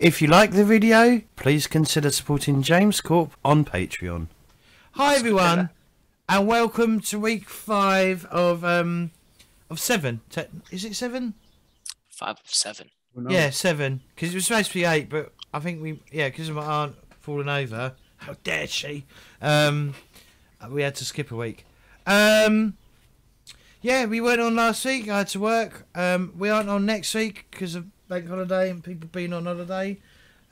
If you like the video, please consider supporting James Corp on Patreon. Hi everyone, and welcome to week five of um of seven. Te- Is it seven? Five of seven. Yeah, seven. Because it was supposed to be eight, but I think we yeah because of my aunt falling over. How dare she? Um, we had to skip a week. Um, yeah, we weren't on last week. I had to work. Um, we aren't on next week because of bank holiday and people being on holiday,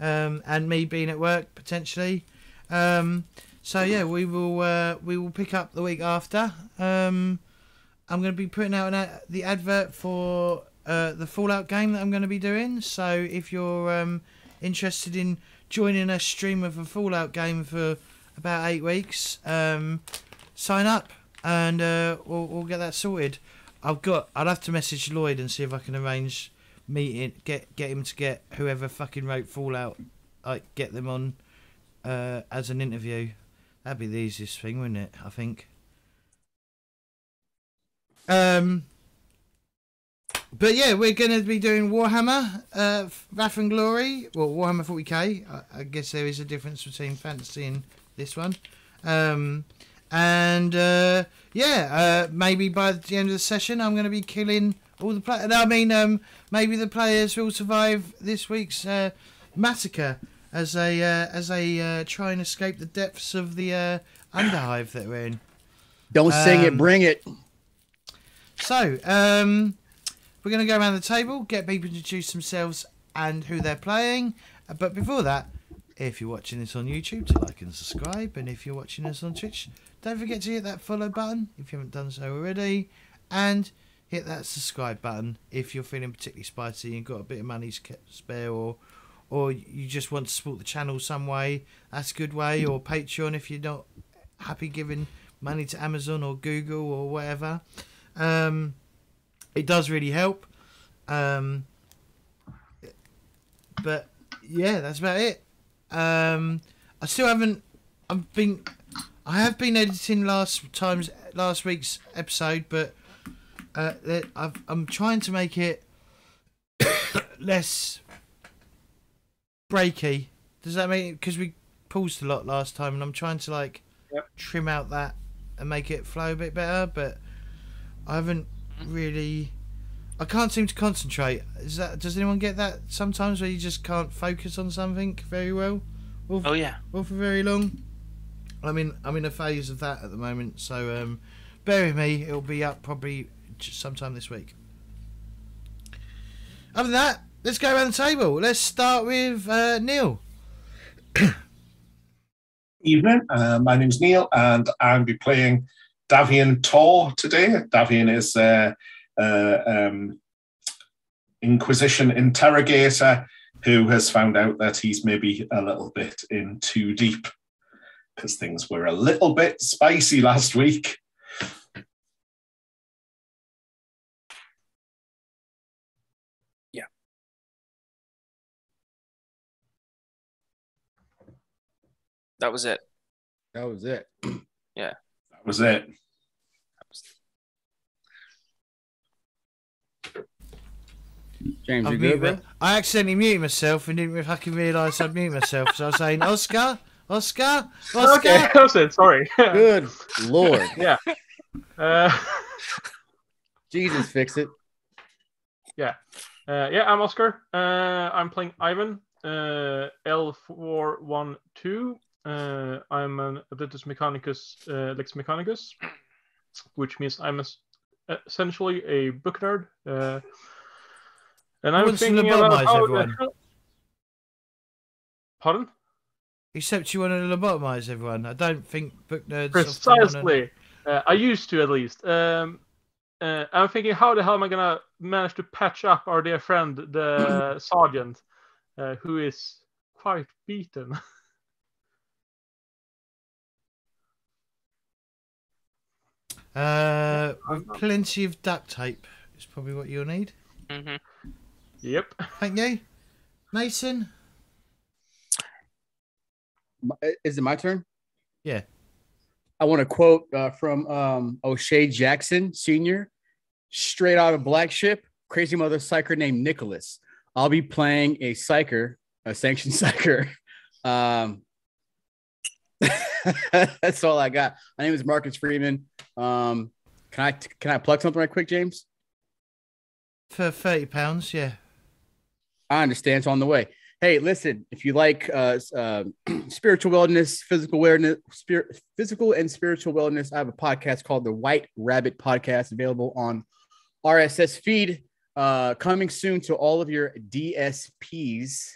um, and me being at work potentially. Um, so yeah, we will uh, we will pick up the week after. Um, I'm going to be putting out ad- the advert for uh, the Fallout game that I'm going to be doing. So if you're um, interested in joining a stream of a Fallout game for about eight weeks, um, sign up and uh, we'll, we'll get that sorted. I've got. I'll have to message Lloyd and see if I can arrange meeting. Get get him to get whoever fucking wrote Fallout, like get them on uh, as an interview. That'd be the easiest thing, wouldn't it? I think. Um. But yeah, we're going to be doing Warhammer, uh, Wrath and Glory, well, Warhammer 40k. I, I guess there is a difference between fantasy and this one. Um, and uh, yeah, uh, maybe by the end of the session, I'm going to be killing all the players. I mean, um, maybe the players will survive this week's uh, massacre as they uh, as they uh, try and escape the depths of the uh, underhive that we're in. Don't sing it, Um, bring it. So, um, we're going to go around the table, get people to introduce themselves and who they're playing. Uh, But before that, if you're watching this on YouTube, to like and subscribe. And if you're watching us on Twitch, don't forget to hit that follow button if you haven't done so already. And hit that subscribe button if you're feeling particularly spicy and got a bit of money to spare or or you just want to support the channel some way. That's a good way. Or Patreon if you're not happy giving money to Amazon or Google or whatever. Um, it does really help. Um, but yeah, that's about it. Um, I still haven't. I've been. I have been editing last times last week's episode, but uh, I've, I'm trying to make it less breaky. Does that mean because we paused a lot last time, and I'm trying to like Yep. trim out that and make it flow a bit better, but I haven't really. I can't seem to concentrate. Is that? Does anyone get that sometimes where you just can't focus on something very well, or, Oh yeah. or for very long? I mean, I'm in a phase of that at the moment, so um, bear with me. It'll be up probably sometime this week. Other than that, let's go around the table. Let's start with uh, Neil. Evening, uh, my name's Neil, and I'll be playing Davian Tor today. Davian is uh, uh, um, Inquisition interrogator who has found out that he's maybe a little bit in too deep because things were a little bit spicy last week. That was it. That was it. Yeah. That was it. James, you I've good, muted bro? I accidentally muted myself and didn't fucking realise I'd muted myself. So I was saying, Oscar, Oscar, Oscar. Okay, that was it. Sorry. Good lord. yeah. Uh, Jesus, fix it. Yeah. Uh, yeah, I'm Oscar. Uh, I'm playing Ivan, uh, L412. Uh, I'm an Adeptus Mechanicus, uh, Lex Mechanicus, which means I'm es- essentially a book nerd. Uh, and I'm to thinking about how the everyone. hell- Pardon? Except you want to lobotomise everyone. I don't think book nerds. often wanna- Precisely. Uh, I used to at least. Um, uh, I'm thinking, how the hell am I gonna manage to patch up our dear friend, the sergeant, uh, who is quite beaten? Uh, with plenty of duct tape is probably what you'll need. hmm yep. Thank you, Mason. Is it my turn? Yeah. I want to quote uh, from um, O'Shea Jackson Sr., straight out of Black Ship, crazy mother psyker named Nicholas. I'll be playing a psyker a sanctioned sucker. Um, that's all I got. My name is Marcus Freeman. Um, can I can I plug something right quick, James? For thirty pounds, yeah. I understand. It's on the way. Hey, listen, if you like uh, uh, spiritual wellness, physical awareness, spirit, physical and spiritual wellness, I have a podcast called the White Rabbit Podcast available on RSS feed. Uh, coming soon to all of your DSPs.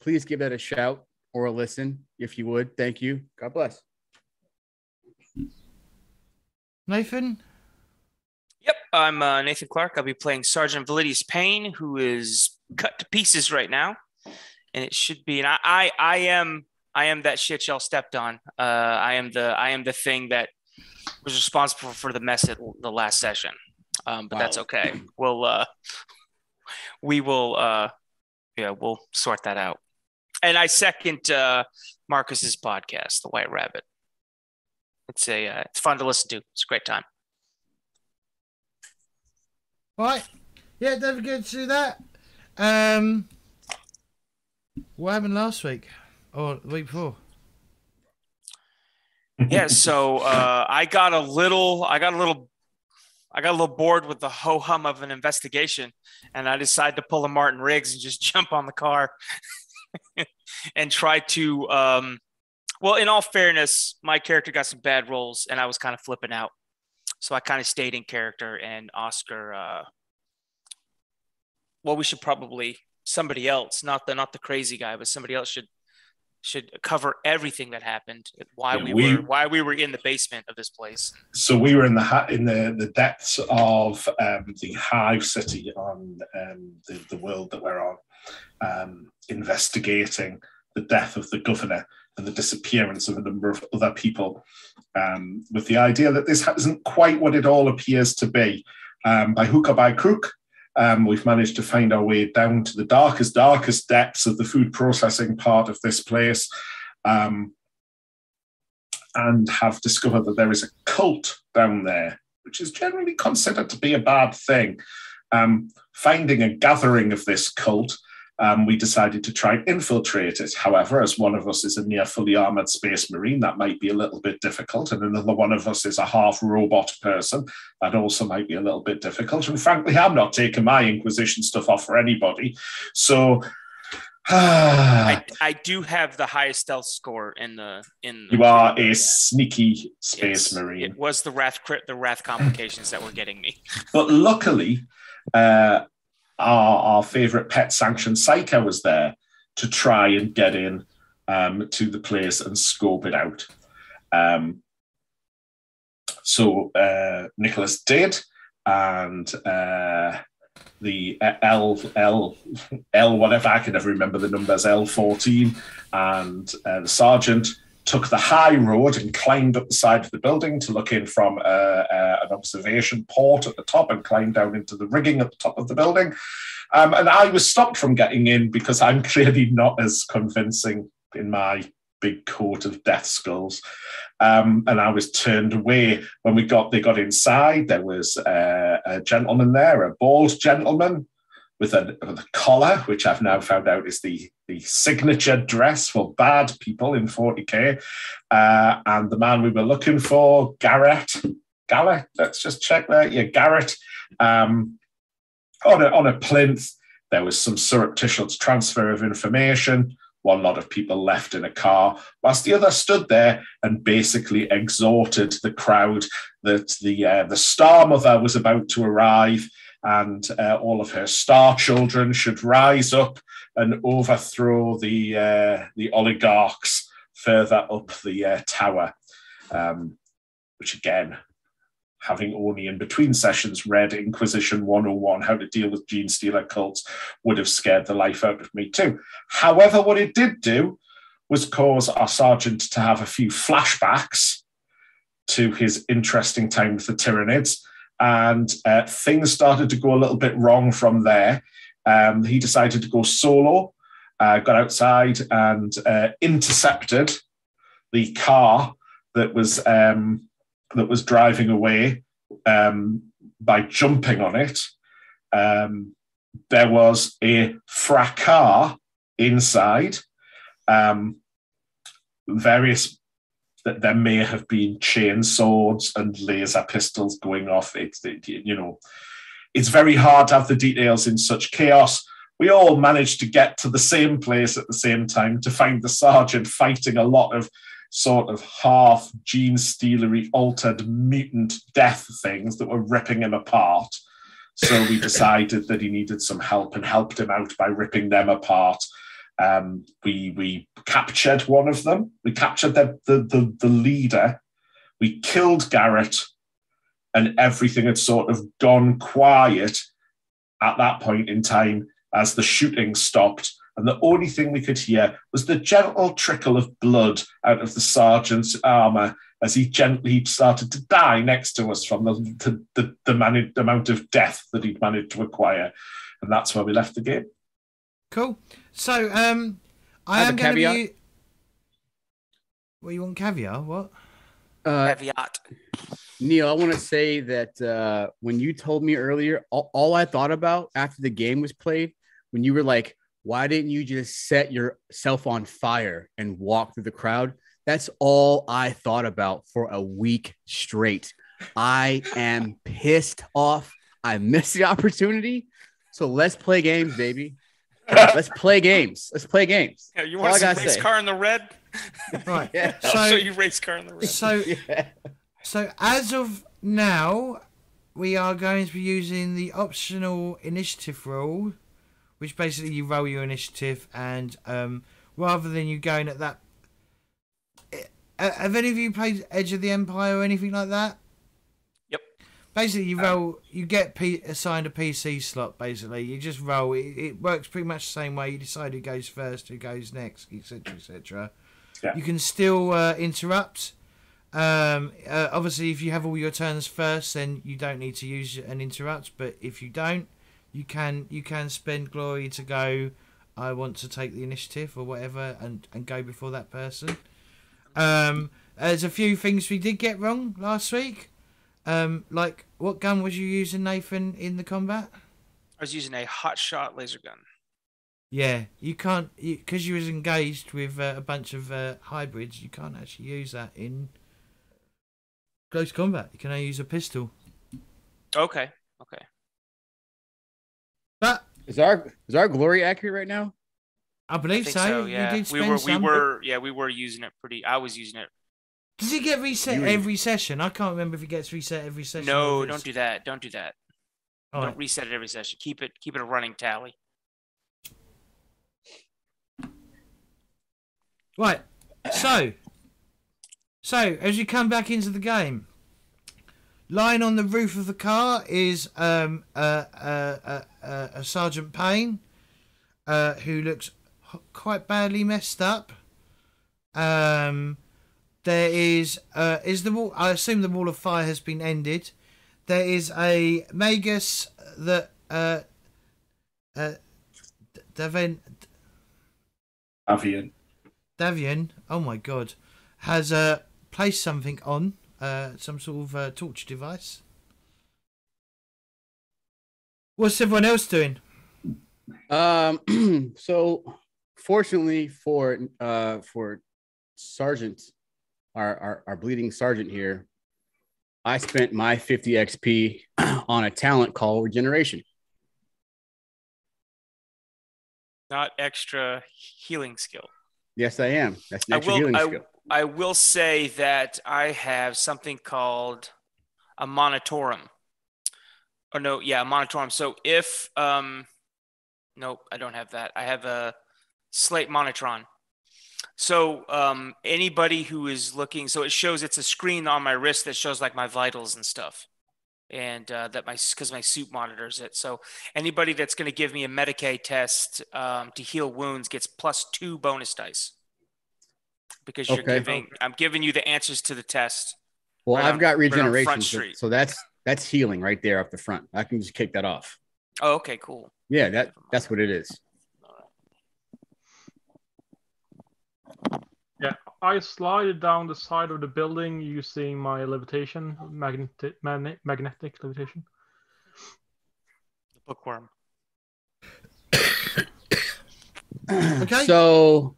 Please give that a shout or a listen if you would. Thank you. God bless. Nathan, Yep, I'm uh, Nathan Clark. I'll be playing Sergeant Validius Payne, who is cut to pieces right now, and it should be. And I, I, I am, I am that shit y'all stepped on. Uh, I am the, I am the thing that was responsible for the mess at the last session. Um, but that's okay. We'll, uh, we will, uh, yeah, we'll sort that out. And I second uh, Marcus's podcast, The White Rabbit. It's a, uh, it's fun to listen to. It's a great time. right? Yeah, don't forget to do that. Um, what happened last week or the week before? yeah so uh, i got a little i got a little i got a little bored with the ho-hum of an investigation and i decided to pull a martin riggs and just jump on the car and try to um, well in all fairness my character got some bad rolls and i was kind of flipping out. So i kind of stayed in character and oscar uh, well we should probably somebody else not the not the crazy guy but somebody else should should cover everything that happened why Yeah, we, we- were why we were in the basement of this place. So we were in the in the, the depths of um, the hive city on um, the, the world that we're on, um, investigating the death of the governor and the disappearance of a number of other people, um, with the idea that this isn't quite what it all appears to be. Um, by hook or by crook, um, we've managed to find our way down to the darkest, darkest depths of the food processing part of this place. Um, and have discovered that there is a cult down there, which is generally considered to be a bad thing. Um, finding a gathering of this cult, um, we decided to try and infiltrate it. However, as one of us is a near fully armored space marine, that might be a little bit difficult, and another one of us is a half robot person. That also might be a little bit difficult. And frankly, I'm not taking my Inquisition stuff off for anybody. So. I, I do have the highest stealth score in the in the you are a Yeah. sneaky space Yes, marine. It was the wrath the wrath complications that were getting me. But luckily, uh, our, our favorite pet sanction psycho was there to try and get in um, to the place and scope it out. Um, so uh, Nicholas did, and uh, the L L L whatever I can never remember the numbers L fourteen, and uh, the sergeant took the high road and climbed up the side of the building to look in from uh, uh, an observation port at the top and climbed down into the rigging at the top of the building. Um, and I was stopped from getting in because I'm clearly not as convincing in my big coat of death skulls. Um, and I was turned away when we got they got inside. There was a gentleman there, a bald gentleman with a, with a collar, which I've now found out is the the signature dress for bad people in 40k. Uh, and the man we were looking for, Garrett, Garrett, let's just check there. Yeah, Garrett. Um, on a, on a plinth, there was some surreptitious transfer of information. One lot of people left in a car, whilst the other stood there and basically exhorted the crowd that the uh, the Star Mother was about to arrive, and uh, all of her star children should rise up and overthrow the uh, the oligarchs further up the uh, tower. Um, which again, having only in between sessions read Inquisition 101, how to deal with Genestealer cults, would have scared the life out of me too. However, what it did do was cause our sergeant to have a few flashbacks to his interesting time with the Tyranids, and uh, things started to go a little bit wrong from there. Um, he decided to go solo, uh, got outside and uh, intercepted the car that was um, that was driving away um, by jumping on it. Um, there was a fracas inside. Um, various that there may have been chain swords and laser pistols going off. It's it, you know, it's very hard to have the details in such chaos. We all managed to get to the same place at the same time to find the sergeant fighting a lot of sort of half gene stealery altered mutant death things that were ripping him apart. So we decided that he needed some help and helped him out by ripping them apart. Um, we we captured one of them. We captured the, the the the leader. We killed Garrett, and everything had sort of gone quiet at that point in time as the shooting stopped. And the only thing we could hear was the gentle trickle of blood out of the sergeant's armour as he gently started to die next to us from the, the, the, the, man, amount of death that he'd managed to acquire. And that's where we left the game. Cool. So, um, I, I have am a going to be. Well, you want caviar? What? Uh, Caveat. Neil, I want to say that uh, when you told me earlier, all, all I thought about after the game was played, when you were like, why didn't you just set yourself on fire and walk through the crowd? That's all I thought about for a week straight. I am pissed off. I missed the opportunity. So let's play games, baby. Let's play games. Let's play games. Yeah, you want to race say. car in the red? Right. Yeah. I'll So- show you race car in the red. So, Yeah. so as of now, we are going to be using the optional initiative rule, which basically you roll your initiative, and um, rather than you going at that. Uh, have any of you played Edge of the Empire or anything like that? Yep. Basically, you roll, you get P- assigned a PC slot. Basically, you just roll. It, it works pretty much the same way. You decide who goes first, who goes next, etc., etc. Yeah. You can still uh, interrupt. Um, uh, obviously, if you have all your turns first, then you don't need to use an interrupt. But if you don't, you can you can spend glory to go. I want to take the initiative or whatever, and and go before that person. Um, there's a few things we did get wrong last week. Um, like what gun was you using, Nathan, in the combat? I was using a hot shot laser gun. Yeah, you can't because you, was engaged with uh, a bunch of uh, hybrids. You can't actually use that in close combat. You can only use a pistol. Okay. Okay. But Is our is our glory accurate right now? I I believe think so. so. You Yeah. did we were. We some. were. Yeah. We were using it pretty. I was using it. Does he get reset You every session? I can't remember if he gets reset every session. No, or don't it's- do that. Don't do that. All Don't right. reset it every session. Keep it. Keep it a running tally. Right. So, so as you come back into the game, lying on the roof of the car is um uh, uh, uh, uh, a Sergeant Payne, uh, who looks quite badly messed up. Um, there is uh, is the wall. I assume the wall of fire has been ended. There is a Magus that uh, uh, D- Daven, Avian. Davian, oh my god, has uh, placed something on uh, some sort of uh, torture device. What's everyone else doing? Um, so fortunately for uh for Sergeant, our, our our bleeding sergeant here, I spent my 50 XP on a talent called regeneration. Not extra healing skill. Yes, I am. That's an I extra will. healing I, skill. I will say that I have something called a monitorum. Or no, yeah, a monitorum. So if um, nope, I don't have that. I have a slate monitron. So um, anybody who is looking, so it shows it's a screen on my wrist that shows like my vitals and stuff, and uh, that my because my suit monitors it. So anybody that's going to give me a Medicae test um, to heal wounds gets plus two bonus dice because you're Okay. giving. I'm giving you the answers to the test. Well, right I've on- got right regeneration, Front so, so that's that's healing right there up the front. I can just kick that off. Oh, okay, cool. Yeah, that that's what it is. Yeah, I slide it down the side of the building using my levitation, magnetic, magnet, magnetic levitation. The bookworm. Okay. So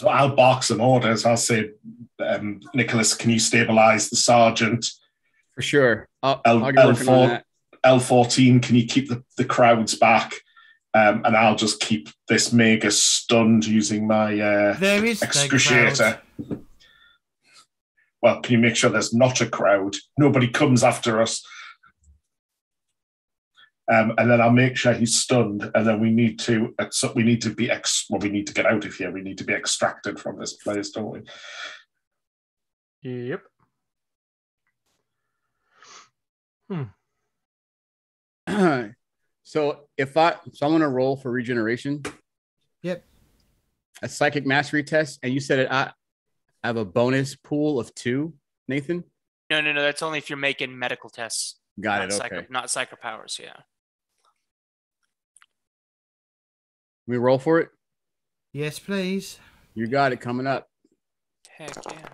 So I'll box some orders. I'll say, um, Nicholas, can you stabilize the sergeant? for sure, I'll, L- I'll get L4. that. L14, can you keep the, the crowds back? Um, and I'll just keep this mega stunned using my uh, There is excruciator. crowd. Well, can you make sure there's not a crowd? Nobody comes after us. Um, and then I'll make sure he's stunned, and then we need to. So we need to be ex. Well, we need to get out of here. We need to be extracted from this place, don't we? Yep. Hmm. so if I so I'm gonna roll for regeneration, Yep. a psychic mastery test, and you said it. I I have a bonus pool of two. Nathan, No, no, no. That's only if you're making medical tests. got not it. Psycho, Okay, not psycho powers. Yeah. We roll for it. Yes, please. You got it coming up. Heck yeah.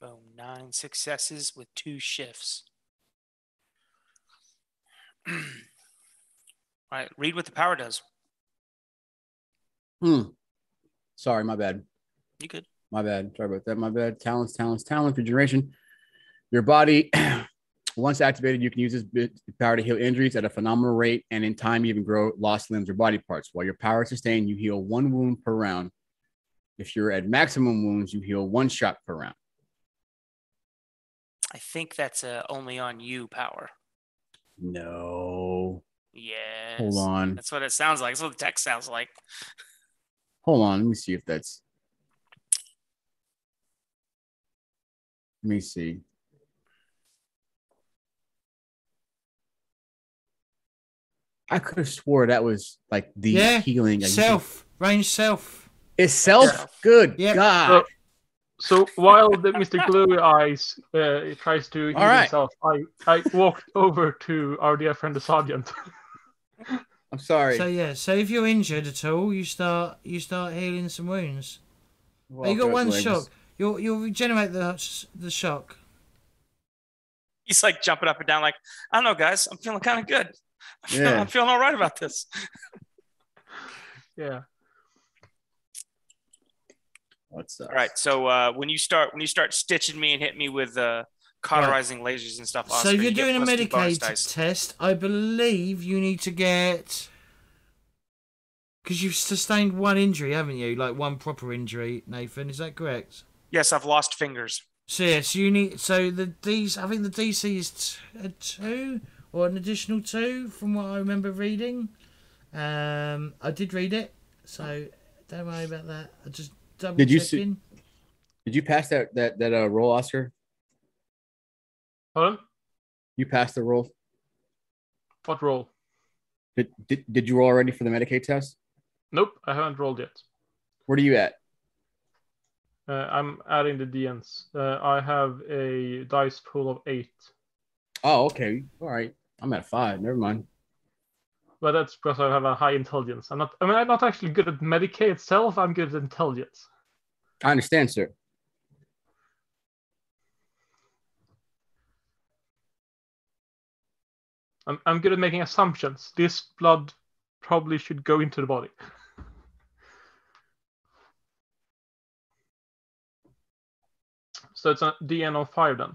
Boom. Nine successes with two shifts. All right. Read what the power does. Hmm. Sorry, my bad. You good? My bad. Sorry about that. My bad. Talents, talents, talents, regeneration. Your body, once activated, you can use this power to heal injuries at a phenomenal rate, and in time, even grow lost limbs or body parts. While your power is sustained, you heal one wound per round. If you're at maximum wounds, you heal one shot per round. I think that's uh, only on you power. No. Yes. Hold on. That's what it sounds like. That's what the text sounds like. Hold on. Let me see if that's. Let me see. I could have swore that was like the Yeah, healing. Self. Range self. It's self. Self. Good Yep. God. So while the Mr. Glue Eyes uh, tries to heal All right. himself, I, I walked over to our dear friend the sergeant. I'm sorry. So yeah, so if you're injured at all, you start you start healing some wounds. Well, you got one congratulations. shock. You'll you'll regenerate the the shock. He's like jumping up and down, like, I don't know, guys. I'm feeling kind of good. I'm feeling, Yeah. I'm feeling all right about this. Yeah. What's up? All right. So uh, when you start when you start stitching me and hit me with uh, cauterizing lasers and stuff, so Oscar, if you you're get doing a plus two bonus Medicae test, I believe you need to get because you've sustained one injury, haven't you? Like one proper injury, Nathan. Is that correct? Yes, I've lost fingers. So yes, you need. So the DC, I think the DC is t- a two or an additional two, from what I remember reading. Um, I did read it, so don't worry about that. I just double Did you see- Did you pass that that that uh, roll, Oscar? Hold on. You passed the roll. What roll? Did, did did you roll already for the Medicae test? Nope, I haven't rolled yet. Where are you at? Uh, I'm adding the DNs. Uh, I have a dice pool of eight, Oh, okay. All right. I'm at five. Never mind. but that's because I have a high intelligence. I'm not. I mean, I'm not actually good at Medicae itself. I'm good at intelligence. I understand, sir. I'm, I'm good at making assumptions. This blood probably should go into the body. So it's a DN of five then.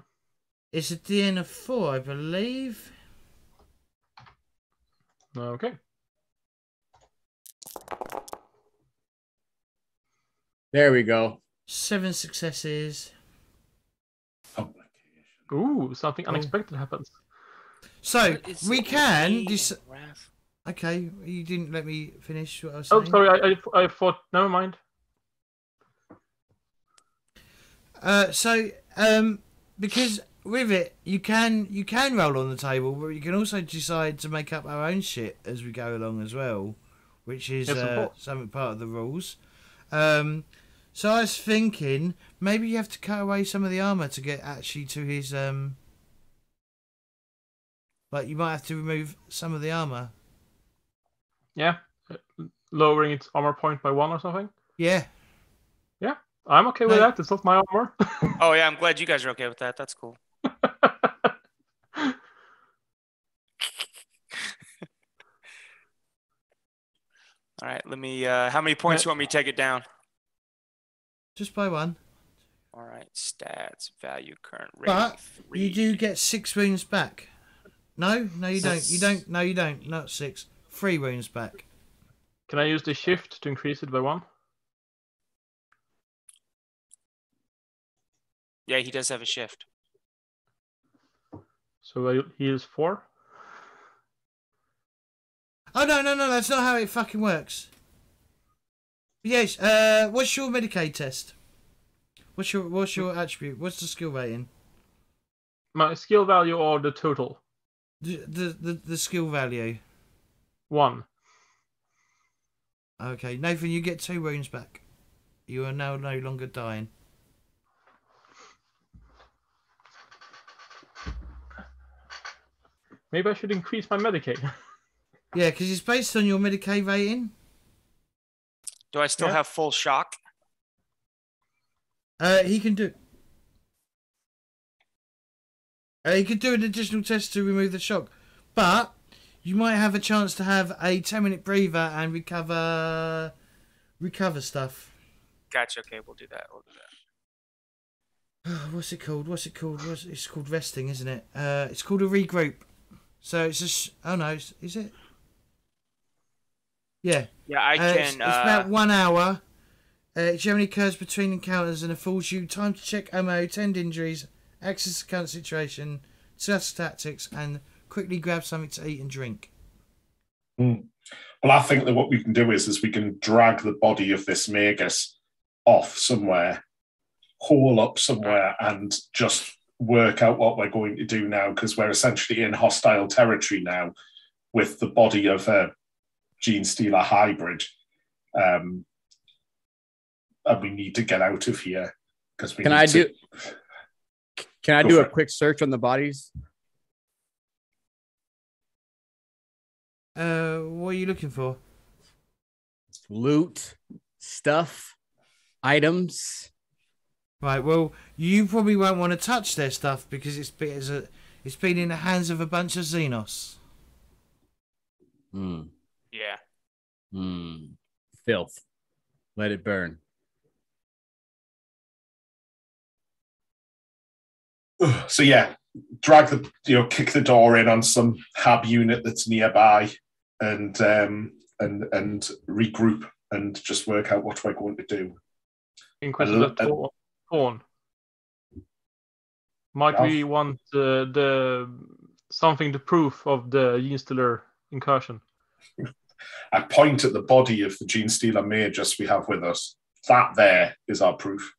It's a DN of four, I believe. Okay. There we go. Seven successes. Publication. Ooh, something Oh. unexpected happens. So What is we can. Dis- okay, you didn't let me finish what I was Oh, sorry. I, I, I thought. Never mind. Uh, so um, because with it, you can you can roll on the table, but you can also decide to make up our own shit as we go along as well, which is Yes, uh, something part of the rules. Um, so I was thinking maybe you have to cut away some of the armor to get actually to his um. Like you might have to remove some of the armor. Yeah. Lowering its armor point by one or something. Yeah. Yeah. I'm okay with No. that. It's not my armor. Oh yeah, I'm glad you guys are okay with that. That's cool. All right, let me. Uh, how many points you want me to take it down? Just by one. All right, stats, value, current rate. But three. you do get six wounds back. No, no, you don't. You don't. No, you don't. Not six. Three wounds back. Can I use the shift to increase it by one? Yeah, he does have a shift. So he is four. Oh no, no, no. That's not how it fucking works. Yes. Uh, what's your Medicae test? What's your What's your attribute? What's the skill rating? My skill value or the total? The the the, the skill value. One. Okay, Nathan, you get two wounds back. You are now no longer dying. Maybe I should increase my Medicae. Yeah, because it's based on your Medicae rating. Do I still Yeah. have full shock? Uh, he can do. Uh, he could do an additional test to remove the shock, but you might have a chance to have a ten-minute breather and recover, recover stuff. Gotcha. Okay, we'll do that. We'll do that. What's it called? What's it called? What's, it's called resting, isn't it? Uh, it's called a regroup. So it's just. Oh no, is, is it? Yeah. Yeah, I Uh, can. it's, it's uh, about one hour. Uh, it generally occurs between encounters and affords you time to check ammo, tend injuries, access the current situation, discuss tactics, and quickly grab something to eat and drink. Well, I think that what we can do is, is we can drag the body of this magus off somewhere, haul up somewhere, and just work out what we're going to do now because we're essentially in hostile territory now with the body of a Genestealer hybrid. Um, and we need to get out of here because we Can need I to- do- Can I Go do a it. quick search on the bodies? Uh, what are you looking for? Loot, stuff, items. Right. Well, you probably won't want to touch their stuff because it's been, it's, a, it's been in the hands of a bunch of Xenos. Hmm. yeah. Hmm. Filth. Let it burn. So yeah, drag the you know kick the door in on some hab unit that's nearby, and um, and and regroup and just work out what we're going to do. Inquisitor Thor- Thorn. Might Yeah. we want uh, the something to proof of the Genestealer incursion? I point at the body of the Genestealer magus we have with us. That there is our proof.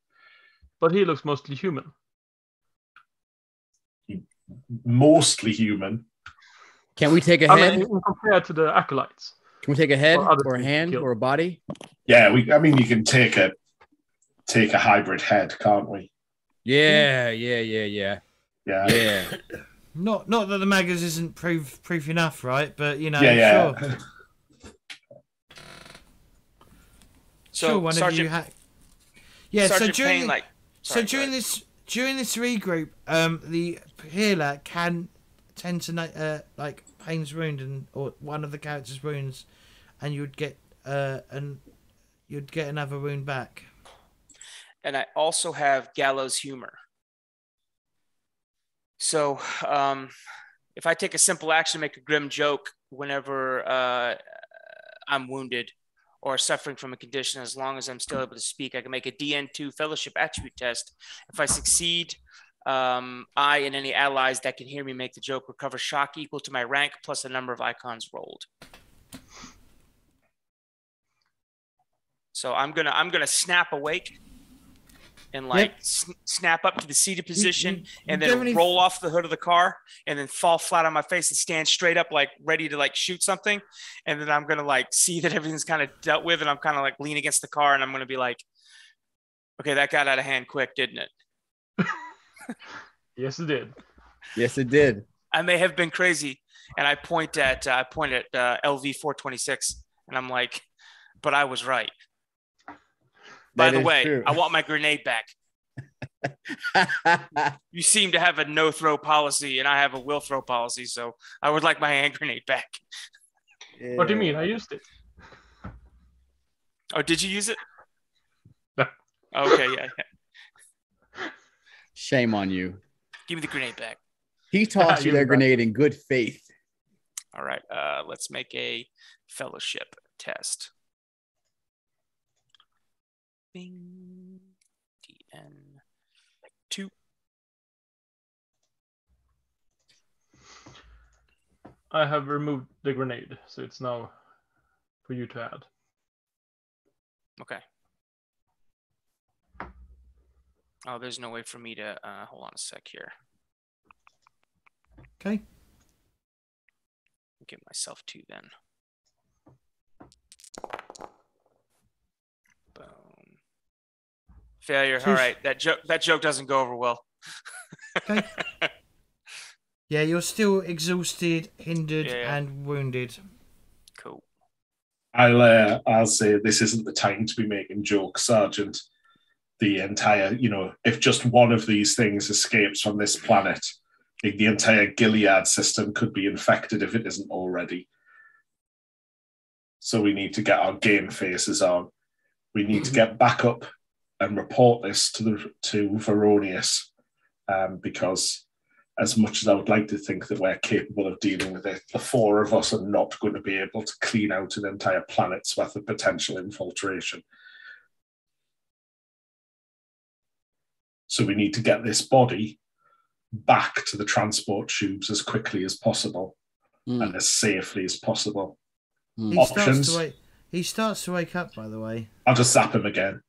But he looks mostly human. Mostly human. Can we take a I head? mean, compared to the acolytes. Can we take a head Or or a hand killed. or a body? Yeah, we. I mean, you can take a take a hybrid head, can't we? Yeah, yeah, yeah, yeah, Yeah, yeah. Not not that the maggers isn't proof proof enough, right? But you know, yeah, yeah. sure, So sure. One Sergeant, of you ha- Yeah. Sergeant so during Payne, the- like. So during this during this regroup, um, the healer can tend to uh, like Payne's wound and or one of the character's wounds, and you'd get uh and you'd get another wound back. And I also have gallows humor. So, um, if I take a simple action, make a grim joke whenever uh, I'm wounded or suffering from a condition, as long as I'm still able to speak, I can make a DN2 fellowship attribute test. If I succeed, um, I and any allies that can hear me make the joke recover shock equal to my rank plus the number of icons rolled. So I'm gonna I'm gonna snap awake and like sn- snap up to the seated position you- and then definitely- roll off the hood of the car and then fall flat on my face and stand straight up like ready to like shoot something and then I'm gonna like see that everything's kind of dealt with and I'm kind of like lean against the car and I'm gonna be like, okay, that got out of hand quick, didn't it? Yes, it did. Yes, it did. I may have been crazy, and I point at uh, I point at uh, LV four twenty six, and I'm like, but I was right. By That the way, true. I want my grenade back. You seem to have a no throw policy, and I have a will throw policy, so I would like my hand grenade back. What do you mean? I used it. Oh, did you use it? No. Okay, yeah, yeah. Shame on you. Give me the grenade back. He tossed you that grenade in good faith. All right, uh, let's make a fellowship test. Bing. DN. Two. I have removed the grenade, so it's now for you to add. Okay. Oh, there's no way for me to. Uh, hold on a sec here. Okay. Get myself two then. Failure. All right. That joke. That joke doesn't go over well. Okay. Yeah, you're still exhausted, hindered, Yeah, yeah. and wounded. Cool. I'll uh, I'll say this isn't the time to be making jokes, Sergeant. The entire, you know, if just one of these things escapes from this planet, the the entire Gilead system could be infected if it isn't already. So we need to get our game faces on. We need to get back up and report this to the to Varonius, um, because as much as I would like to think that we're capable of dealing with it, the four of us are not going to be able to clean out an entire planet's worth of potential infiltration. So we need to get this body back to the transport tubes as quickly as possible Hmm. and as safely as possible. Hmm. He starts Options. to wake. He starts to wake up. By the way. I'll just zap him again.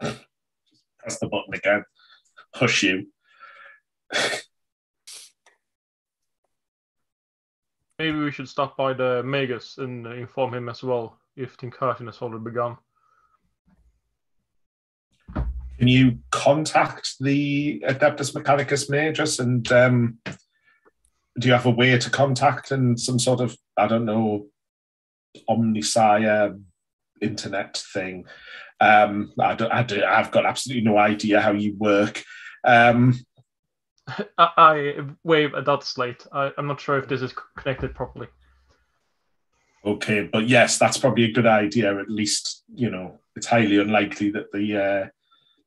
Press the button again. Hush you. Maybe we should stop by the Magus and inform him as well if the incursion has already begun. Can you contact the Adeptus Mechanicus Magus and um, do you have a way to contact and some sort of, I don't know, Omnissiah internet thing? Um, I don't, I do, I've got absolutely no idea how you work. Um, I, I wave at that slate. I, I'm not sure if this is connected properly. okay, but yes, that's probably a good idea. At least, you know, it's highly unlikely that the uh,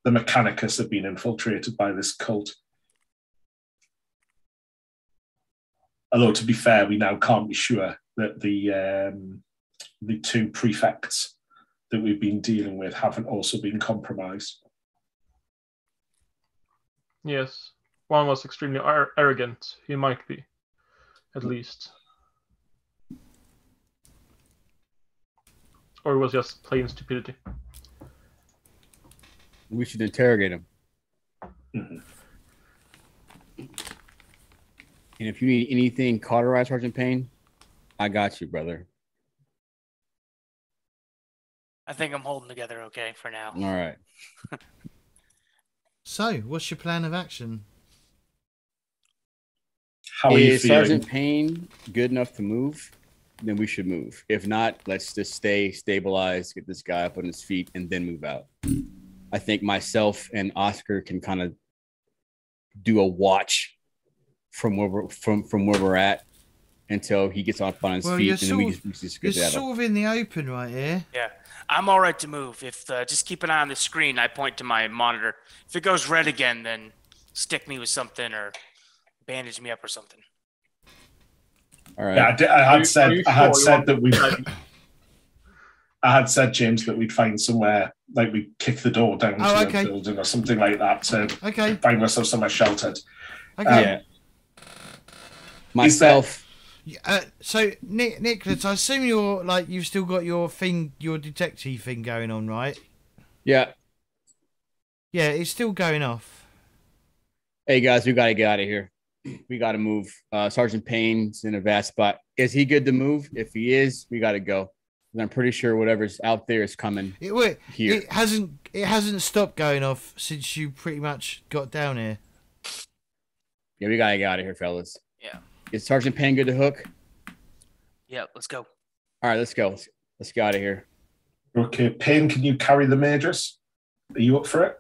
the Mechanicus have been infiltrated by this cult. Although, to be fair, we now can't be sure that the um, the two prefects that we've been dealing with haven't also been compromised. Yes, one was extremely ar- arrogant. He might be, at least. Or it was just plain stupidity. We should interrogate him. Mhm. And if you need anything cauterized, Sergeant Payne, I got you, brother. I think I'm holding together okay for now. All right. So, what's your plan of action? How are you Is feeling? Sergeant Payne good enough to move? Then we should move. If not, let's just stay stabilized, get this guy up on his feet, and then move out. I think myself and Oscar can kind of do a watch from where we're from from where we're at until he gets off on his Well, feet, you're and then we sort just, we just You're get that up. sort of in the open right here. Yeah, I'm all right to move. If uh, just keep an eye on the screen, I point to my monitor. If it goes red again, then stick me with something or bandage me up or something. All right. Yeah, I, did, I had you- said are I had sure said that we. I had said James that we'd find somewhere like we kick the door down Oh, to okay. a building or something like that to Okay. find ourselves somewhere sheltered. Okay. yeah. Myself. Uh, so, Nick, Nicholas, I assume you're like you've still got your thing, your detective thing going on, right? Yeah. Yeah, it's still going off. Hey guys, we gotta get out of here. We gotta move. Uh, Sergeant Payne's in a vast spot. Is he good to move? If he is, we gotta go. 'Cause I'm pretty sure whatever's out there is coming It wa- here. it hasn't it hasn't stopped going off since you pretty much got down here. yeah, we gotta get out of here, fellas. Yeah. Is Sergeant Payne good to hook? Yeah, let's go. All right, let's go. Let's, let's get out of here. Okay, Payne, can you carry the Magus? Are you up for it?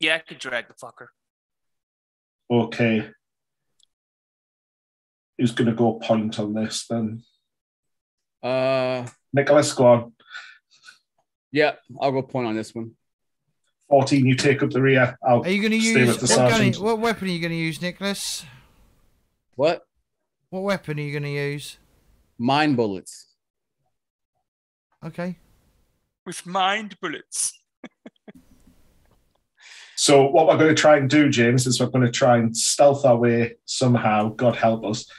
Yeah, I could drag the fucker. Okay. Who's going to go point on this then? Uh, Nicholas, go on. Yeah, I'll go point on this one. 14, you take up the rear. I'll Are you going to use the what, gun- what weapon are you going to use, Nicholas? What? What weapon are you going to use? Mine bullets. Okay. With mind bullets. So what we're going to try and do, James, is we're going to try and stealth our way somehow, God help us,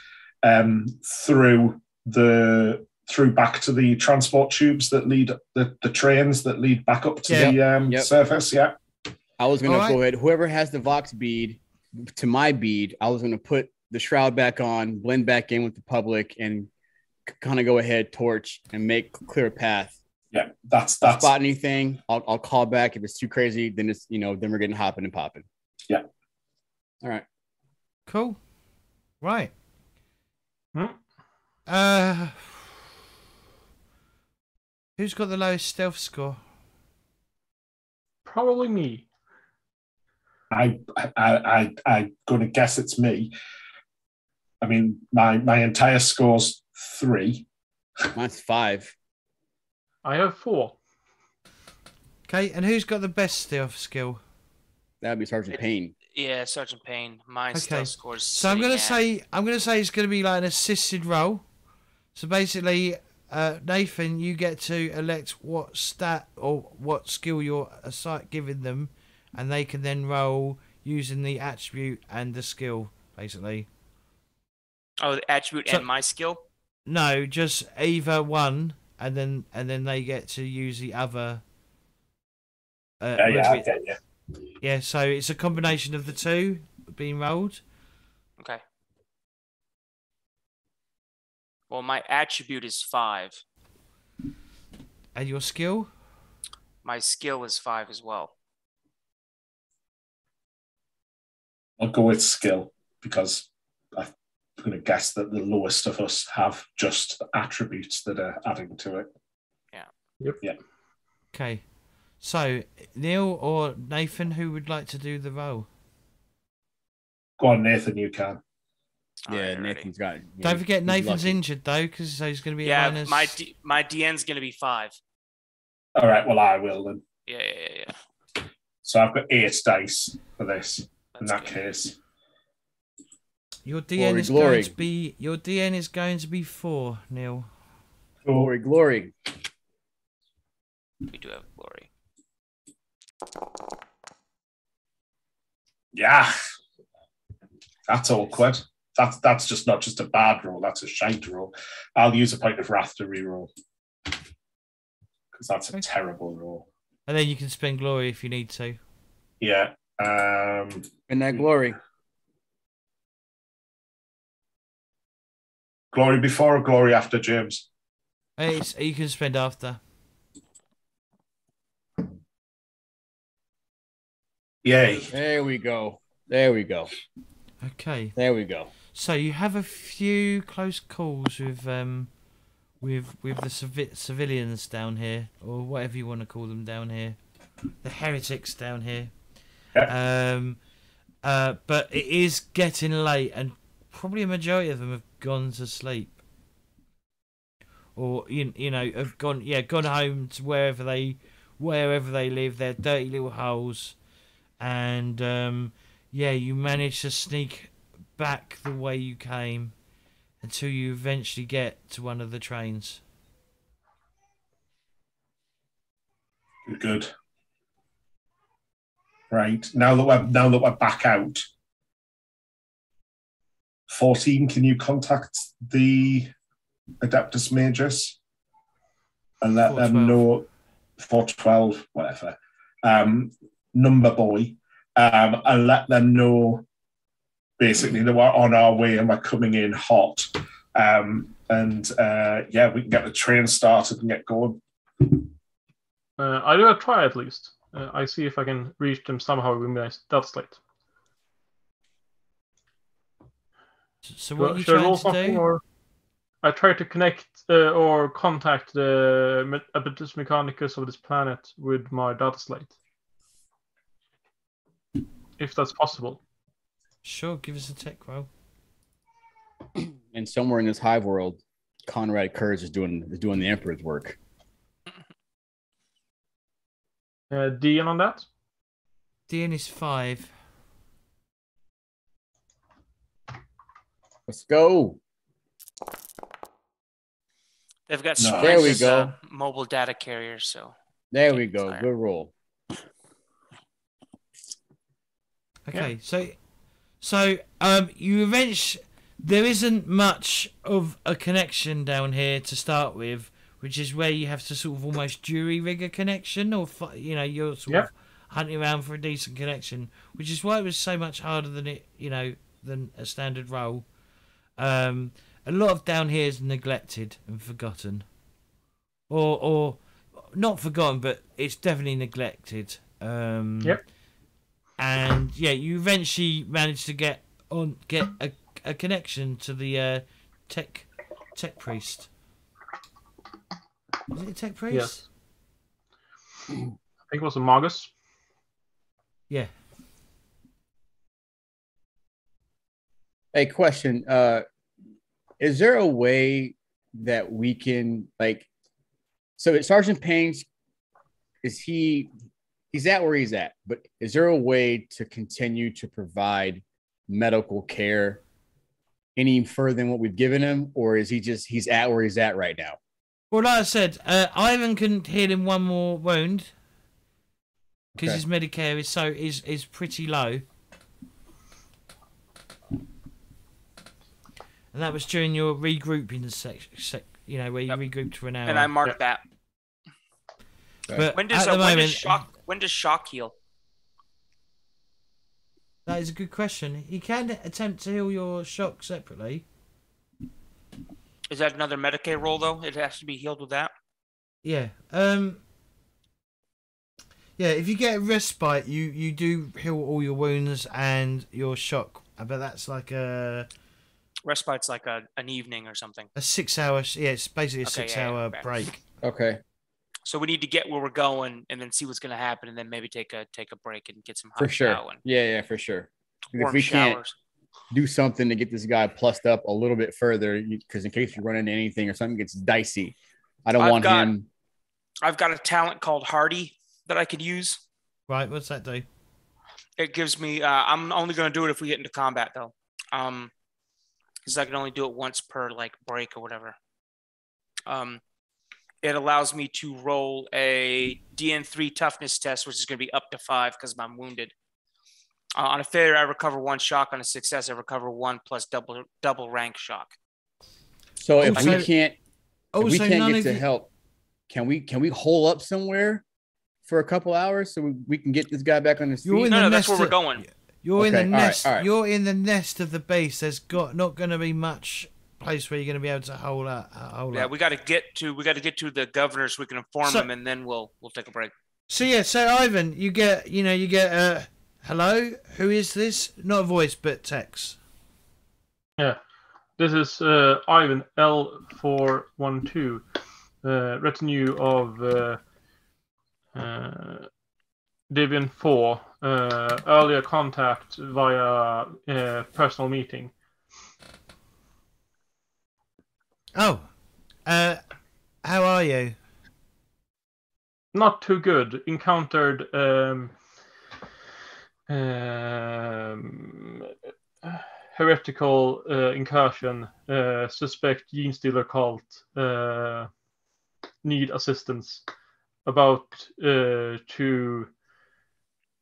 um, through the through back to the transport tubes that lead the, the trains that lead back up to Yeah. the um, Yep. surface. Yeah. I was gonna All go ahead. Whoever has the Vox bead to my bead, I was gonna put the shroud back on, blend back in with the public, and kind of go ahead, torch, and make clear a path. Yeah. That's If I that's spot anything, I'll, I'll call back. If it's too crazy, then it's you know, then we're getting hopping and popping. Yeah. All right. Cool. Right. Hmm? Uh, who's got the lowest stealth score? Probably me. I I I I'm going to guess it's me. I mean, my my entire score's three. Mine's five. I have four. Okay, and who's got the best stealth skill? That'd be Sergeant Payne. Yeah, Sergeant Payne. Mine Okay. still scores. So I'm gonna at- say I'm gonna say it's gonna be like an assisted roll. So basically, uh, Nathan, you get to elect what stat or what skill you're assi- giving them, and they can then roll using the attribute and the skill. Basically, Oh, the attribute So- and my skill. no, just either one, and then and then they get to use the other. Uh, Yeah, yeah, I whether it- get you. yeah. So it's a combination of the two being rolled. Okay. Well, my attribute is five. And your skill? My skill is five as well. I'll go with skill because I'm going to guess that the lowest of us have just attributes that are adding to it. Yeah. Yep. Yeah. Okay. So, Neil or Nathan, who would like to do the role? Go on, Nathan, you can. Yeah, Alright. Nathan's got. Don't forget Nathan's lucky. injured though, because so he's going to be Yeah, minus. my D- my DN's gonna be five. All right, well, I will then. Yeah, yeah, yeah. yeah. So I've got eight dice for this in that good. case. Your DN Glory, is glory. going to be your DN is going to be four, Neil. Glory, glory. We do have glory. Yeah. That's awkward. That's that's just not just a bad roll, that's a shite roll. I'll use a point of wrath to reroll. Because that's a Okay. terrible roll. And then you can spend glory if you need to. Yeah. Um And that glory. Glory before or glory after, James? It's, you can spend after. Yay. There we go. There we go. Okay. There we go. So you have a few close calls with um with with the civi- civilians down here, or whatever you want to call them down here, the heretics down here. Um, uh, but it is getting late, and probably a majority of them have gone to sleep, or you you know have gone yeah gone home to wherever they wherever they live, their dirty little holes, and um, yeah, you manage to sneak back the way you came until you eventually get to one of the trains. Good. Right. Now that we're now that we're back out. 14, can you contact the Adeptus Magus and let them know 412, whatever. Um, number boy. Um, and let them know basically that we're on our way and we're coming in hot. Um, and uh, yeah, we can get the train started and get going. Uh, I do a try at least. Uh, I see if I can reach them somehow with my stealth slate. So what are you I trying to do? or I try to connect uh, or contact the Me- Adeptus Mechanicus of this planet with my data slate, if that's possible. Sure, give us a tech roll. And somewhere in this hive world, Conrad Kurz is doing is doing the Emperor's work. Uh, DN on that. DN is five. Let's go. They've got No. There we go. a mobile data carrier, so There we go. Sorry. Good roll. Okay, so so um you eventually there isn't much of a connection down here to start with, which is where you have to sort of almost jury rig a connection, or you know you're sort Yep. of hunting around for a decent connection, which is why it was so much harder than it you know than a standard role. Um, a lot of down here is neglected and forgotten, or or not forgotten, but it's definitely neglected. Um, Yep. and yeah, you eventually manage to get on get a, a connection to the uh, tech tech priest. Was it a tech priest? Yes. I think it was a Magus. Yeah. Hey, question. Uh, is there a way that we can like? So Sergeant Payne's is he? He's at where he's at, but is there a way to continue to provide medical care any further than what we've given him, or is he just he's at where he's at right now? Well, like I said, uh, Ivan can heal him one more wound because Okay. his Medicae is so is is pretty low. And that was during your regrouping sec, sec you know, where you Yep. regrouped for an hour. and I marked that. but When does at uh, the when moment, does shock when does shock heal? that is a good question. You can attempt to heal your shock separately. Is that another Medicae roll though? It has to be healed with that. Yeah. Um. Yeah, if you get a respite, you you do heal all your wounds and your shock. But that's like a Respite's like a, an evening or something. a six hour. Yeah, it's basically a Okay, six yeah, yeah, hour okay. break. Okay, So we need to get where we're going and then see what's going to happen, and then maybe take a take a break and get some hot for sure. chow and Yeah, yeah, for sure. If warm we can't showers. do something to get this guy plussed up a little bit further, because in case you run into anything or something gets dicey, I don't I've want got- him. I've got a talent called Hardy that I could use. Right, what's that do? It gives me. Uh, I'm only going to do it if we get into combat though, um, because I can only do it once per like break or whatever. Um, it allows me to roll a DN3 toughness test, which is going to be up to five because I'm wounded. Uh, on a failure, I recover one shock. On a success, I recover one plus double double rank shock. So if Also- we can't, if Also, we can't get of to you, help, can we can we hole up somewhere for a couple hours so we, we can get this guy back on his You're feet? No, no, that's nest where we're of- going. You're in the all right, nest. all right. You're in the nest of the base. There's got not going to be much place where you're going to be able to hold up. Uh, hold Yeah, up. we got to get to we got to get to the governor so we can inform So- him, and then we'll we'll take a break. So yeah, so Ivan, you get, you know, you get, uh, hello, who is this? Not a voice, but text. Yeah, this is uh, Ivan L412, uh, retinue of uh, uh, Deviant 4, uh, earlier contact via uh, personal meeting. Oh, uh, how are you? Not too good. Encountered um, um, heretical uh, incursion. Uh, suspect Genestealer cult. Uh, need assistance. About uh, to.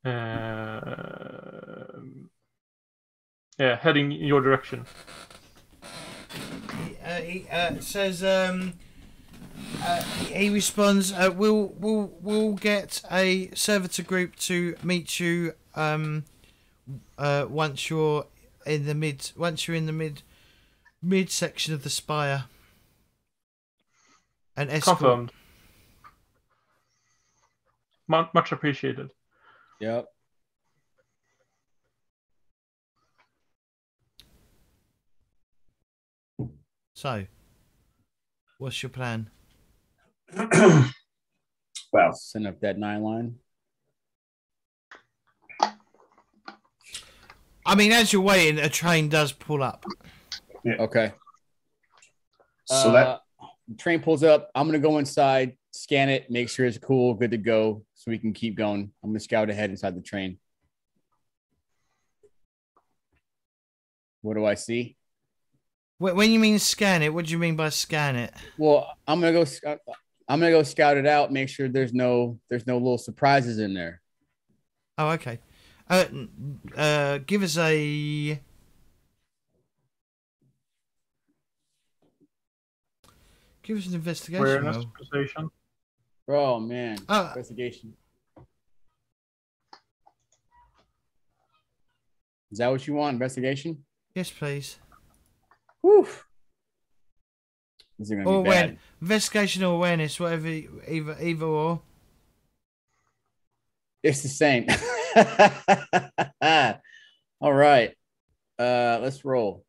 Uh, yeah, heading in your direction. He, uh, he uh, says, um, uh, he responds, uh, we'll, we'll, we'll get a servitor group to meet you, um, uh, once you're in the mid, once you're in the mid, mid section of the spire. An escort. Confirmed. Mu- much appreciated. Yep. So, what's your plan? well, Send up that nine line. I mean, as you're waiting, a train does pull up. Yeah. Okay. so Uh, that train pulls up. I'm gonna go inside, scan it, make sure it's cool, good to go. So we can keep going. I'm gonna scout ahead inside the train. What do I see? When you mean scan it, what do you mean by scan it? Well, I'm gonna go. scout- I'm gonna go scout it out. Make sure there's no there's no little surprises in there. Oh, okay. Uh, uh, give us a. Give us an investigation Awareness, roll. Oh man, Uh, investigation. Is that what you want? Investigation? yes, please. Whew. This is gonna Or be when bad. investigation or awareness, whatever, either either or. It's the same. All right. Uh, let's roll.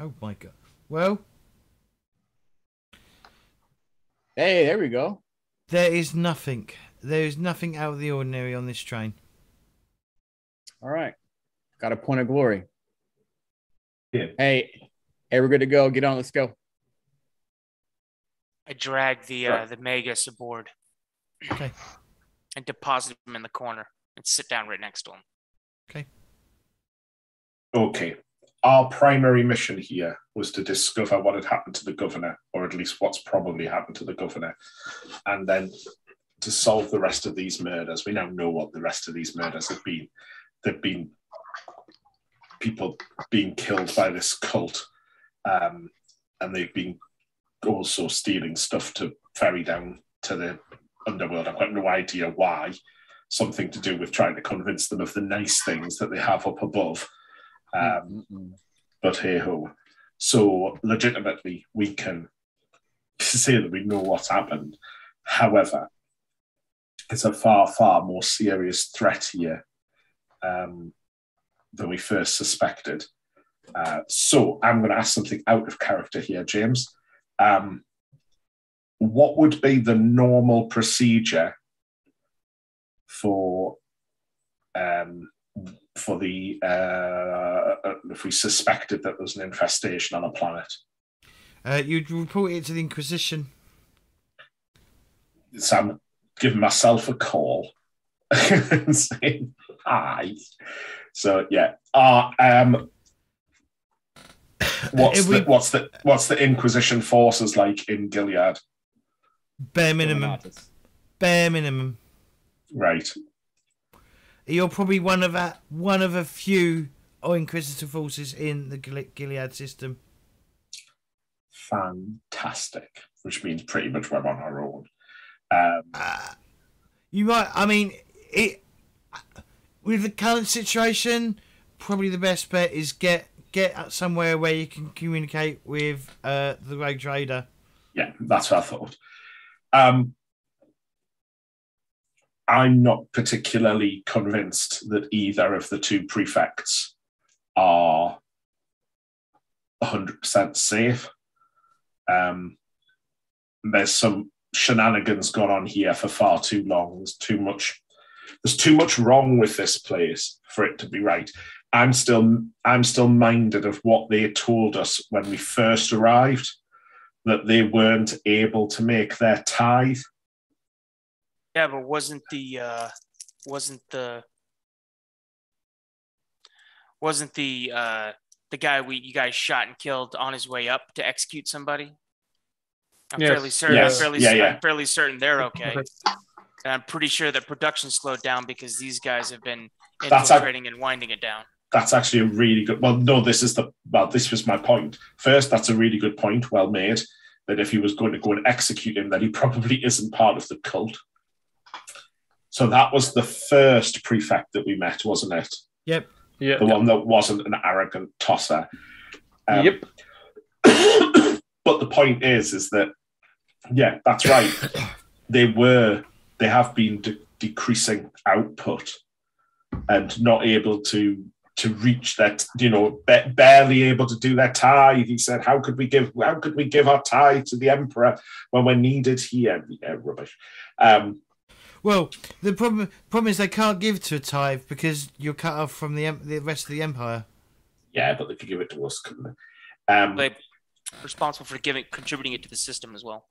Oh my god. Well, Hey, there we go. there is nothing. There is nothing out of the ordinary on this train. All right. Got a point of glory. Yeah. Hey, hey, we're good to go. Get on. Let's go. I drag the uh, the Magus aboard Okay. and deposit him in the corner and sit down right next to him. Okay. Okay. Our primary mission here was to discover what had happened to the governor, or at least what's probably happened to the governor, and then to solve the rest of these murders. We now know what the rest of these murders have been. They've been people being killed by this cult, um, and they've been also stealing stuff to ferry down to the underworld. I've got no idea why. Something to do with trying to convince them of the nice things that they have up above. Um, Mm-mm. but hey ho. So legitimately, we can say that we know what's happened. However, it's a far, far more serious threat here um, than we first suspected. Uh, so I'm going to ask something out of character here, James. Um, what would be the normal procedure for um, for the uh, if we suspected that there was an infestation on a planet. Uh, you'd report it to the Inquisition. So I'm giving myself a call and saying hi. So yeah, uh, um, what's If the what's the what's the Inquisition forces like in Gilead? Bare minimum. Bare minimum. Right. You're probably one of a one of a few Inquisitor forces in the Gilead system. Fantastic. Which means pretty much we're on our own. Um, Uh, you might. I mean, it with the current situation, probably the best bet is get get somewhere where you can communicate with uh, the rogue trader. yeah, that's what I thought. Um, I'm not particularly convinced that either of the two prefects are 100% safe. Um, there's some shenanigans gone on here for far too long. There's too much. There's too much wrong with this place for it to be right. I'm still I'm still minded of what they told us when we first arrived that they weren't able to make their tithe. Yeah, but wasn't the uh, wasn't the wasn't the uh, the guy we you guys shot and killed on his way up to execute somebody? I'm Yes. fairly certain. Yes. I'm fairly, Yeah, yeah. I'm fairly certain they're okay. And I'm pretty sure that production slowed down because these guys have been That's a- infiltrating and winding it down. That's actually a really good. Well, no, this is the. Well, this was my point. First, that's a really good point. Well made. That if he was going to go and execute him, that he probably isn't part of the cult. So that was the first prefect that we met, wasn't it? Yep. Yeah. The one that wasn't an arrogant tosser. Um, yep. but the point is, is that yeah, that's right. they were, they have been de- decreasing output and not able to to reach that, you know, ba- barely able to do their tithe. He said, "How could we give? How could we give our tithe to the emperor when we're needed here?" Yeah, rubbish. Um, Well, the problem problem is they can't give to a tithe because you're cut off from the the rest of the empire. yeah, but they could give it to us, couldn't they? Um, They responsible for giving contributing it to the system as well.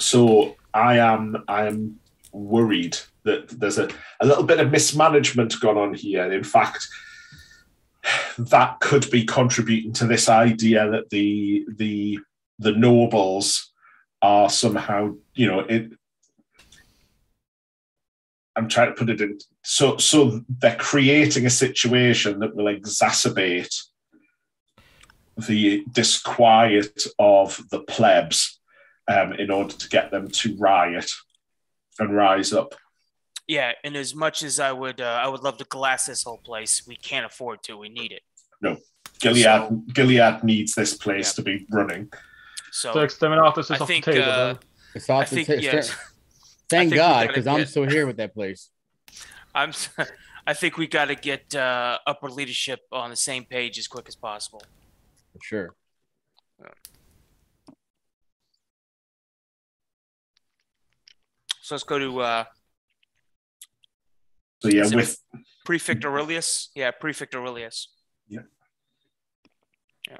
So I am I am worried that there's a, a little bit of mismanagement gone on here. In fact, that could be contributing to this idea that the the the nobles are somehow, you know, it I'm trying to put it in so so they're creating a situation that will exacerbate the disquiet of the plebs um, in order to get them to riot and rise up. Yeah, and as much as I would, uh, I would love to glass this whole place. We can't afford to. We need it. No, Gilead So- Gilead needs this place to be running. So, So Exterminatus is I off think, the table. uh, then. It's off I the think ta- yes. Thank God, because I'm still here with that place. I'm. I think we got to get uh, upper leadership on the same page as quick as possible. For sure. So let's go to uh, So yeah, with Prefect Aurelius. Yeah, Prefect Aurelius. Yeah.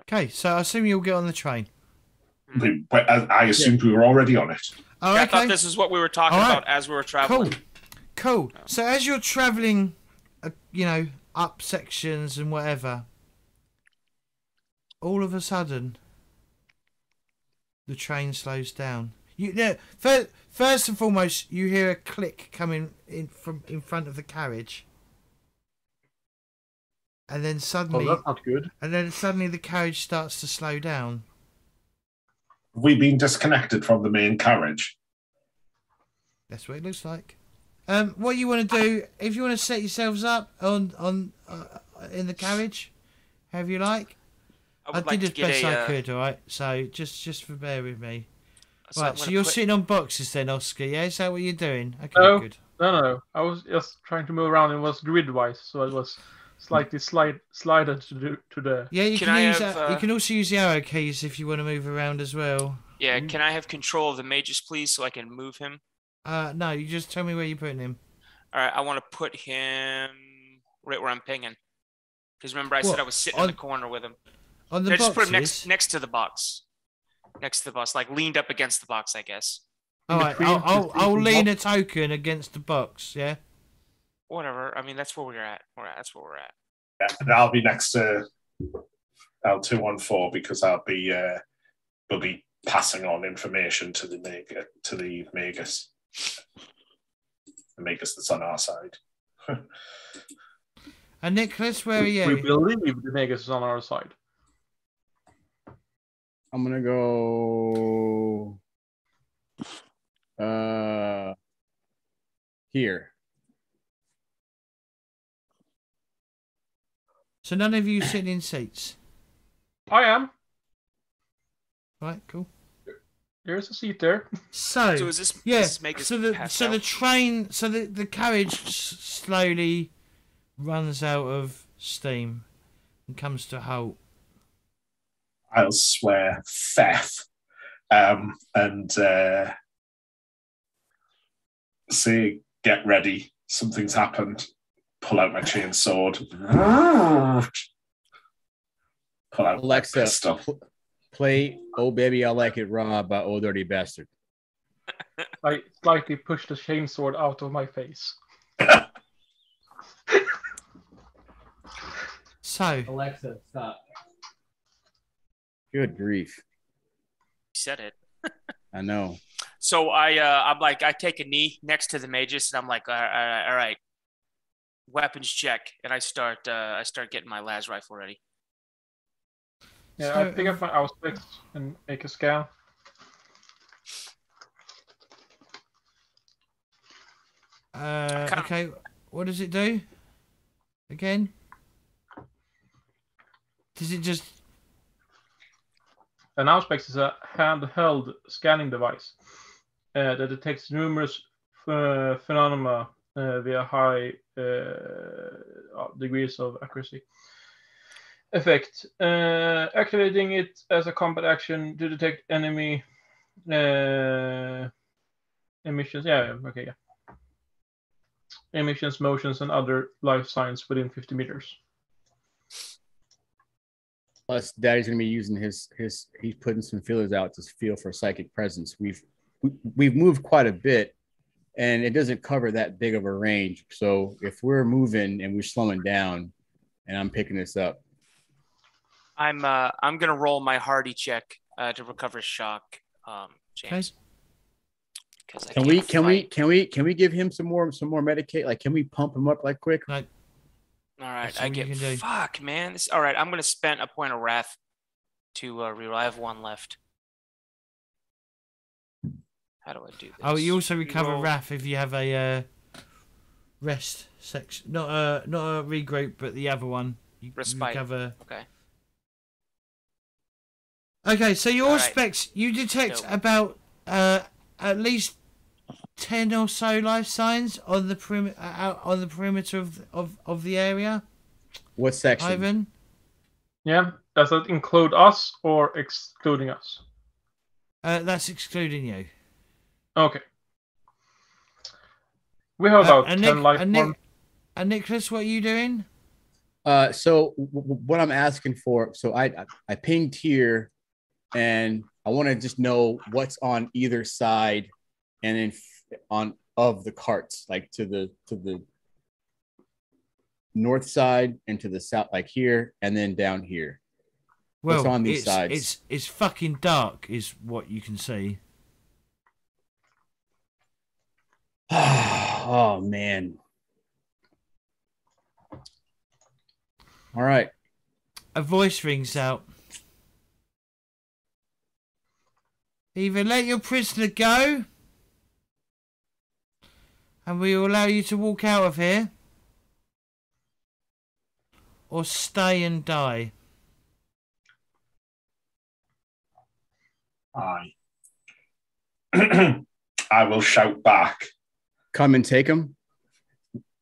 Okay, so I assume you'll get on the train. we- but I I assumed we were already on it. Oh, Yeah, I thought this is what we were talking All right. about as we were traveling. Cool. Cool. So as you're traveling, uh, you know, up sections and whatever, all of a sudden, the train slows down. You know, first, first and foremost, you hear a click coming in from in front of the carriage, and then suddenly, Oh, that's not good. and then suddenly the carriage starts to slow down. Have we been disconnected from the main carriage? That's what it looks like. Um, what you want to do, if you want to set yourselves up on on uh, in the carriage, however you like. I I, like did to as best a. I uh, could, all right. So just just for bear with me. so right, so you're put- sitting on boxes then, Oscar. Yeah, is that what you're doing? Okay, No. good. No, no, no. I was just trying to move around. It was grid-wise, so it was slightly slide slider to do to the. Yeah, you Can can, I use have, that. You uh, can also use the arrow keys if you want to move around as well. Yeah, can I have control of the magus, please, so I can move him? Uh, no, you just tell me where you're putting him. All right, I want to put him right where I'm pinging. Because remember, I said I was sitting in the corner with him. On the I just boxes. put him next next to the box, next to the box, like leaned up against the box, I guess. all right, I'll, I'll, I'll lean a token against the box. Yeah. Whatever. I mean, that's where we're at. We're at. That's where we're at. Yeah, and I'll be next to L two one four because I'll be uh, will be passing on information to the Mega to the Magus. The Magus that's on our side. And Nicholas, where are you? We believe the Negus is on our side. I'm gonna go uh here. So none of you sitting in seats. I am. Right, cool. There's a seat there. So, So is this? yeah, This make so the pass so the train, so the the carriage slowly runs out of steam and comes to a halt. I'll swear theft um, and uh, say, get ready. Something's happened. Pull out my chain sword. Pull out Alexa, my pistol. pl- play "Oh Baby I Like It Raw" by Ol' Dirty Bastard. I slightly pushed the chainsword out of my face. So, Alexa, stop. Good grief! You said it. I know. So I, uh, I'm like, I take a knee next to the mages, and I'm like, all right, all right, weapons check, and I start, uh, I start getting my las rifle ready. Yeah, So, I pick up my auspex and make a scan. uh, okay, what does it do? Again? Does it just An auspex is a handheld scanning device uh, that detects numerous uh, phenomena via high uh, uh, degrees of accuracy. Effect: uh, activating it as a combat action to detect enemy uh, emissions. Yeah, okay, yeah. Emissions, motions, and other life signs within 50 meters. Plus, Daddy's gonna be using his his. He's putting some feelers out to feel for psychic presence. We've we, we've moved quite a bit, and it doesn't cover that big of a range. So if we're moving and we're slowing down, and I'm picking this up, I'm uh, I'm gonna roll my hardy check uh, to recover shock, um, James. Because I can we can't can we can we can we give him some more some more Medicae? Like, can we pump him up like quick? No, All right, I get fuck, man. This, all right, I'm gonna spend a point of wrath to uh, reroll. I have one left. How do I do this? Oh, you also recover Reroll. wrath if you have a uh, rest section. Not a not a regroup, but the other one. You Respite. recover. Okay. Okay, so your Alright. specs, you detect Dope. about uh, at least ten or so life signs on the perim- uh, out on the perimeter of of, of the area. What section? Ivan, Yeah. Does that include us or excluding us? uh, that's excluding you. Okay. We have Uh, about and 10 Nick- life and Nick- And Nicholas, what are you doing? Uh, so w- w- what I'm asking for, so I I, I pinged here, and I want to just know what's on either side, and then f- on of the carts, like to the to the north side and to the south, like here, and then down here. Well, What's on these it's, sides? It's it's fucking dark, is what you can see. oh man. All right. A voice rings out. Either let your prisoner go, and we will allow you to walk out of here, or stay and die. Aye. I will shout back. Come and take him.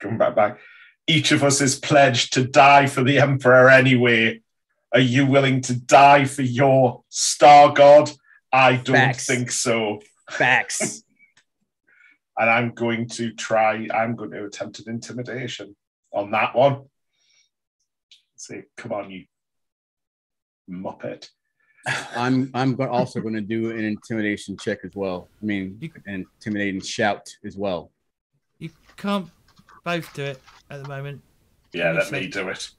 Come back, back. Each of us is pledged to die for the Emperor anyway. Are you willing to die for your star god? I don't Facts. think so. Facts. And I'm going to try, I'm going to attempt an intimidation on that one. Say, come on, you muppet. I'm I'm also going to do an intimidation check as well. I mean, an intimidating shout as well. Can't both do it at the moment. Yeah, let me a me sec. do it.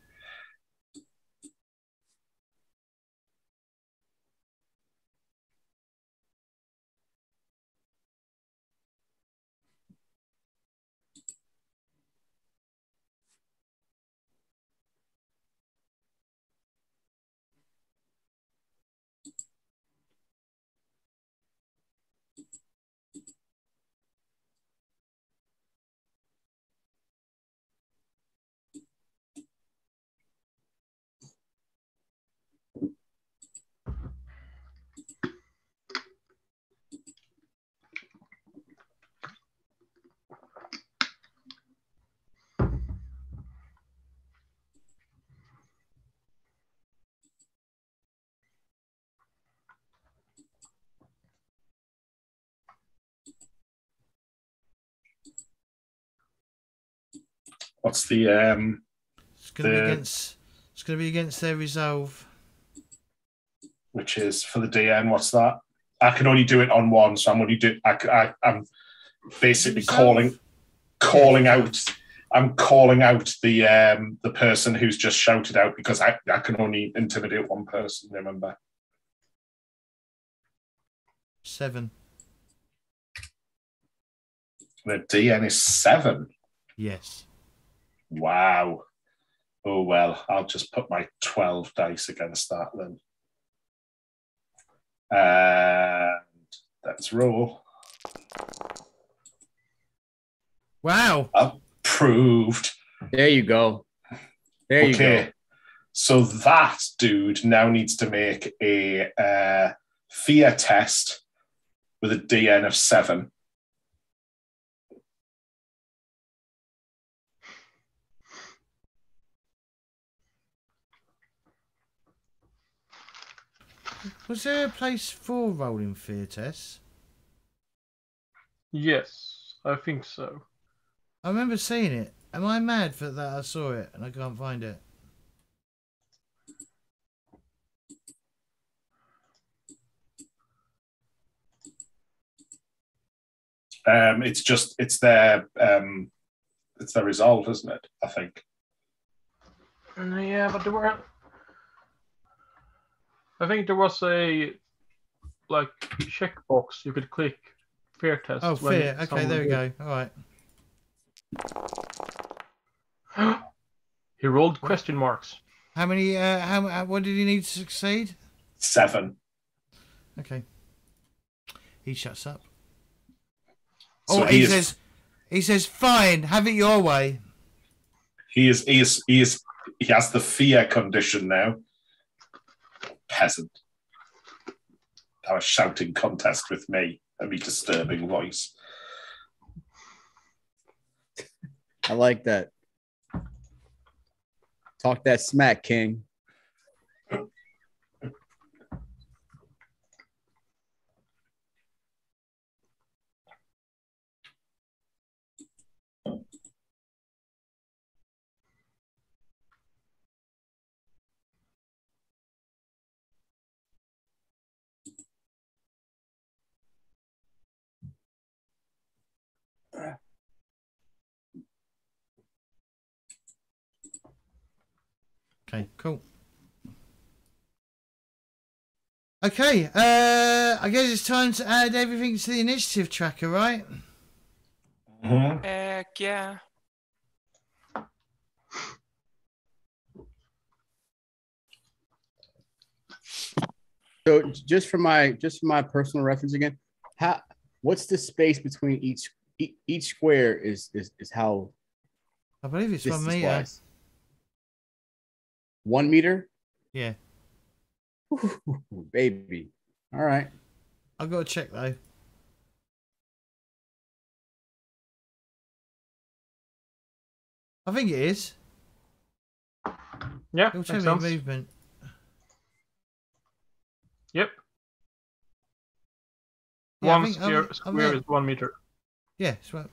What's the um It's going to be against. It's to be against their resolve. which is for the DN? What's that? I can only do it on one, so I'm only do. I, I, I'm basically Resolve? calling, calling out. I'm calling out the um the person who's just shouted out because I, I can only intimidate one person. Remember? Seven. The DN is seven. Yes. Wow. Oh well, I'll just put my twelve dice against that then. And let's roll. Wow. Approved. There you go. There you okay. go. So that dude now needs to make a uh, fear test with a DN of seven. Was there a place for rolling fear tests? Yes, I think so. I remember seeing it. Am I mad for that? I saw it and I can't find it. Um, it's just it's their um, it's their resolve, isn't it? I think. Mm, Yeah, but there were. I think there was a like checkbox you could click fear test. Oh, fear. Okay, there we go. All right. he rolled question marks. How many? Uh, how? how- What did he need to succeed? Seven. Okay. He shuts up. So oh, he he is- says. He says, "Fine, have it your way." He is he is he is he has the fear condition now. Peasant. Have a shouting contest with me me disturbing voice. I like that. Talk that smack, King. Okay, cool. Okay, uh, I guess it's time to add everything to the initiative tracker, right? Mhm. Heck yeah. So just for my just for my personal reference again, how what's the space between each e- each square is is is how I believe it's one distance meter. wise? One meter, Yeah, Ooh, baby. All right. I've got to check though. I think it is. Yeah, It'll makes show me sense. movement. Yep. Yeah, I one think I'm- square, I'm square there. is one meter. Yeah, it's right.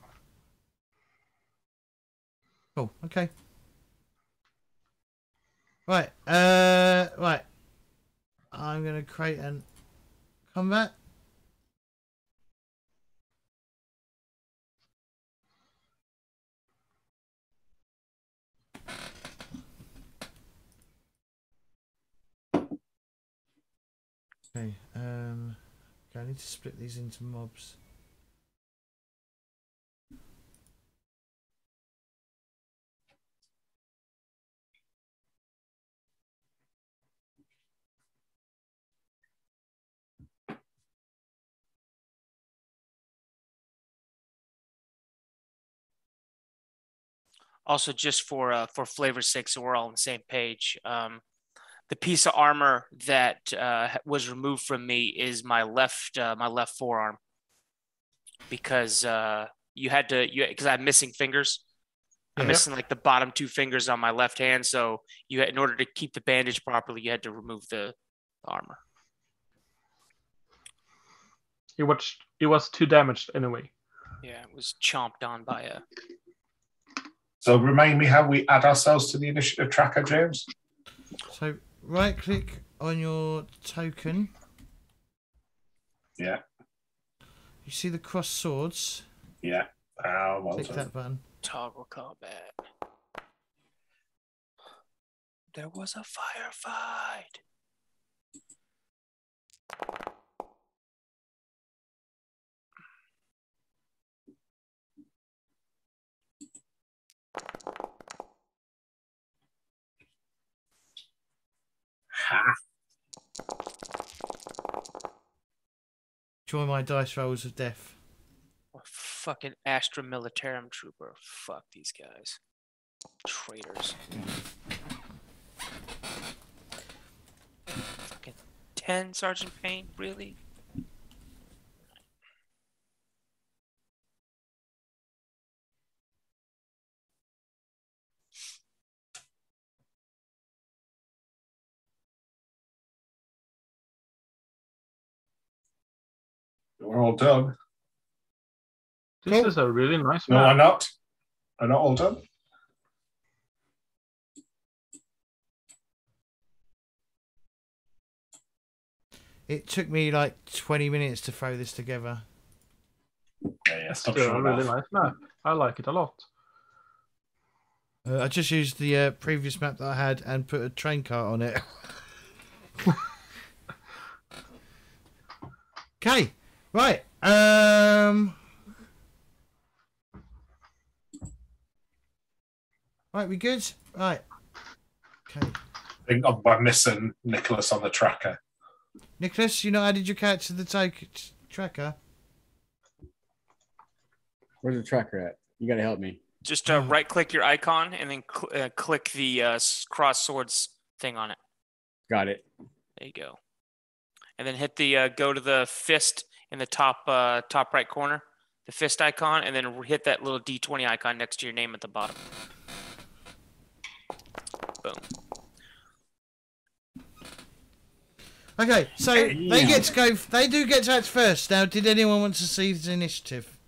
Cool. Okay. Right. Uh. Right. I'm gonna create an combat. Okay. Um. Okay, I need to split these into mobs. Also, just for uh, for flavor's sake, so we're all on the same page. Um, the piece of armor that uh, was removed from me is my left uh, my left forearm because uh, you had to you because I have missing fingers. I'm Yeah. missing like the bottom two fingers on my left hand, so you had, in order to keep the bandage properly, you had to remove the armor. It was it was too damaged anyway. Yeah, it was chomped on by a. So remind me how we add ourselves to the initiative tracker, James. So right click on your token. Yeah, You see the cross swords. yeah. Ah, well Click done. that button. toggle combat. There was a firefight. Join my dice rolls of death. Fucking Astra Militarum trooper. Fuck these guys. Traitors. Fucking 10 Sergeant Payne? Really? We're all done. This Cool. is a really nice No, I'm not. I'm not all done. It took me like 20 minutes to throw this together. Yeah, stop Still a really off. nice map. I like it a lot. Uh, I just used the uh, previous map that I had and put a train cart on it. okay, right. Um, right, we good? Right. Okay, I think I'm, we're missing Nicholas on the tracker. Nicholas, you not added your cat to the take tracker. Where's the tracker at? You got to help me. Just uh, right click your icon and then cl- uh, click the uh, cross swords thing on it. Got it. There you go. And then hit the uh, go to the fist in the top uh, top right corner, the fist icon, and then hit that little D20 icon next to your name at the bottom. Boom. Okay, so they get to go. They do get to act first. Now, did anyone want to see the initiative?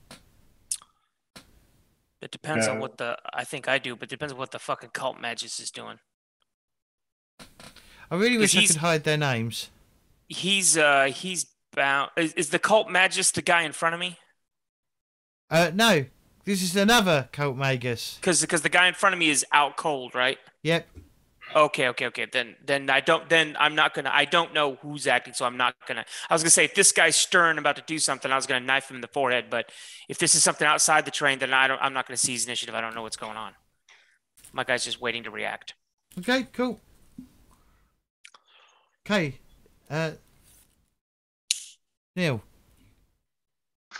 It depends on what the I think I do, but it depends on what the fucking cult magus is doing. I really wish I could hide their names. He's uh he's bound. Is, is the cult magus the guy in front of me? Uh, no, this is another cult magus. Because because the guy in front of me is out cold, right? Yep. Okay, okay, okay. Then then I don't then I'm not gonna I don't know who's acting, so I'm not gonna I was gonna say if this guy's stern about to do something, I was gonna knife him in the forehead, but if this is something outside the train, then I don't I'm not gonna seize initiative. I don't know what's going on. My guy's just waiting to react. Okay, cool. Okay. Uh, Neil.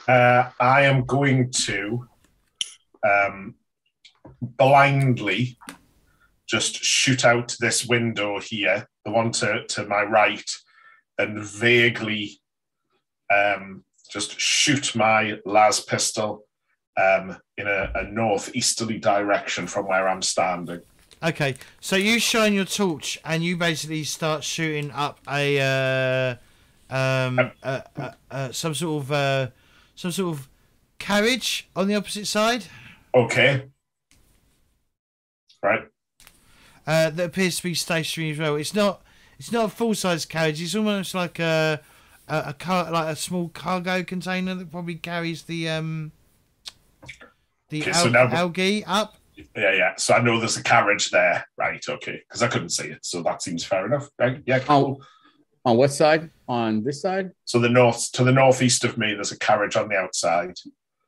Uh, I am going to um, blindly just shoot out this window here, the one to, to my right, and vaguely um, just shoot my las pistol um, in a, a northeasterly direction from where I'm standing. Okay, so you shine your torch and you basically start shooting up a uh, um, uh, uh, uh, some sort of uh, some sort of carriage on the opposite side Okay. Right. uh, that appears to be stationary as well. It's not it's not a full size carriage. It's almost like a a, a car like a small cargo container that probably carries the um the Okay, al- so now- algae up. Yeah, yeah. So I know there's a carriage there. Right. Okay. Because I couldn't see it. So that seems fair enough. Right. Yeah. Cool. On what side? On this side? So the north to the northeast of me, there's a carriage on the outside.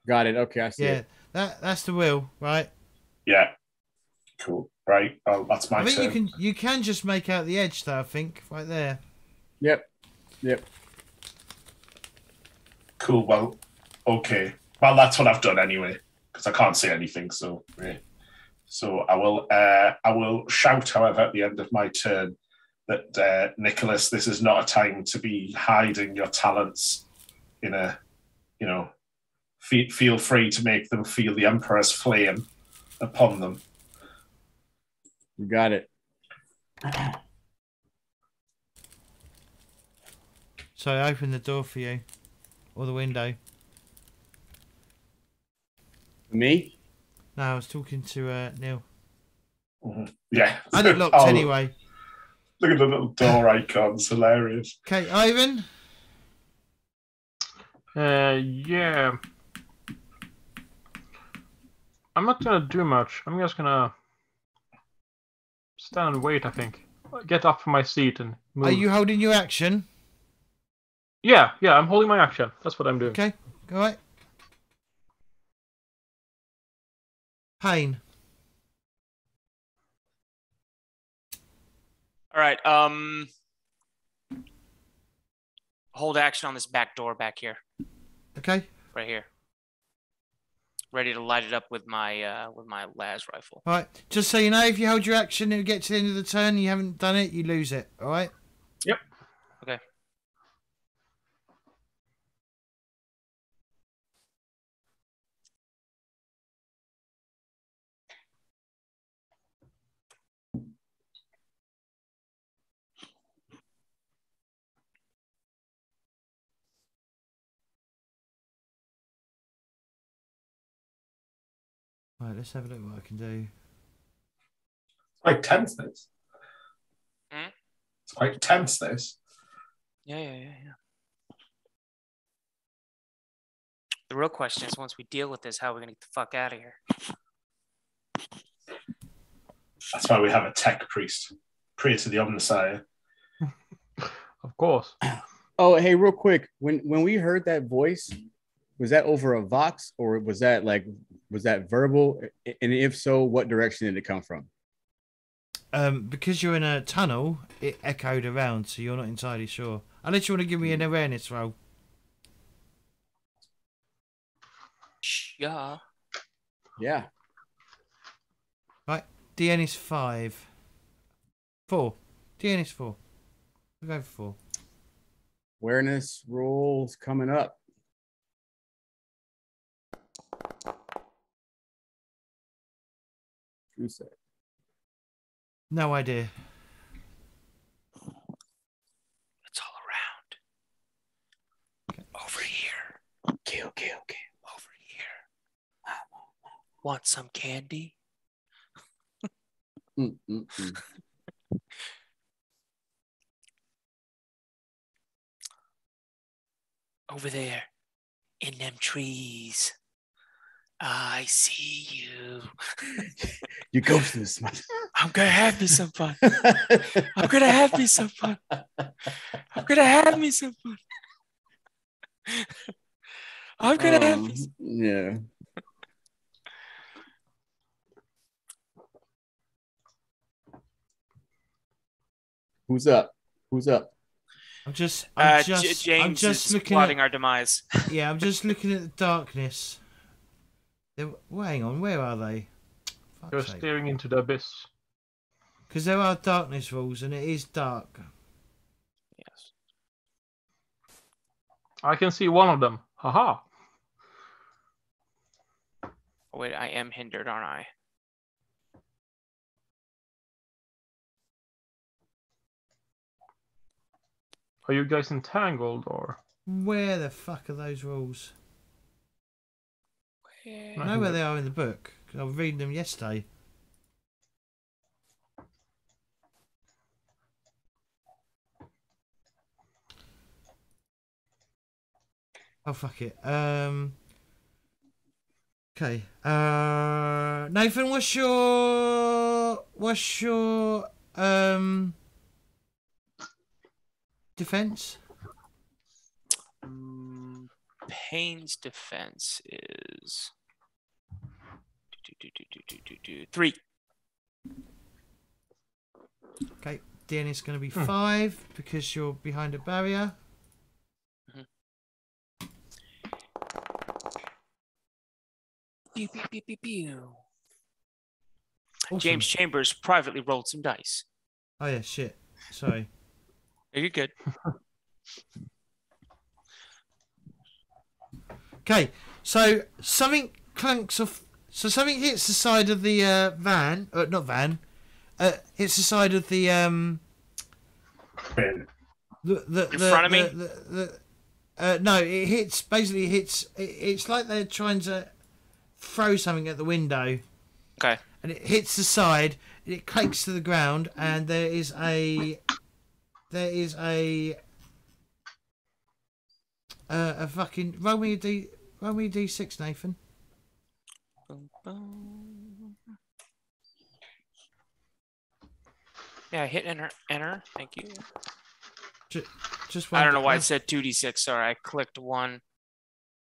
Got it. Okay, I see Yeah, it. that that's the wheel, right? Yeah. Cool. Right. Oh, that's my I think turn. you can you can just make out the edge though. I think right there. Yep. Yep. Cool. Well, okay. Well, that's what I've done anyway, because I can't see anything. So, yeah. so I will. Uh, I will shout, however, at the end of my turn, that uh, Nicholas, this is not a time to be hiding your talents in a, you know, fe- feel free to make them feel the Emperor's flame upon them. You got it. So I open the door for you, or the window. Me? No, I was talking to uh, Neil. Mhm. Yeah. I had it locked Oh, anyway. Look at the little door icons. Hilarious. Okay, Ivan. Uh, yeah. I'm not gonna do much. I'm just gonna stand and wait. I think. Get up from my seat and move. Are you holding your action? Yeah, yeah. I'm holding my action. That's what I'm doing. Okay, go all right. Pain. All right. Um hold action on this back door back here. Okay. Right here. Ready to light it up with my uh with my las rifle. All right. Just so you know, if you hold your action and you get to the end of the turn, and you haven't done it, you lose it. All right. Yep. Okay. Right. Let's have a look what I can do. Quite tense, this. Hmm? It's quite tense, this. Yeah, yeah, yeah, yeah. The real question is, once we deal with this, how are we gonna get the fuck out of here? That's why we have a tech priest. Pray to the Omnissiah. Of course. Oh, hey, real quick. When when we heard that voice, was that over a vox or was that like was that verbal? And if so, what direction did it come from? Um, because you're in a tunnel, it echoed around, so you're not entirely sure. Unless you want to give me an awareness roll. Yeah. Yeah. Right. DN is five. Four. DN is four. We'll go for four. Awareness rules coming up. Who said? No idea. It's all around. Over here. Okay, okay, okay. Over here. Want some candy? Mm, mm, mm. Over there. In them trees. I see you. You ghost this month. I'm gonna have me some fun. I'm gonna have me some fun. I'm gonna have me some fun. I'm gonna have me. Um, Some- yeah. Who's up? Who's up? I'm just. I'm Uh, J- just. James I'm just is looking plotting at. our demise. Yeah, I'm just looking at the darkness. They're, well, hang on, where are they? You're staring into the abyss. Because there are darkness rules, and it is dark. Yes. I can see one of them. Haha. Oh, wait, I am hindered, aren't I? Are you guys entangled or? Where the fuck are those rules? I I know where they are in the book. 'cause I was reading them yesterday. Oh fuck it. Um. Okay. Uh, Nathan, what's your what's your um defense? Mm, Payne's defense is do, do, do, do, do, do, do, three. Okay, DN is going to be Hmm. five because you're behind a barrier. Pew, pew, pew, pew, pew. Awesome. James Chambers privately rolled some dice. Oh yeah, shit. Sorry. Are You're good. Okay, so something clanks off. So something hits the side of the uh, van, uh, not van. Uh, hits the side of the um. The, the, In the, front of me? the- the- the- uh, no, it hits. Basically, it hits. It, it's like they're trying to throw something at the window, Okay. and it hits the side. And it clanks to the ground, and there is a. There is a. Uh, a fucking roll me a d. Roll me a d six, Nathan. Boom, boom. Yeah, I hit enter. Enter. Thank you. Just I don't know why it said 2d6. Sorry, I clicked one.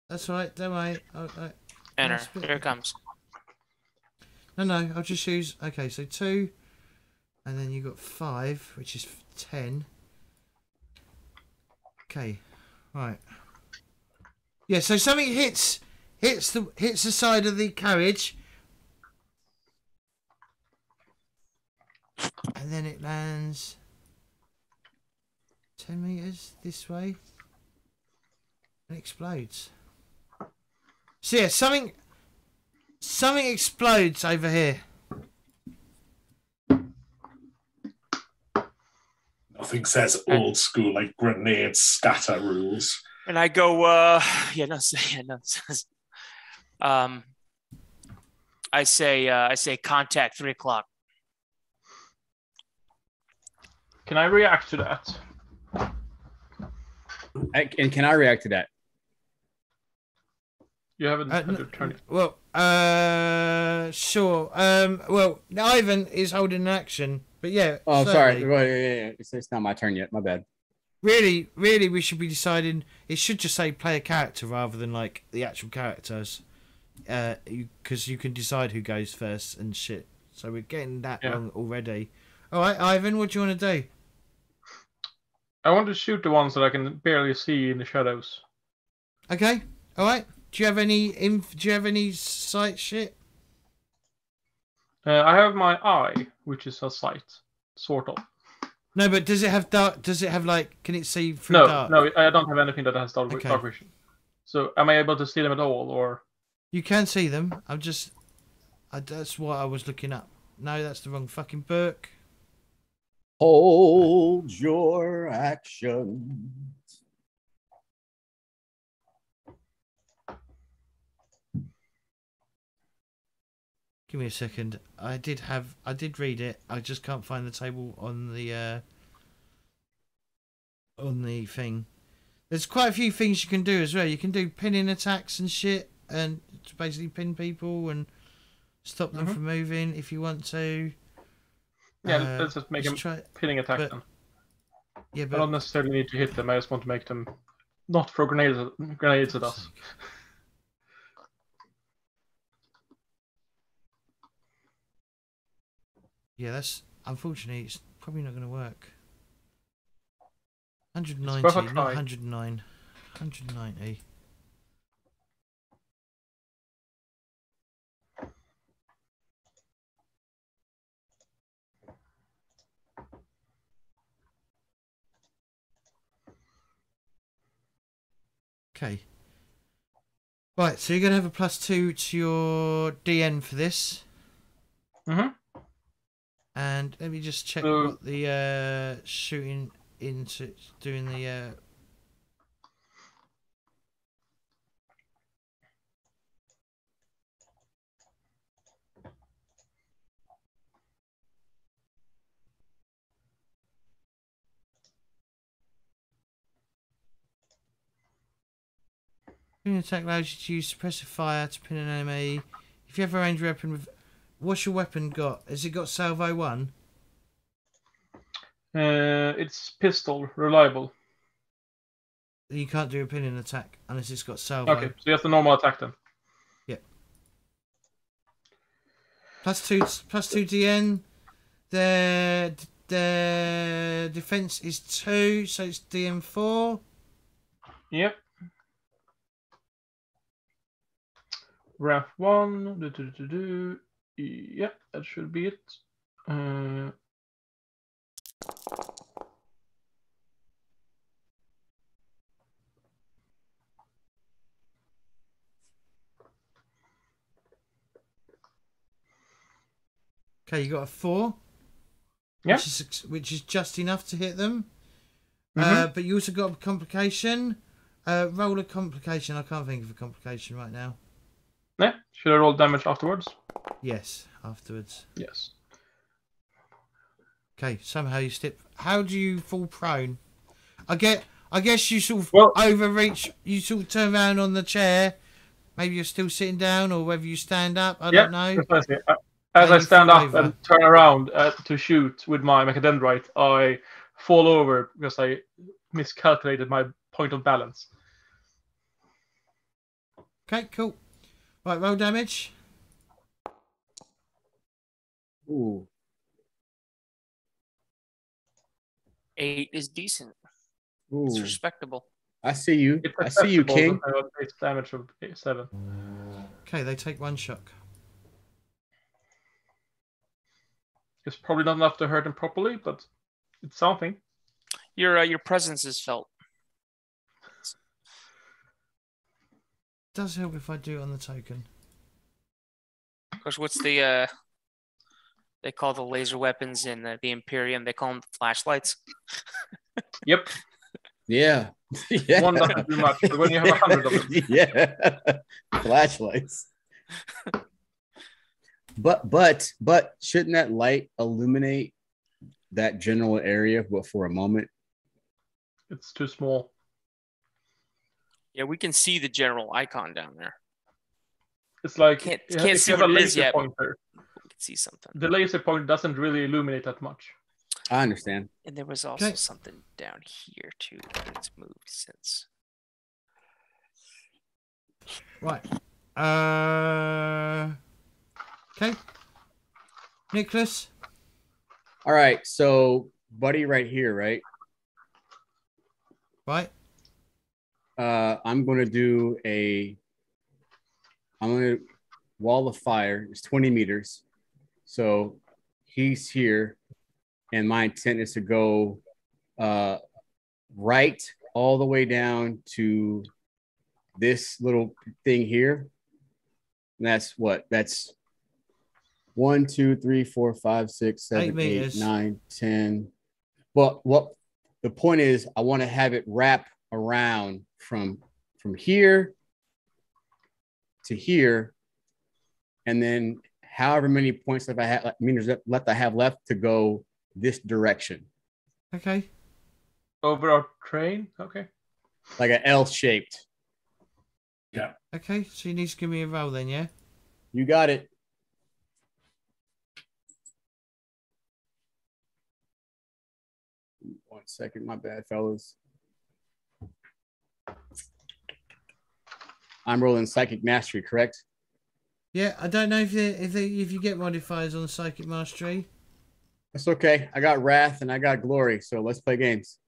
That's all right. Don't worry. I, I, Enter. Here it comes. no, no. I'll just use. Okay, so two, and then you got five, which is ten. Okay, right. Yeah. So something hits hits the hits the side of the carriage, and then it lands ten meters this way, and explodes. So yeah, something something explodes over here. Nothing says old school like grenade scatter rules. And I go, uh, yeah, no, yeah, no. Um, I say, uh, I say, contact three o'clock. Can I react to that? I, and can I react to that? You haven't Uh, had turn. Well, uh, sure. Um, well, Ivan is holding an action, but yeah. Oh, sorry. Well, yeah, yeah, yeah. It's, it's not my turn yet. My bad. Really, really, we should be deciding. It should just say play a character rather than like the actual characters, uh, because you, can decide who goes first and shit. So we're getting that Yeah. wrong already. All right, Ivan, what do you want to do? I want to shoot the ones that I can barely see in the shadows. Okay, all right. Do you have any inf- Do you have any sight shit? Uh, I have my eye, which is a sight, sort of. No, but does it have dark? Does it have like? Can it see through No, dark? no, I don't have anything that has dark, Okay. dark vision. So, am I able to see them at all, or You can see them. I'm just. I, that's what I was looking up. No, that's the wrong fucking book. Hold your action. Give me a second. I did have. I did read it. I just can't find the table on the. uh On the thing. There's quite a few things you can do as well. You can do pinning attacks and shit, and to basically pin people and stop them Mhm. from moving if you want to. yeah, Uh, let's just make them try- pinning attack but- them. Yeah, but I don't necessarily need to hit them. I just want to make them not throw grenades at, grenades at us. Yeah, that's unfortunately it's probably not going to work. 190, worth a not try. 109. 190. Okay. Right, so you're going to have a plus two to your DN for this. Mhm. And let me just check So- what the uh, shooting into doing the. Uh... Pin attack allows you to use suppressive fire to pin an enemy. If you have a ranged weapon with, what's your weapon got? Has it got salvo one? Uh, it's pistol, reliable. You can't do a pinning attack unless it's got salvo. Okay, so you have the normal attack then. Plus two, plus two DN. The the defense is two, so it's DN four. Yep. Wrath one. Do, do, do, do. Yeah, that should be it. Uh, Okay, you got a four. Yeah. Which is which is just enough to hit them. mhm. Uh, but you also got a complication. Uh, roll a complication. I can't think of a complication right now. Should I roll damage afterwards? Yes, afterwards. Yes. Okay, somehow you step. How do you fall prone? I get. I guess you sort of Well- overreach. You sort of turn around on the chair. Maybe you're still sitting down, or whether you stand up. I Yeah, don't know. Precisely. Uh, As I stand up over. and turn around uh, to shoot with my mechadendrite, I fall over because I miscalculated my point of balance. Okay, cool. Right, roll damage. Ooh. Eight is decent. Ooh. It's respectable. I see you. I see you, King. I got base damage of eight- seven. Okay, they take one shock. It's probably not enough to hurt him properly, but it's something. Your uh, your presence is felt. Does help if I do it on the token. Of course, what's the uh they call the laser weapons in uh, the Imperium? They call them flashlights. Yep, Yeah. yeah. one doesn't do much, but when you have a hundred of them, yeah. Flashlights. But but but shouldn't that light illuminate that general area but for a moment? it's too small. Yeah, we can see the general icon down there. It's like Can't- you can't if see you a what it is yet. pointer. We can see something. The laser pointer doesn't really illuminate that much. I understand. And there was also Okay. something down here too that's moved since. Right. Uh. Okay. Nicholas. All right. So, buddy, right here, right? Right. Uh, I'm going to do a. I'm going to wall of fire. It's 20 meters. So he's here, and my intent is to go uh, right all the way down to this little thing here. And that's what? That's one, two, three, four, five, six, seven, eight, meters. But what the point is, I want to have it wrap around from from here to here, and then however many points left I have like, meters left I have left to go this direction, Okay. Over our train. Okay. like an L shaped. Yeah. Okay. So you need to give me a roll then, yeah. You got it. One second, my bad, fellas. I'm rolling psychic mastery, correct? Yeah. I don't know if they, if they, if you get modifiers on psychic mastery. That's okay. I got wrath and I got glory, so let's play games.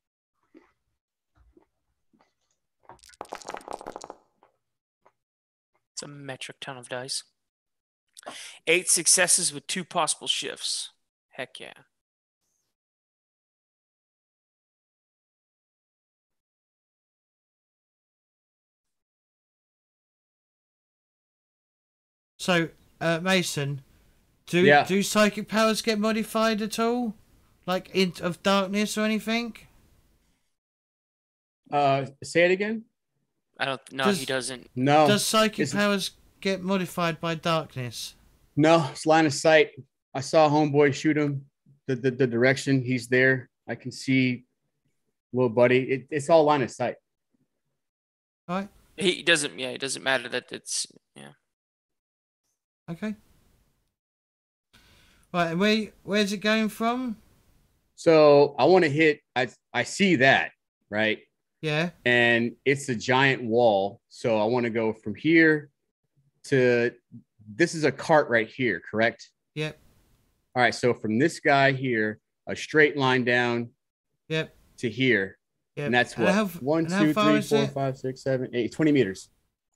It's a metric ton of dice. Eight successes with two possible shifts. Heck yeah. So, uh, Mason, do Yeah. do psychic powers get modified at all? Like int of darkness or anything? Uh, say it again. I don't. No, Does- he doesn't. No, Does psychic it's- powers get modified by darkness? no, it's line of sight. I saw homeboy shoot him. The, the the direction he's there, I can see little buddy. It, it's all line of sight. Right. He doesn't. Yeah, it doesn't matter that it's. Yeah. Okay. Right. And where where's it going from? So I want to hit. I I see that right, Yeah. and it's a giant wall. So I want to go from here to. This is a cart right here, correct? Yep. All right. So from this guy here, a straight line down Yep. to here, Yep. and that's And what how- one, and how two, far three, four, it? five, six, seven, eight. 20 meters.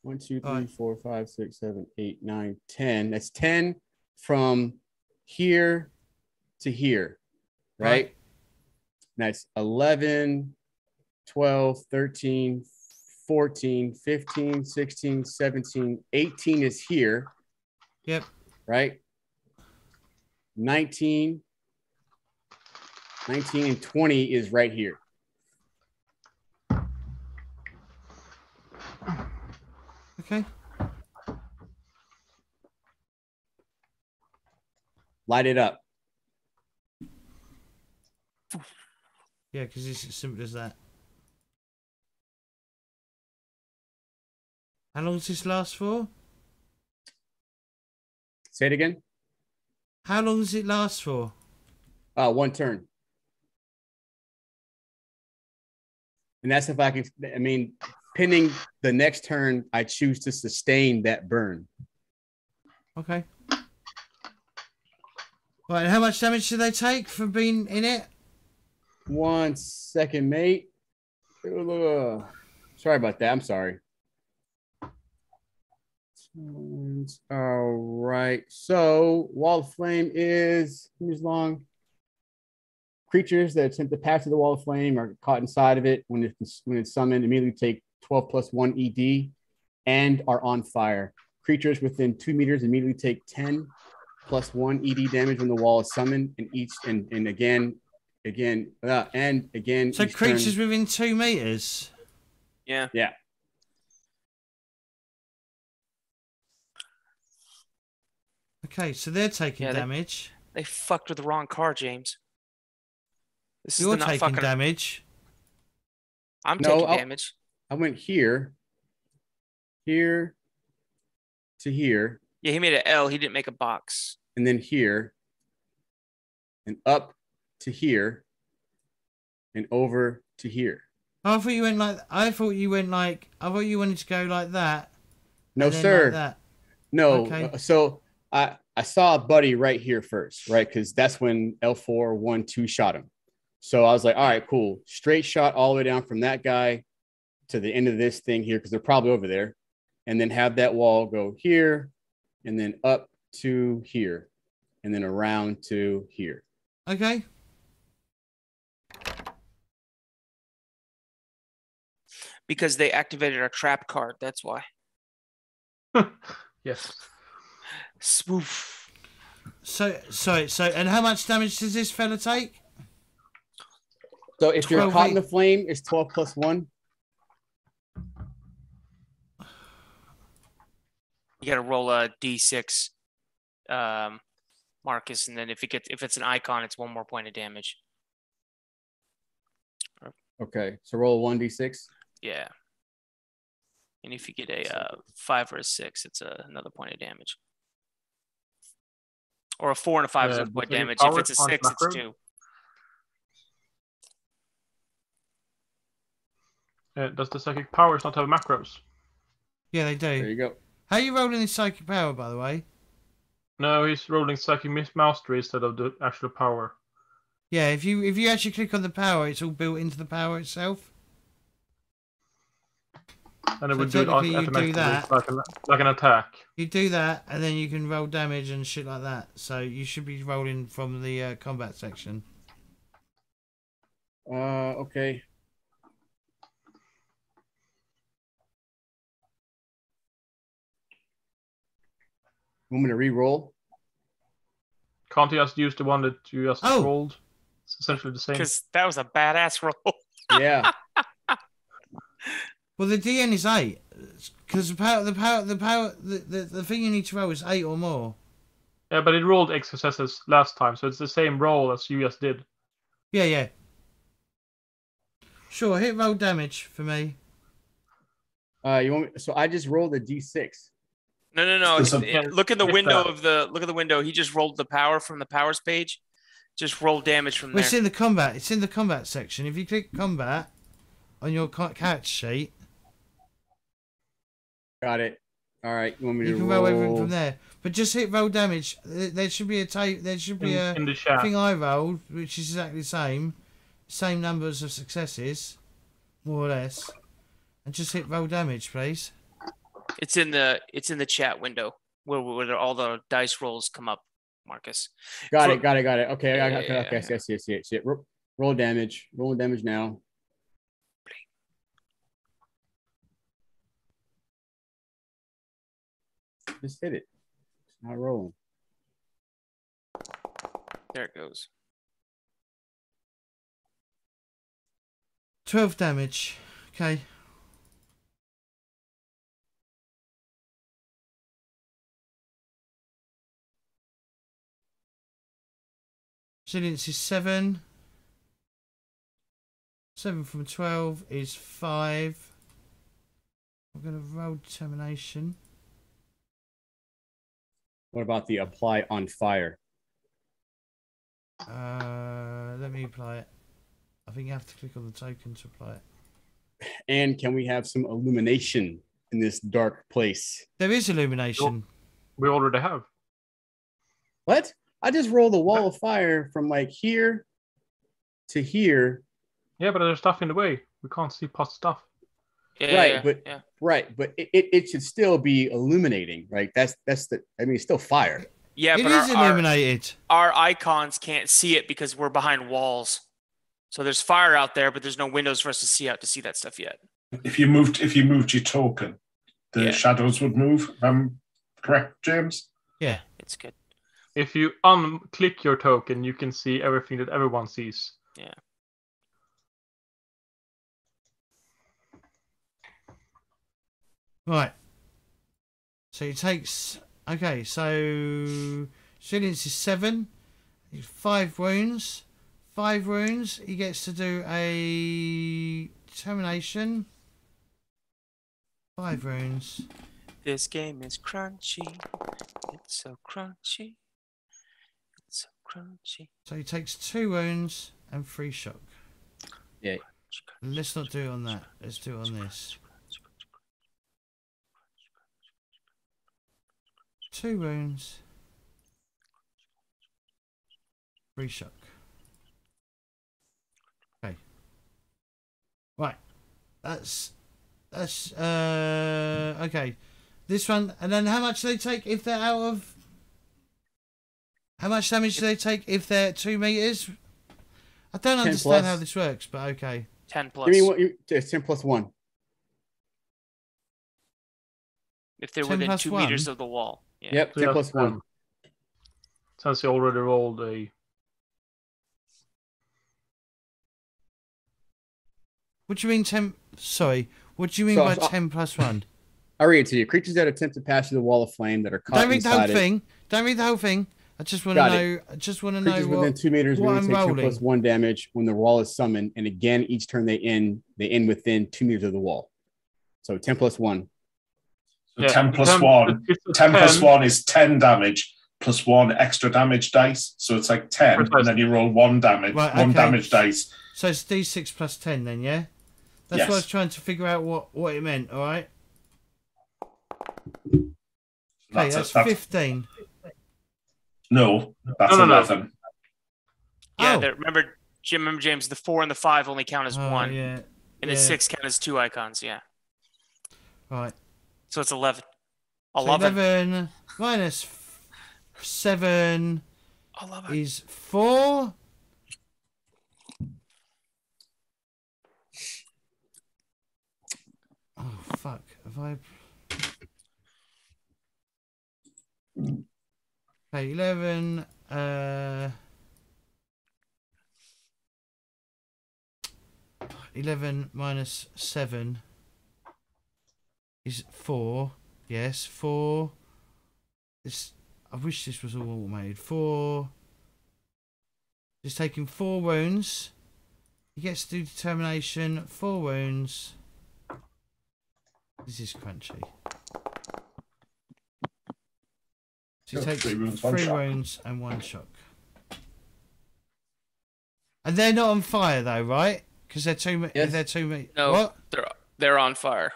One, two, three, four, five, six, seven, eight, nine, 10. That's 10 from here to here, right? Right. That's 11, 12, 13, 14, 15, 16, 17, 18 is here, Yep. right? 19, 19 and 20 is right here. Okay. Light it up. Yeah, because it's as simple as that. How long does this last for? Say it again. How long does it last for? Uh, one turn. And that's if I can, I mean, pinning the next turn, I choose to sustain that burn. Okay. Right, and how much damage do they take for being in it? One second, mate. Ugh. Sorry about that. I'm sorry. All right. So, wall of flame is as long. Creatures that attempt to pass through the wall of flame are caught inside of it when it's when it's summoned. Immediately take 12 plus one ED, and are on fire. Creatures within two meters immediately take 10 plus one ED damage when the wall is summoned, and each and and again, again, uh, and again. So creatures turn- within two meters. Yeah. yeah. Okay, so they're taking Yeah, damage. They fucked with the wrong car, James. This is You're the taking fucking. damage. I'm No, taking I'll- damage. I went here, here, to here, Yeah, he made an L. He didn't make a box. and then here, and up to here, and over to here. I thought you went like. I thought you went like. I thought you wanted to go like that. No, sir. Like that. No. Okay. uh, So I I saw a buddy right here first, right? Because that's when L4 one two shot him. So I was like, all right, cool. Straight shot all the way down from that guy to the end of this thing here, because they're probably over there. And then have that wall go here and then up to here and then around to here. Okay. Because they activated our trap card. That's why. Yes. Spoof. So sorry. So and how much damage does this fella take? So if you're 12 caught in the flame, it's 12 plus one. You got to roll a d6, um, Marcus, and then if it gets if it's an icon, it's one more point of damage. Okay. So roll a 1d6. Yeah. And if you get a uh, five or a six, it's a, another point of damage. Or a four and a five is Uh, a point does damage. If it's a on six, it's two. Uh, does the psychic powers not have macros? Yeah, they do. There you go. How are you rolling his psychic power, by the way? No, he's rolling psychic mastery instead of the actual power. Yeah, if you if you actually click on the power, it's all built into the power itself. And it So would do it technically you do that. like an, like an attack. You do that, and then you can roll damage and shit like that. So you should be rolling from the uh, combat section. Uh, okay. Want me to re-roll? Can't you just use the one that you just Oh. rolled? It's essentially the same. Because that was a badass roll. Yeah. Well, the DN is eight, because the power, the power, the power, the, the the thing you need to roll is eight or more. Yeah, but it rolled X successes last time, so it's the same roll as you just did. Yeah, yeah. Sure, hit roll damage for me. Uh, you want me, so I just rolled a d6. No, no, no. It- it- look in the window of the look at the window. He just rolled the power from the powers page. Just roll damage from Well, it's in the combat. It's in the combat section. If you click combat on your ca- catch sheet, Got it. All right. You want me you to can roll? roll everything from there. But just hit roll damage. There there should be a tape. There should In, be a in the thing I rolled, which is exactly the same, same numbers of successes, more or less, and just hit roll damage, please. It's in the it's in the chat window where, where all the dice rolls come up, Marcus. Got For- it. Got it. Got it. Okay. I Yeah, got yeah, okay. yeah, I see. I see. I see. I see it. Ro- Roll damage. Roll damage now. Just hit it. It's not rolling. There it goes. Twelve damage. Okay. Resilience is seven. Seven from twelve is five. I'm gonna roll determination. What about the apply on fire? Uh, let me apply it. I think you have to click on the token to apply it. And can we have some illumination in this dark place? There is illumination. We already have. What? I just rolled a wall of fire from like here to here. Yeah, but there's stuff in the way. We can't see past stuff. Yeah, Right, yeah, but- yeah. Right, but it, it, it should still be illuminating, right? That's that's the I mean it's still fire. Yeah, it but is our, our, illuminated. our icons can't see it because we're behind walls. So there's fire out there, but there's no windows for us to see out to see that stuff yet. If you moved, if you moved your token, the Yeah. shadows would move. If I'm correct, James. Yeah. It's good. If you unclick your token, you can see everything that everyone sees. Yeah. Right. So it takes. Okay, so. Resilience is seven. He's Five wounds. Five wounds. He gets to do a determination. Five wounds. This game is crunchy. It's so crunchy. It's so crunchy. So he takes two wounds and three shock. Yeah. Let's not do it on that. Let's do it on this. Two wounds. Three shock. Okay. Right. That's that's uh okay. This one and then how much do they take if they're out of how much damage do they take if they're two meters? I don't understand plus. how this works, but okay. 10 plus. Give me what you, it's 10 plus one. if they're 10 within plus two one? meters of the wall. Yeah. Yep, 10 yeah, plus one. Since you already rolled a What do you mean ten? Sorry, what do you mean So- by so- ten plus one? I'll read it to you. Creatures that attempt to pass through the wall of flame that are caught Don't read the whole inside it. thing. Don't read the whole thing. I just want to know. it. I just want to know Creatures within two meters what may take 10 plus one damage when the wall is summoned, and again each turn they end they end within two meters of the wall. So 10 plus one. So Yeah, 10 plus ten- 1. 10 plus 1 is 10 damage plus 1 extra damage dice. So it's like 10. And then you roll 1 damage, Right, 1 okay. damage dice. So it's D six plus ten then, yeah. That's Yes. what I was trying to figure out what what it meant. All right. Okay, That's, that's, it. that's fifteen. No, that's No, no, no. Yeah. Oh. remember, Jim, remember, James, the four and the five only count as Oh, one, Yeah. and the six count as two icons. Yeah. Right. So it's 11. So 11. 11 seven 11. is four. Oh fuck! Have I? Okay, eleven. Uh, eleven minus seven is four. Yes, four. This. I wish this was all automated. Four. He's taking four wounds. He gets to do determination. Four wounds. This is crunchy. So he Sure, takes three three, wounds, one shock. wounds and one shock. And they're not on fire though, right? Because they're two. me- Yes. They're two. me- No. What? They're, they're on fire.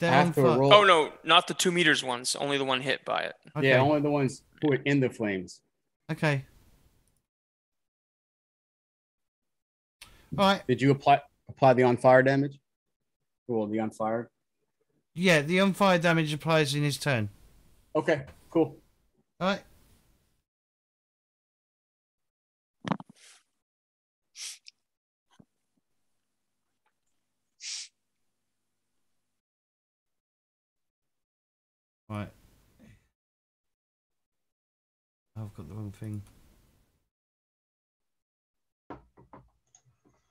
They're on fire. roll. Oh, no, not the two meters ones, only the one hit by it. Okay. Yeah, only the ones who are in the flames. Okay. All right. Did you apply apply the on fire damage? Well, the on fire. Yeah, the on fire damage applies in his turn. Okay, cool. Right. Right. I've got the wrong thing.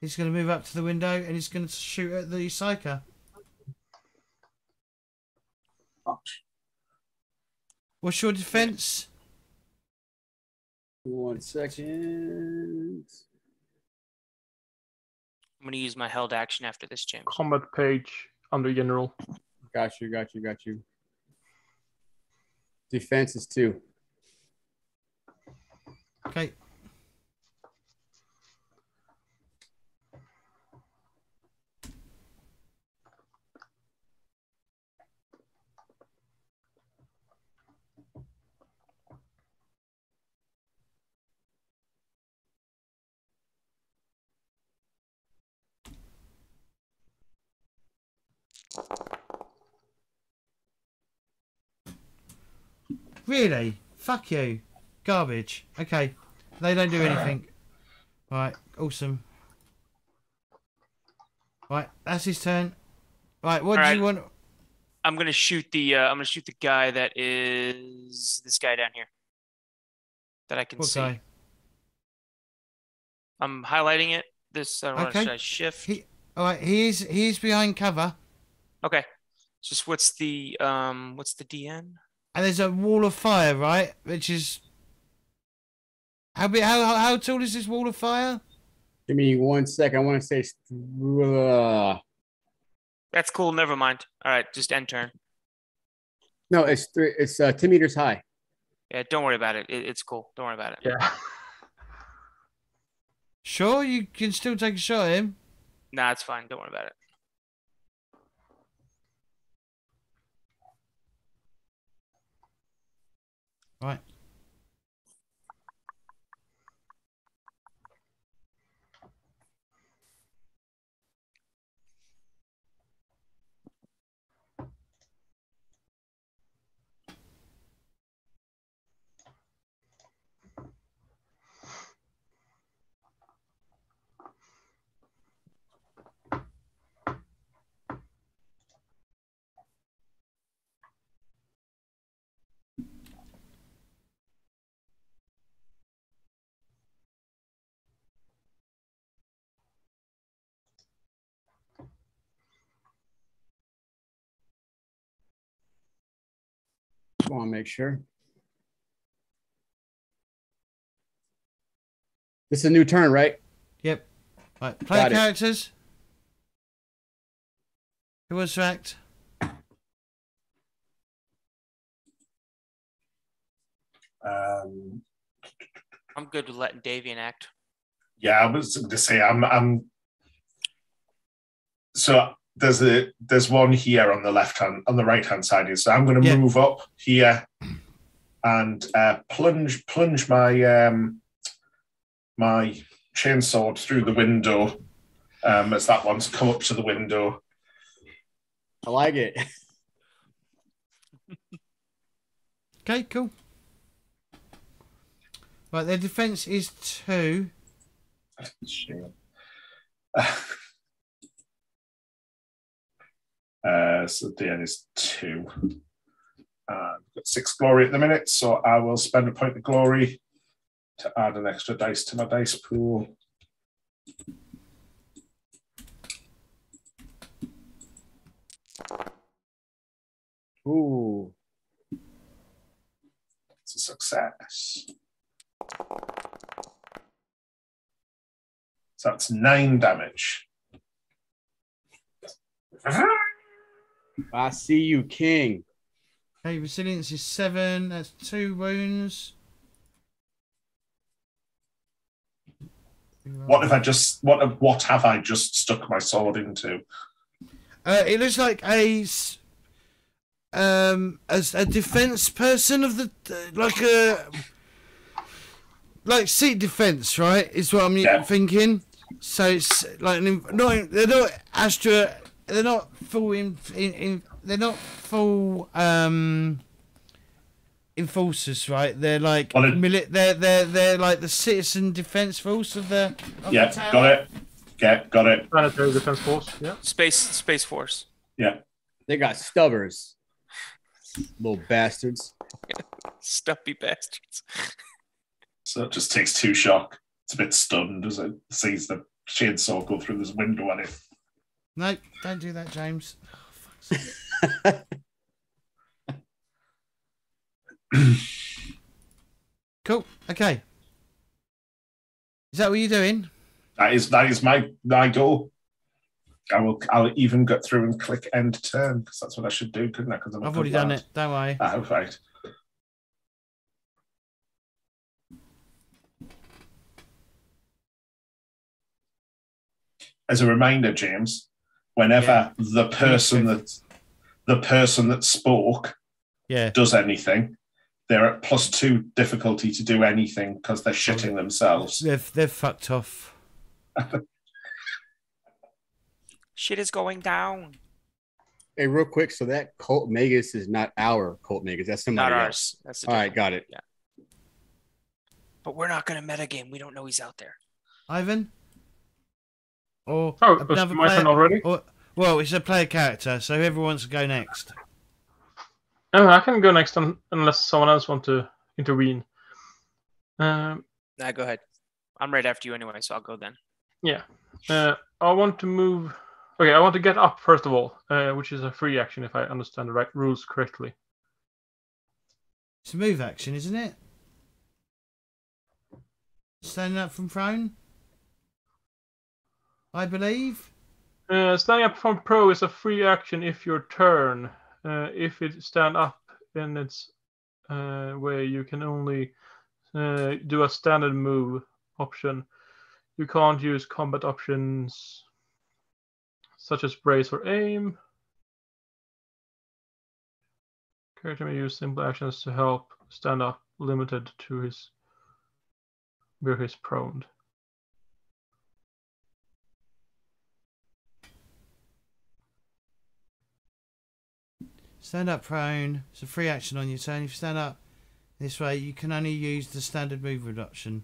He's going to move up to the window and he's going to shoot at the psyker. What's your defense? One second. I'm going to use my held action after this, James. combat page under general. Got you, got you, got you. Defense is two. Okay. Really? Fuck you. Garbage. Okay. They don't do anything. Right. Awesome. Right. That's his turn. Right. What do Alright. you want? I'm going to shoot the, uh, I'm to shoot the guy that is this guy down here that I can What see. guy? I'm highlighting it. This, I don't know, Okay. should I shift? He. All right. He's he's behind cover, Okay. Just what's the, um, what's the DN? and there's a wall of fire. Right, which is. How big? How how, how tall is this wall of fire? Give me one second. I want to say. Uh, That's cool. Never mind. All right. Just end turn. No, it's three, it's uh, ten meters high. Yeah, don't worry about it. it. It's cool. Don't worry about it. Yeah. Sure, you can still take a shot at him. Nah, it's fine. Don't worry about it. Right. Just want to make sure. This is a new turn, right? Yep. Right. Player Got it. characters. Who wants to act? Um, I'm good with letting Davian act. yeah, I was going to say I'm. I'm. So there's a there's one here on the left hand on the right hand side. here. So I'm going to Yeah. move up here and uh, plunge plunge my um, my chainsaw through the window um, as that one's come up to the window. I like it. Okay, cool. Right, their defense is two. Shame. Uh, so the end is two. Got six glory at the minute, so I will spend a point of glory to add an extra dice to my dice pool. Ooh. It's a success. So that's nine damage. I see you, King. Okay, resilience is seven. That's two wounds. What have I just what what have I just stuck my sword into? Uh, it looks like a s- um as a defense person of the like a like seat defense, right? Is what I'm Yeah. thinking. So it's like an, in- not they're not Astra. They're not full in, in, in they're not full um enforcers, right? They're like Well, mili- they're they're they're like the citizen defense force of the of Yeah, the got it. Yeah, got it. Planetary Defense Force. Yeah. Space Space Force. Yeah. They got stubbers. Little bastards. Stumpy bastards. So it just takes two shock. It's a bit stunned as it sees the chainsaw go through this window and it. No, don't do that, James. Oh, cool. Okay. Is that what you're doing? That is that is my my goal. I will I'll even get through and click end turn because that's what I should do, couldn't I? Because I've already done it. Don't worry. Ah, right. As a reminder, James, whenever the person that the person that spoke Yeah. does anything, they're at plus two difficulty to do anything because they're shitting themselves. They've they've fucked off. Shit is going down. Hey, real quick. So that cult Magus is not our cult Magus. That's somebody Not else. ours. That's All right, got it. Yeah. But we're not gonna metagame. We don't know he's out there. Ivan? Or Oh, it's another my turn player? already. Or, well, it's a player character, so whoever wants to go next. Oh, I can go next un- unless someone else wants to intervene. Um, Nah, go ahead. I'm right after you anyway, so I'll go then. yeah. Uh, I want to move. Okay, I want to get up first of all, uh, which is a free action if I understand the right rules correctly. It's a move action, isn't it? Standing up from prone? I believe. Uh, standing up from pro is a free action if your turn. Uh, if it stand up in its uh, way, you can only uh, do a standard move option. You can't use combat options such as brace or aim. Character may use simple actions to help stand up, limited to his where he's prone. Stand up prone. It's a free action on your turn. If you stand up this way, you can only use the standard move reduction.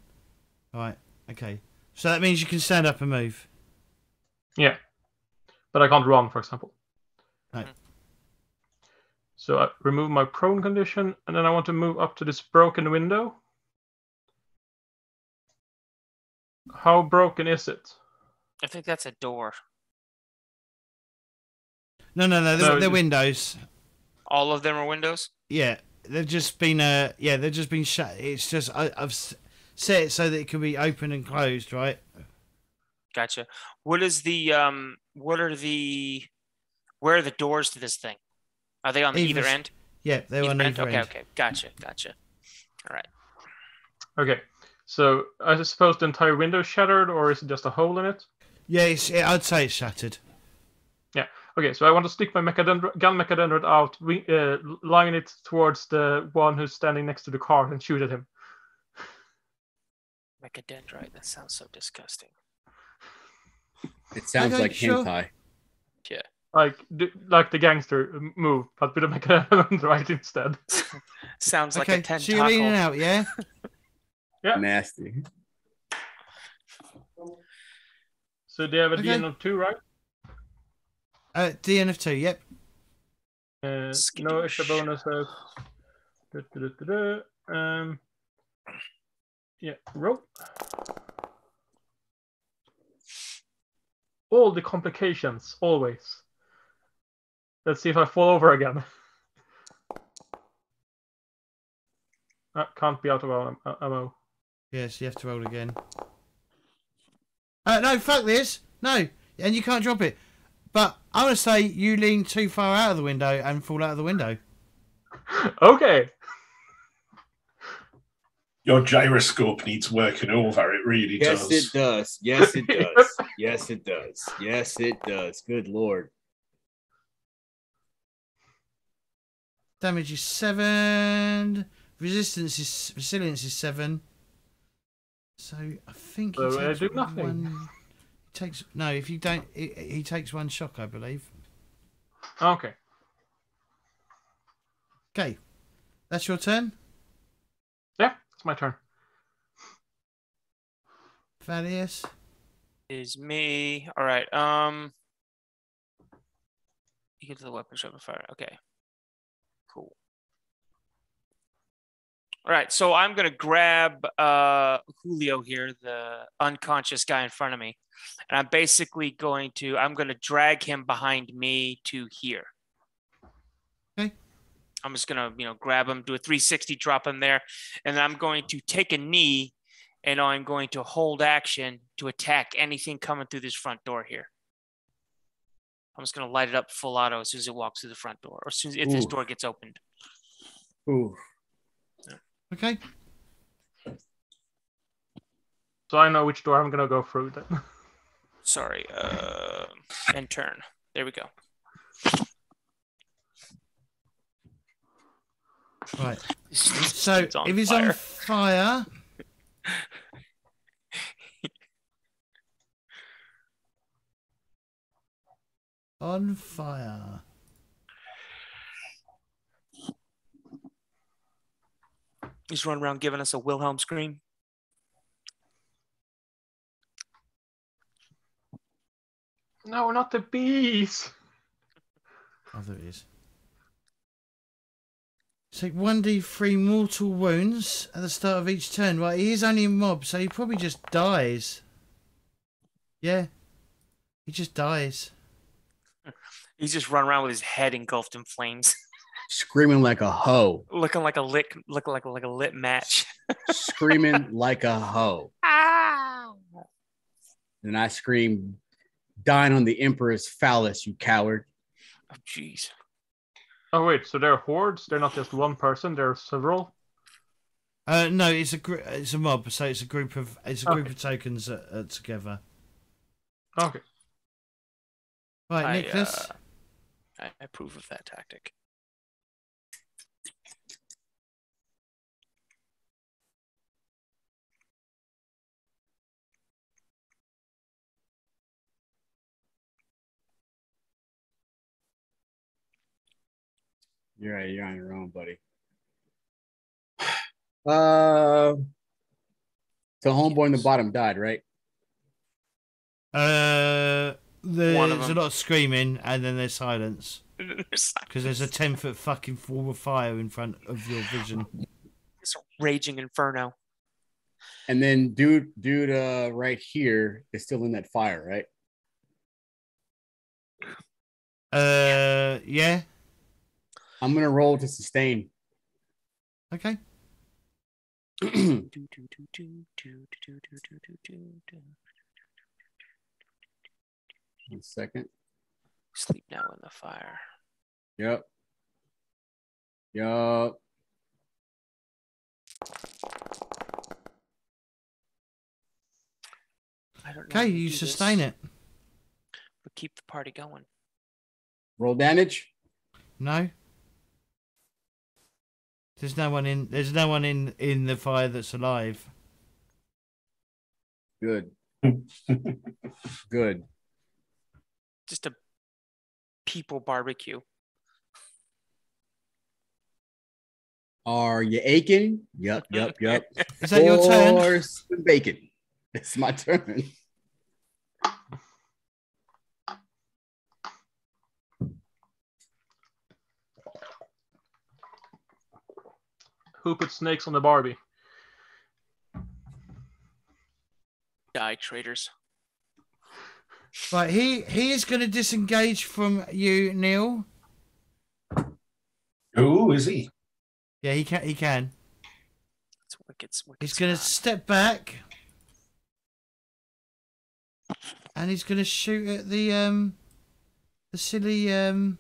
Right. Okay. So that means you can stand up and move. Yeah, but I can't run, for example. Right. Hmm. So I remove my prone condition, and then I want to move up to this broken window. How broken is it? I think that's a door. No, no, no. They're, No, they're windows. All of them are windows. Yeah, they've just been. Uh, yeah, they've just been shut. It's just I, I've set it so that it can be open and closed. Right. Gotcha. What is the um? What are the? Where are the doors to this thing? Are they on Either either end? Yeah, they're on Either end? either Okay, end. okay. Gotcha, gotcha. All right. Okay, so I suppose the entire window shattered, or is it just a hole in it? Yeah, it's, yeah, I'd say it's shattered. Okay, so I want to stick my mechadendr- gun mechadendron out, wi- uh, line it towards the one who's standing next to the car, and shoot at him. Mechadendrite. That sounds so disgusting. It sounds like sure. hentai. Yeah. Like, d- like the gangster move, but with a mechadendrite instead. sounds like a okay, so you're leaning out, yeah? Yeah. Nasty. So they have a Okay. DN of two, right? Uh, DN of two. Yep. Uh, no extra du. Um, yeah, rope. All the complications, always. Let's see if I fall over again. Uh, can't be out of am- ammo. Yes, you have to roll again. Uh, no, fuck this. No, and you can't drop it. But I want to say you lean too far out of the window and fall out of the window. okay. Your gyroscope needs working over. It really Yes, does. it does. Yes, it does. yes, it does. Yes, it does. Good lord. Damage is seven. Resistance is resilience is seven. So I think So I takes uh, do nothing. one. He takes no. If you don't, he, he takes one shock, I believe. Okay. Okay, that's your turn, Yeah, it's my turn. Thaddeus. Is me. All right. Um. You get to the weapon shot fire. Okay. Cool. All right. So I'm gonna grab uh Julio here, the unconscious guy in front of me, and I'm basically going to. I'm gonna drag him behind me to here. Okay. I'm just gonna, you know, grab him, do a 360, drop him there, and then I'm going to take a knee, and I'm going to hold action to attack anything coming through this front door here. I'm just gonna light it up full auto as soon as it walks through the front door, or as soon as if this door gets opened. Ooh. Okay. So I know which door I'm gonna go through then. Sorry, uh, and turn. There we go. Right. This- this So dude's on if he's fire. on fire, on fire. He's running around giving us a Wilhelm scream. no, not the bees. Oh, there it is. Take 1d3 mortal wounds at the start of each turn. Right, he is only a mob, so he probably just dies. Yeah. He just dies. He's just running around with his head engulfed in flames, Screaming like a hoe. looking like a lit, looking like like a lit match. Screaming like a hoe. Ow! And I scream, dying on the Emperor's phallus, you coward. Oh, jeez. Oh wait, so they're hordes. They're not just one person. There are several. Uh, no, it's a gr- it's a mob, so it's a group of it's a group Okay. of tokens that are together. Okay. Right, I, Nicholas. uh, I approve of that tactic. You're right. You're on your own, buddy. Uh, so homeboy in the bottom died, right? Uh, there's a lot of screaming, and then there's silence because there's a ten foot fucking wall of fire in front of your vision. It's a raging inferno. And then dude, dude, uh, right here is still in that fire, right? Uh, yeah, I'm gonna roll to sustain. Okay. One second. Sleep now in the fire. Yep. Yep. Okay, you sustain this, it. But keep the party going. Roll damage? No. There's no one in. There's no one in in the fire that's alive. Good. Good. Just a people barbecue. Are you aching? Yep. Yep. Yep. Is that your turn? Or some bacon. It's my turn. Who put snakes on the Barbie? Die traitors. Right, he he is going to disengage from you, Neil. Who is he? Yeah, he can. He can. It's wicked. wicked He's going to step back, and he's going to shoot at the um, the silly um,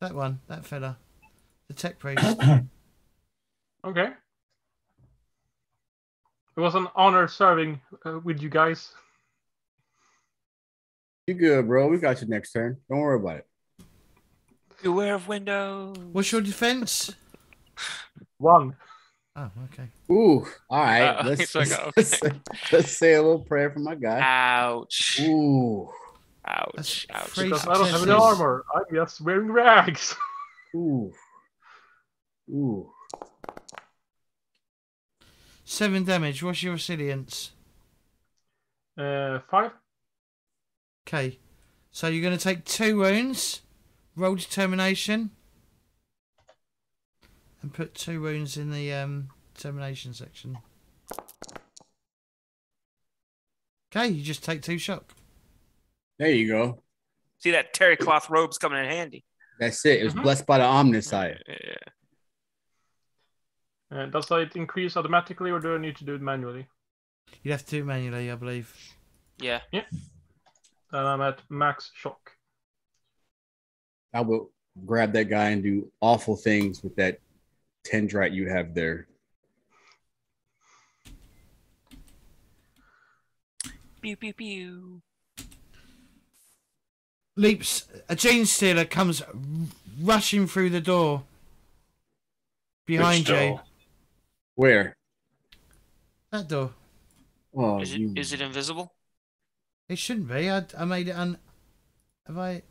that one, that fella, the tech priest. Okay. It was an honor serving uh, with you guys. You good, bro? We got you next turn. Don't worry about it. Beware of windows. What's your defense? One. Oh, okay. Ooh. All right. Uh, let's, it's like, let's, let's say a little prayer for my guy. Ouch. Ooh. Ouch. That's Ouch. Because I don't have any armor. I'm just wearing rags. Ooh. Ooh. Seven damage. What's your resilience? Uh, five. Okay. So you're going to take two wounds. Roll determination. And put two wounds in the um, determination section. Okay, you just take two shock. There you go. See that terry cloth robe's coming in handy. That's it. It was Mhm. blessed by the Omnissiah. Yeah. Uh, does it increase automatically or do I need to do it manually? You'd have to manually, I believe. Yeah. Yeah. Then I'm at max shock. I will grab that guy and do awful things with that tendrite you have there. Pew pew pew. Leaps. A Genestealer comes r- rushing through the door. Behind Which you. door? Where? That door. Oh, Is it you- is it invisible? It shouldn't be. I, I made it un. Have I?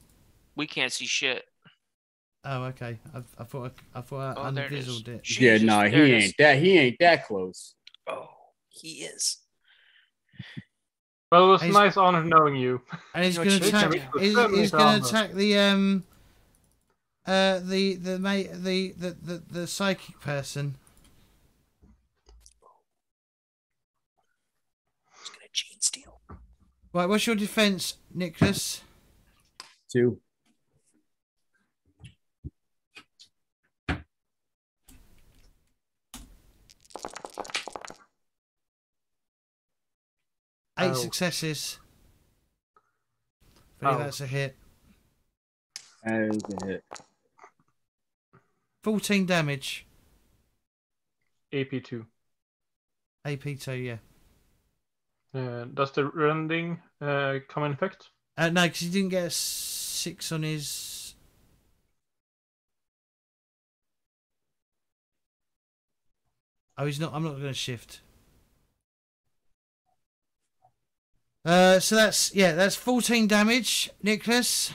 We can't see shit. Oh, okay. I, I thought I, I thought I Oh, there it is. unvisibled it. yeah, Jesus, no, he there it is. ain't that. He ain't that close. Oh, he is. Well, it was He's- nice honor knowing you. And he's going to what attack. He's, he's going to attack the um. Uh, the the mate the the, the the psychic person. He's gonna gene steal. Right, what's your defense, Nicholas? Two. Eight Oh. successes. I Oh. that's a hit. That is a hit. 14 damage. AP2. AP2, yeah. Uh, does the rending uh, come in effect? Uh, no, because he didn't get a six on his. Oh, he's not. I'm not going to shift. Uh, so that's yeah, that's 14 damage, Nicholas.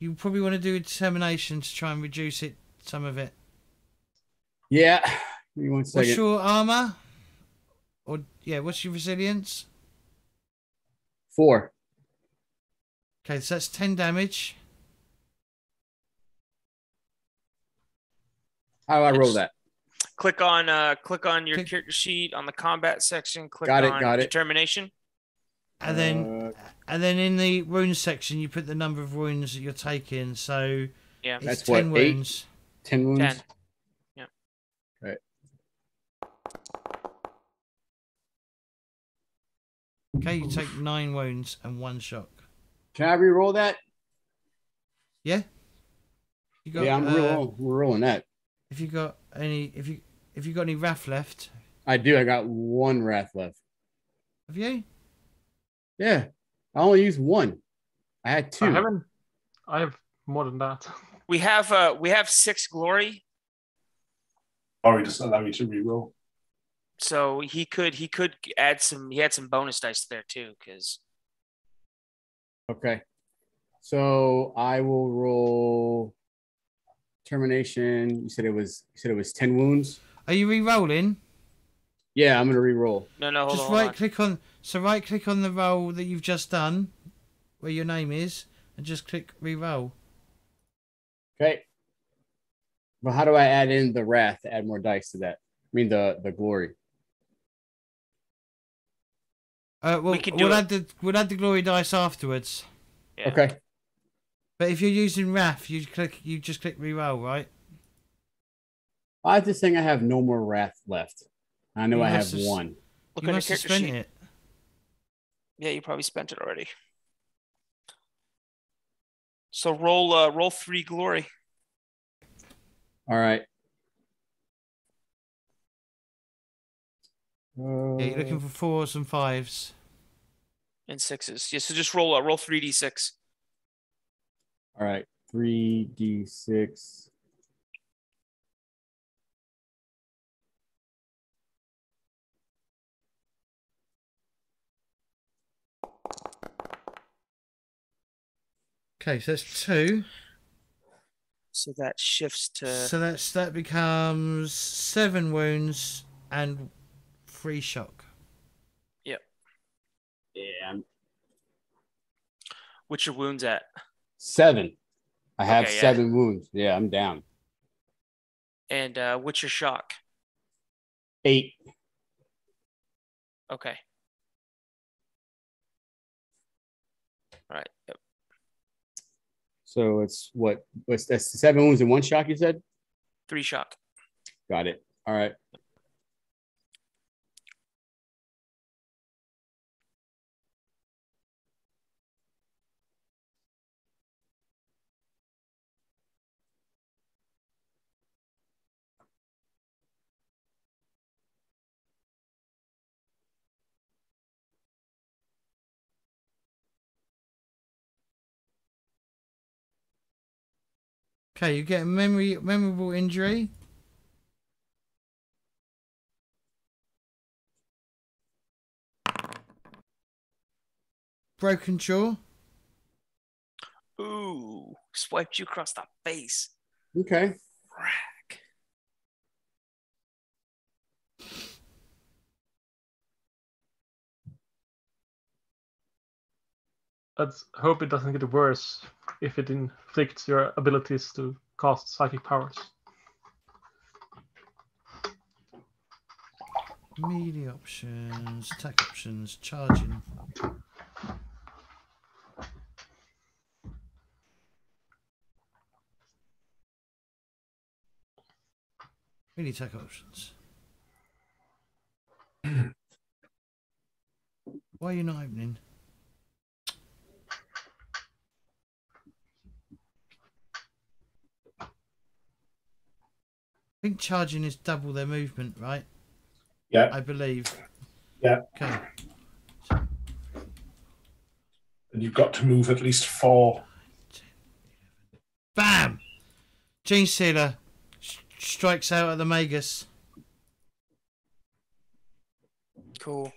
You probably want to do a determination to try and reduce it, some of it. Yeah. Give me one What's your armor? Or yeah, what's your resilience? Four. Okay, so that's 10 damage. How do I roll that? Click on uh click on your Click- character sheet on the combat section. Click Got it, on got it. determination. And then Uh, and then in the wounds section you put the number of wounds that you're taking. So Yeah. it's That's 10 what, eight? wounds. ten wounds. Ten. Okay, you take 9 wounds and 1 shock. Can I re-roll that? Yeah? You got yeah, I'm uh, re-roll- we're rolling that. if you got any if you if you got any wrath left, I do. I got one wrath left. have you? Yeah. I only used one. I had two. I haven't. I have more than that. We have uh we have six glory, Or he doesn't allow you to reroll. So he could he could add some he had some bonus dice there too, because Okay. So I will roll termination. You said it was you said it was 10 wounds. Are you re-rolling? Yeah, I'm gonna re-roll. no no hold just on, hold right on. click on so right click on the roll that you've just done where your name is and just click re-roll. Okay. But how do I add in the wrath to add more dice to that? I mean the the glory. Uh, well, We can do we'll it. add the we'll add the glory dice afterwards. Yeah. Okay. But if you're using Wrath, you click you just click re-roll, right? I have this thing I have no more wrath left. I know You I have must one. Look you on your must have character spent sheet. it. Yeah, you probably spent it already. So roll uh roll three glory. All right. Yeah, you're Uh, looking for fours and fives. and sixes. Yeah, so just roll uh, roll three d six. All right, three d six. Okay, so that's two. So that shifts to So that's that becomes seven wounds and three shock. Yep. Yeah, I'm what's your wounds at? seven. I have Okay, yeah. seven wounds. Yeah, I'm down. And uh what's your shock? Eight. Okay. All right. Yep. So it's what? What's that's seven wounds in one shock? You said. Three shock. Got it. All right. Okay, you get a memory memorable injury. Broken jaw. Ooh, swiped you across the face. Okay. Crack. Let's hope it doesn't get worse if it inflicts your abilities to cast psychic powers. Melee options, attack options, charging. Melee attack options. Why are you not opening? I think charging is double their movement, right? Yeah. I believe. Yeah. Okay. And you've got to move at least four. Bam! Genestealer sh- strikes out at the Magus. Cool.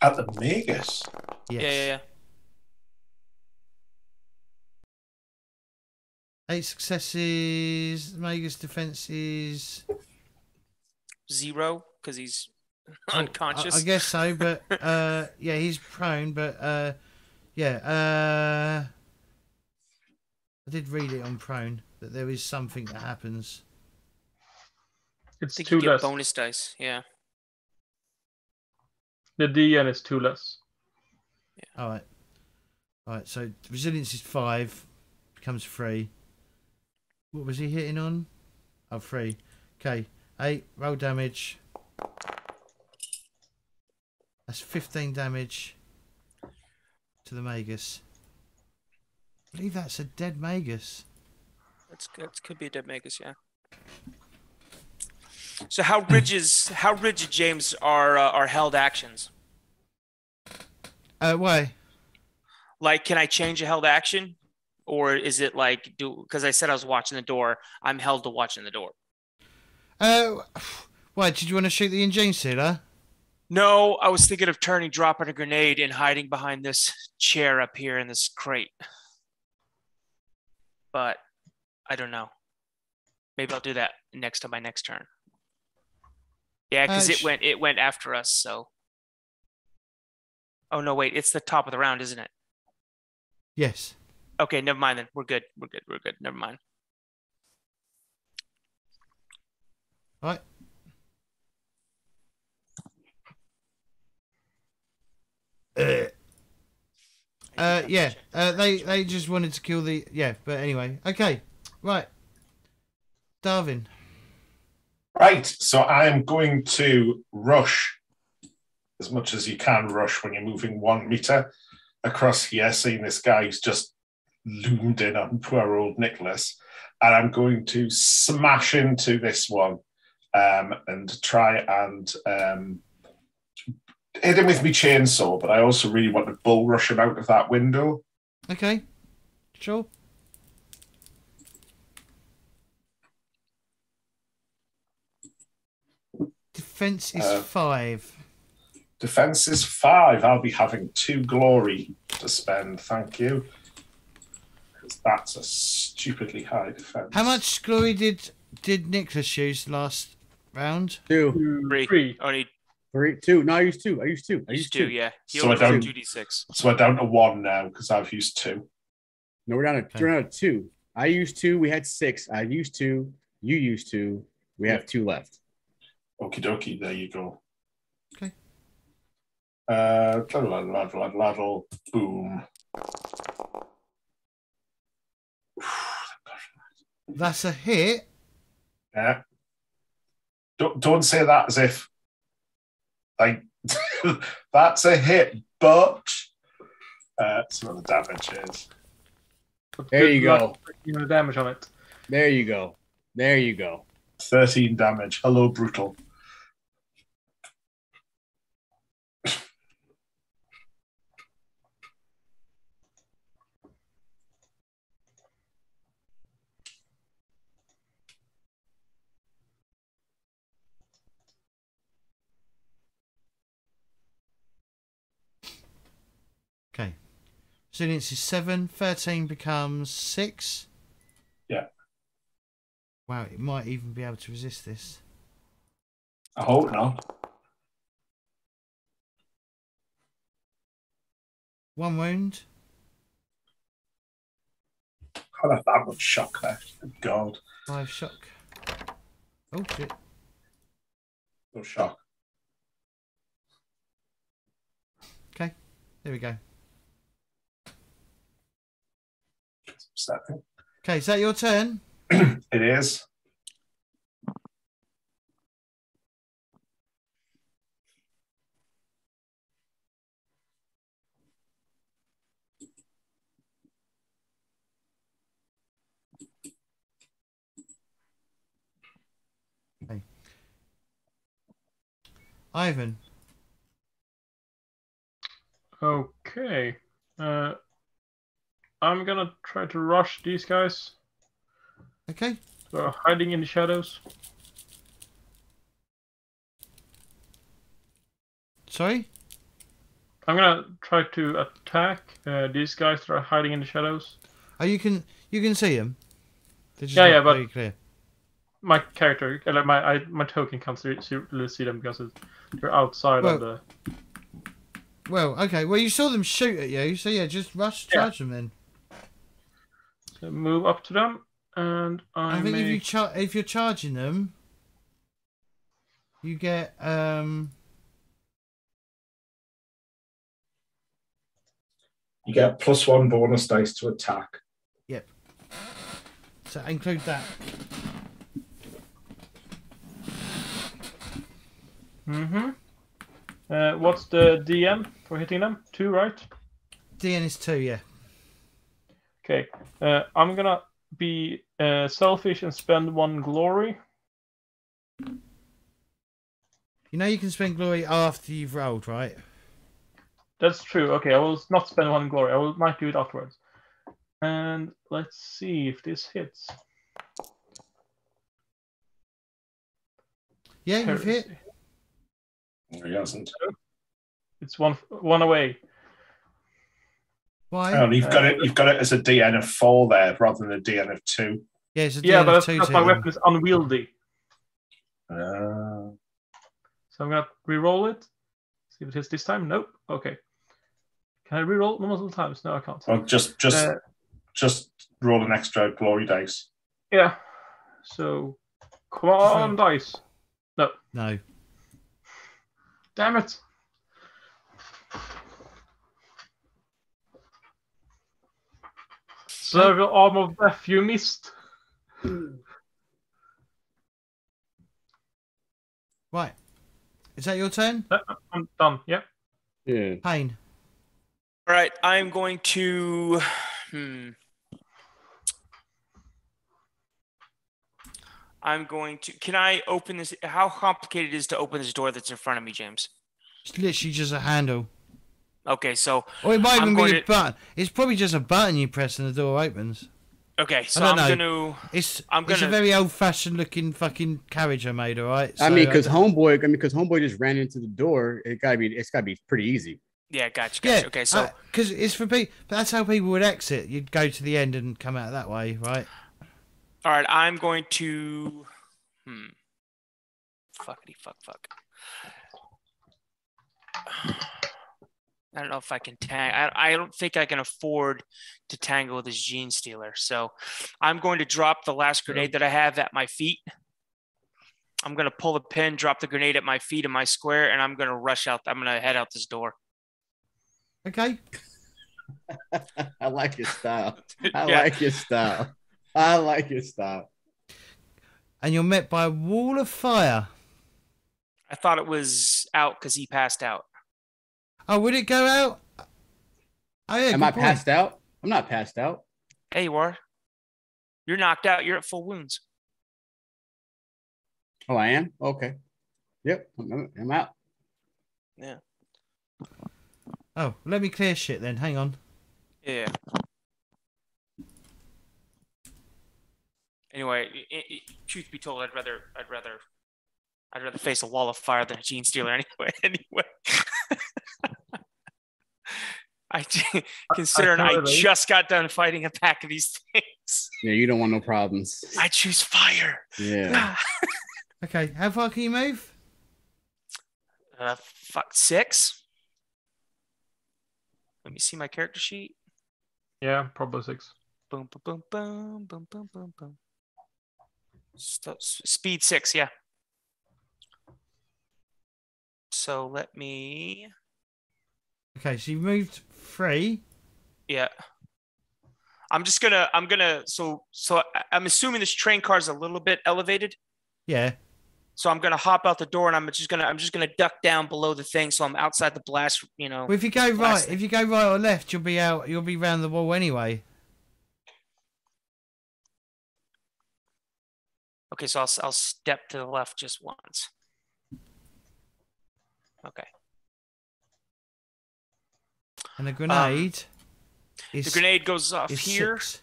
At the Magus. Yes. Yeah, yeah, yeah. Eight successes. Magus defenses. Zero because he's unconscious. I, I guess so, but uh, yeah, he's prone. But uh, yeah, uh, I did read it on prone that there is something that happens. It's think two you less. bonus dice. Yeah. The DN is two less. Yeah. All right, all right. So resilience is five, becomes three. What was he hitting on? Oh, three. Okay, eight. Roll damage. That's fifteen damage to the Magus. I believe that's a dead Magus. That's good. Could be a dead Magus, yeah. So how rigid how rigid James are uh, are held actions? Uh, why? Like, can I change a held action, or is it like do? Because I said I was watching the door. I'm held to watching the door. Uh, why did you want to shoot the engine sealer? No, I was thinking of turning, dropping a grenade, and hiding behind this chair up here in this crate. But I don't know. Maybe I'll do that next to my next turn. Yeah, because Uh, it sh- went it went after us. So. Oh no! Wait, it's the top of the round, isn't it? Yes. Okay, never mind then. We're good. We're good. We're good. Never mind. Right. Uh, uh, yeah. Uh, they they just wanted to kill the yeah. But anyway, okay. Right. Darwin. Right. So I am going to rush as much as you can rush when you're moving one meter across here, seeing this guy who's just loomed in on poor old Nicholas. And I'm going to smash into this one um, and try and um, hit him with my chainsaw. But I also really want to bull rush him out of that window. Okay. Sure. Defense is Uh, five. Defense is five. I'll be having two glory to spend. Thank you. 'Cause that's a stupidly high defense. How much glory did did Nicholas use last round? Two, Two, Three. three. Only three, two. No, I used two. I used two. I used used two. two. Yeah. He So only I rolled don't- two d six. So we're down to one now because I've used two. No, we're down to Okay. we're down to two. I used two. We had six. I used two. You used two. We have two left. Okie dokie, there you go. Okay. Uh, laddle, laddle, laddle, laddle, boom. That's a hit. Yeah. Don't, don't say that as if like that's a hit, but uh, some of the damage is. There you luck go. taking the damage on it. There you go. There you go. 13 damage. Hello, brutal. Okay. Resilience is seven. 13 becomes six. Yeah. Wow, it might even be able to resist this. I hope not. One wound. Can't have that much shock left. God. Five shock. Oh shit. No shock. Okay. There we go. It's. Okay, is that your turn? it is. Okay. Ivan. Okay. Uh, I'm gonna try to rush these guys. Okay. They're hiding in the shadows. Sorry. I'm gonna try to attack uh, these guys that are hiding in the shadows. Oh, you can you can see them. Yeah, yeah, but- very clear. My character, uh, like my I, my token can't see, see, see them because they're outside Well- of the. Well, okay. Well, you saw them shoot at you, so yeah, just rush Yeah. charge them then. So move up to them, and I, I think if you char- if you're charging them, you get um You get plus one bonus dice to attack. Yep. So include that. Mm-hmm. Uh, what's the DN for hitting them? Two, right? DN is two, yeah. Okay. Uh, I'm gonna be uh, selfish and spend one glory. You know you can spend glory after you've rolled, right? That's true. Okay, I will not spend one glory. I will might do it afterwards. And let's see if this hits. Yeah, you've hit. Heresy. No, He hasn't. It's one one away. Why? And you've got it. You've got it as a DN of four there, rather than a DN of two. yeah, it's a Yeah, DN but of that's, two that's my hit weapon is unwieldy. Uh, So I'm gonna re-roll it. See if it hits this time. Nope. Okay. Can I re-roll multiple times? No, I can't. well, just just Uh, just roll an extra glory dice. Yeah. So, come on, dice. No. No. Damn it. Servile arm of death, you missed. Right. Is that your turn? I'm done. Yep. Yeah. Pain. All right, I'm going to. Hmm. I'm going to. Can I open this? How complicated it is to open this door that's in front of me, James? It's literally just a handle. Okay, so Or it might I'm even be going a to- button. It's probably just a button you press and the door opens. okay, so don't I'm gonna. It's I'm it's a very old fashioned looking fucking carriage I made, alright? I mean, because homeboy, I mean, because homeboy just ran into the door. It gotta be, it's gotta be pretty easy. Yeah, gotcha. Yeah, okay, so because it's for people. But that's how people would exit. You'd go to the end and come out that way, right? all right, I'm going to. Hmm. Fuckity fuck fuck. I don't know if I can tang. I, I don't think I can afford to tangle with this Genestealer. So I'm going to drop the last grenade that I have at my feet. I'm going to pull the pin, drop the grenade at my feet in my square, and I'm going to rush out. I'm going to head out this door. Okay. I like your style. I Yeah. like your style. I like your style. And you're met by a wall of fire. I thought it was out because he passed out. Oh, would it go out? Oh yeah. Am I point. passed out? I'm not passed out. Hey, you are. You're knocked out. You're at full wounds. Oh, I am. Okay. Yep. I'm, I'm out. Yeah. Oh, let me clear shit then. Hang on. Yeah. Anyway, i i truth be told, I'd rather, I'd rather, I'd rather face a wall of fire than a Genestealer. Anyway, anyway. I considering I totally- just got done fighting a pack of these things. Yeah, you don't want no problems. I choose fire. Yeah. Okay. How far can you move? Uh, fuck six. Let me see my character sheet. Yeah, probably six. Boom, boom, boom, boom, boom, boom, boom, boom. St- s- speed six, yeah. So let me, Okay, so you moved three. yeah. I'm just gonna, I'm gonna, so, so I'm assuming this train car is a little bit elevated. Yeah. So I'm gonna hop out the door and I'm just gonna, I'm just gonna duck down below the thing, so I'm outside the blast. You know. Well, if you go right, Blasting. if you go right or left, you'll be out. You'll be round the wall anyway. Okay, so I'll, I'll step to the left just once. Okay. And the grenade is Um, The grenade goes off here. six.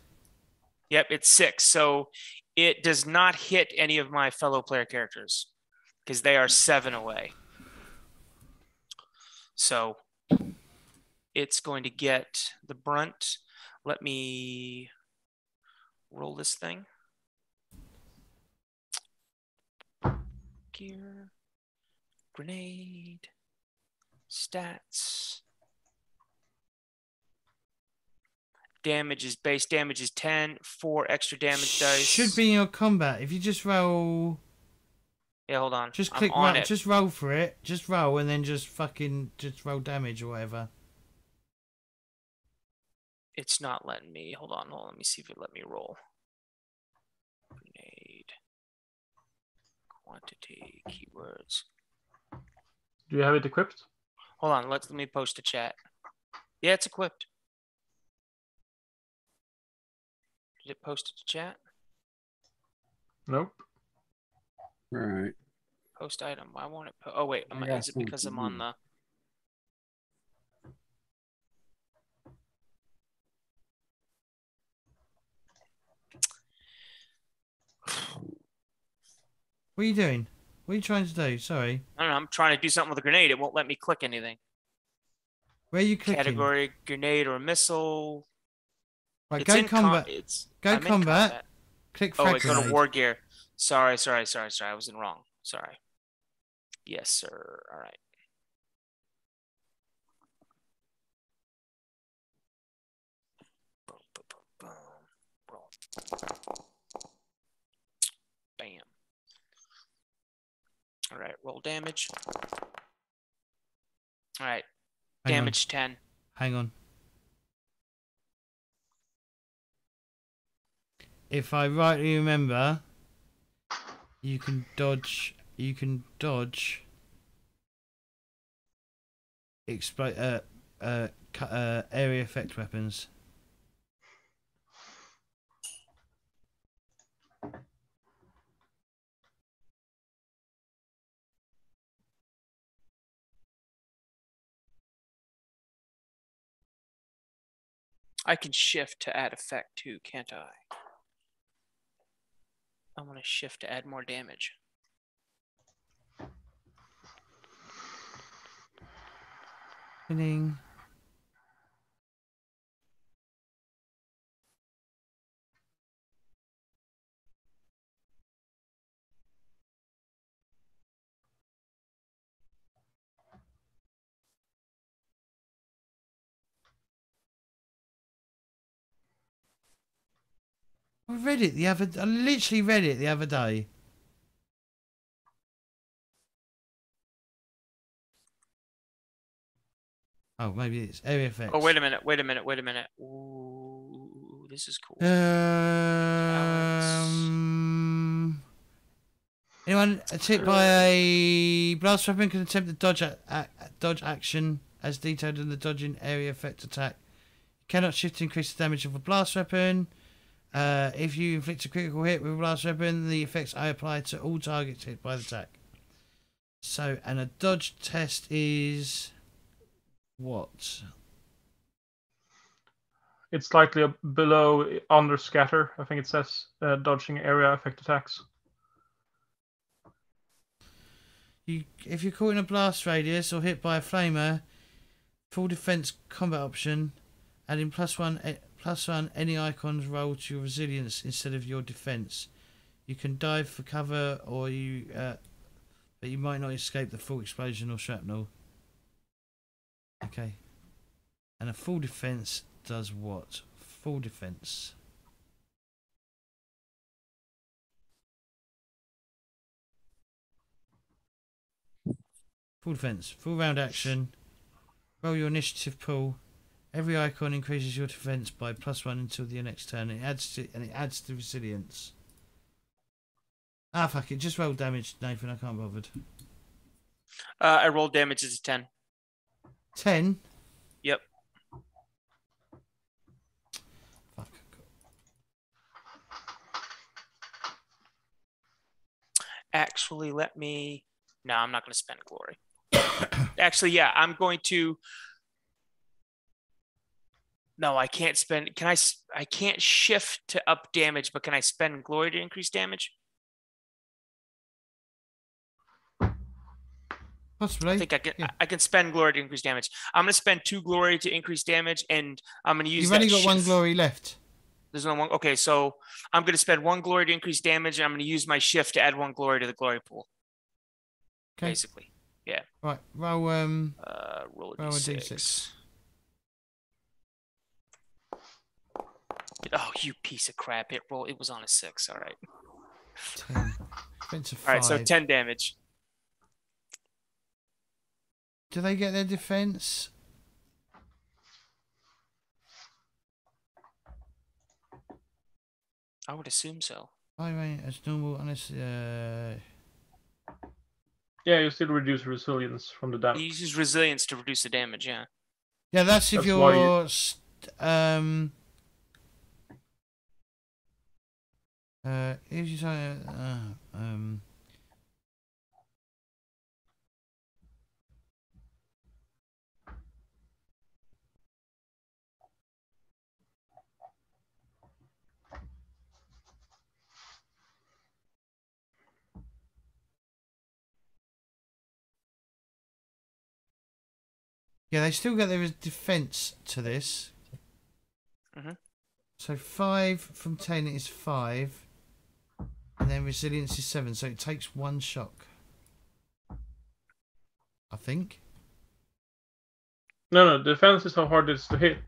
Yep, it's six. So it does not hit any of my fellow player characters because they are seven away. So it's going to get the brunt. Let me roll this thing. Gear, grenade, stats. Damage is base damage is 10, four extra damage dice. Should be in your combat. If you just roll, Yeah, hold on. just I'm click on roll, it. just roll for it. Just roll and then just fucking just roll damage or whatever. It's not letting me. Hold on, hold on. Let me see if it let me roll. Grenade. Quantity, keywords. Do you have it equipped? Hold on, let's let me post a chat. Yeah, it's equipped. Did it post it to chat? Nope. All right. Post item. Why won't it? Po- oh wait, am I I, is it because I'm on the? What are you doing? What are you trying to do? Sorry. I don't know. I'm trying to do something with a grenade. It won't let me click anything. Where are you clicking? Category grenade or missile. Right, it's go in com- combat. it's Go in combat. Click Oh, frag wait, go to war gear. Sorry, sorry, sorry, sorry. I was in wrong. Sorry. Yes, sir. All right. Boom, boom, boom, boom. Roll. Bam. All right, roll damage. All right, Hang on, damage 10. Hang on. If I rightly remember, you can dodge. You can dodge. Explo- uh, uh, uh, area effect weapons. I can shift to add effect too, can't I? I want to shift to add more damage. I read it the other. I literally read it the other day. Oh, maybe it's area effects. Oh, wait a minute, wait a minute, wait a minute. Ooh, this is cool. Um, anyone hit by a blast weapon can attempt to dodge a, a, dodge action as detailed in the dodging area effect attack. You cannot shift to increase the damage of a blast weapon. Uh, if you inflict a critical hit with a blast weapon, the effects I apply to all targets hit by the attack. So, and a dodge test is what? It's slightly below under scatter. I think it says uh, dodging area effect attacks. You, if you're caught in a blast radius or hit by a flamer, full defense combat option, adding plus one plus one any icons roll to your resilience instead of your defense. You can dive for cover, or you, uh, but you might not escape the full explosion or shrapnel. Okay. And a full defense does what? Full defense. Full defense, full round action. Roll your initiative pool. Every icon increases your defense by plus one until the next turn. It adds to and it adds to resilience. Ah fuck it, just roll damage, Nathan. I can't bothered. Uh, I rolled damage as a 10. Ten. Yep. Fuck. Actually, let me. No, I'm not going to spend glory. Actually, yeah, I'm going to. No, I can't spend. Can I? I can't shift to up damage, but can I spend glory to increase damage? That's right. I think I can. yeah. I can spend glory to increase damage. I'm going to spend two glory to increase damage, and I'm going to use. You've only got one glory left. There's only one. Okay, so I'm going to spend one glory to increase damage, and I'm going to use my shift to add one glory to the glory pool. Okay. Basically, yeah. Right. Roll. Um. uh, roll a Roll a d6. Oh, you piece of crap! It roll. It was on a six. All right. Ten. Defense of All right. So ten damage. Do they get their defense? I would assume so. I mean, as normal, unless. Uh, Yeah, you still reduce resilience from the He damage. uses resilience to reduce the damage. Yeah. yeah, that's if That's why you- you're. St- um. Uh, if you say, uh, um. Yeah, they still get their defense to this. Mhm. So five from ten is five, and then resilience is seven. So it takes one shock. I think. No, no, defense is how hard it is to hit.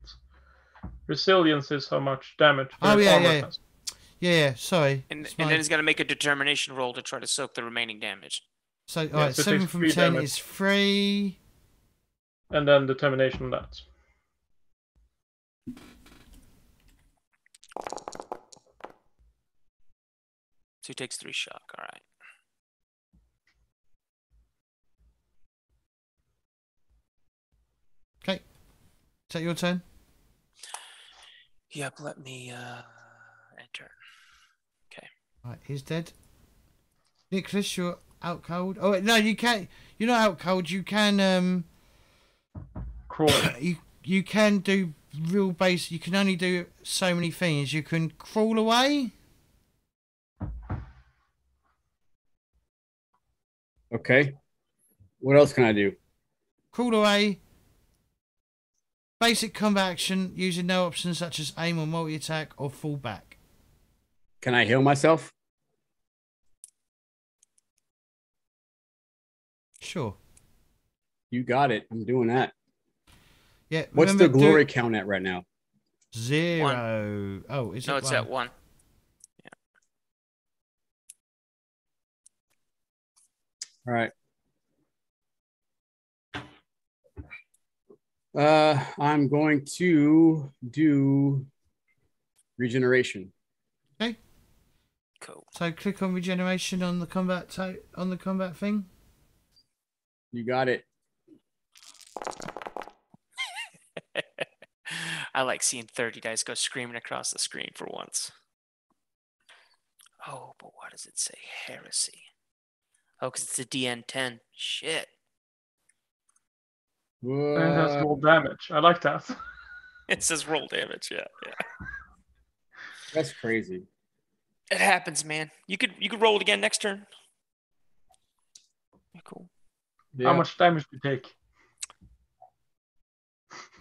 Resilience is how much damage. Oh, yeah, armor yeah. has. Yeah, yeah. Sorry. And, and my- then he's got to make a determination roll to try to soak the remaining damage. so all right, so it seven takes from three ten damage. is three. And then determination on that. So he takes three shock. All right. Okay. Is that your turn? Yep. Let me uh, enter. Okay. Right, he's dead. Nicholas, you're out cold. Oh wait, no, you can't. You're not out cold. You can um. Crawl. you you can do real base. You can only do so many things. You can crawl away. Okay. What else can I do? Crawl away. Basic combat action using no options such as aim or multi attack or fall back. Can I heal myself? Sure. You got it. I'm doing that. Yeah. What's remember, the glory it- count at right now? Zero. Oh, is No, it it's one? at one. Right. Uh, I'm going to do regeneration. Okay. Cool. So click on regeneration on the combat to- on the combat thing. You got it. I like seeing 30 dice go screaming across the screen for once. Oh, but what does it say? Heresy. Oh, because it's a DN10. Shit. and it has roll damage. I like that. It says roll damage. Yeah, yeah. That's crazy. It happens, man. You could you could roll it again next turn. Yeah, cool. Yeah. How much damage do you take?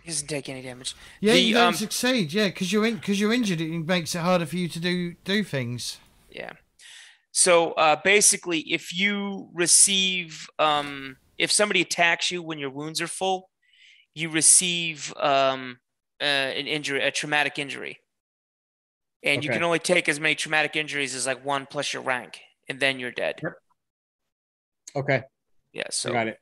He doesn't take any damage. Yeah, The, you don't um, succeed. Yeah, because you're in because you're injured. It makes it harder for you to do do things. Yeah. So uh, basically, if you receive, um, if somebody attacks you when your wounds are full, you receive um, uh, an injury, a traumatic injury, and you can only take as many traumatic injuries as like one plus your rank, and then you're dead. Okay, Yeah. I got it.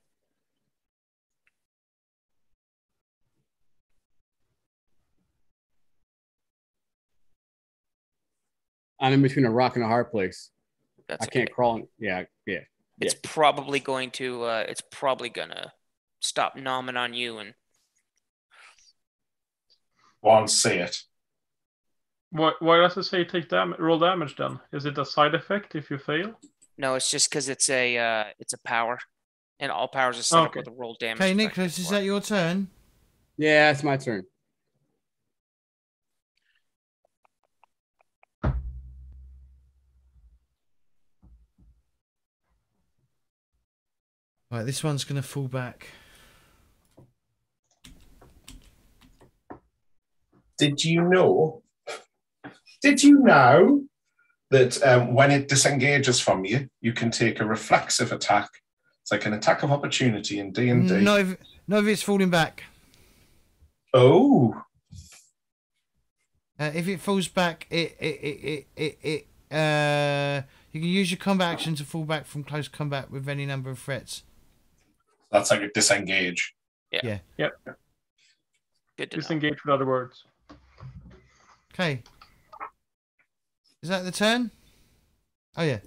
I'm in between a rock and a hard place. That's I can't crawl. In. Yeah, yeah. It's probably going to. Uh, it's probably gonna stop nomming on you, and Won't say it. Why, why does it say take damage? Roll damage then? Is it a side effect if you fail? no, it's just because it's a uh, it's a power. And all powers are set up with a roll damage. Okay, Nicholas, is that your turn? Yeah, it's my turn. Right, this one's going to fall back. Did you know? Did you know that um, when it disengages from you, you can take a reflexive attack? It's like an attack of opportunity in D and D. No, if, no, if it's falling back. Oh, Uh, if it falls back, it it it it, it, it uh, you can use your combat action to fall back from close combat with any number of threats. That's like a disengage. Good to know. Disengage with other words. Okay. Is that the turn? Oh yeah.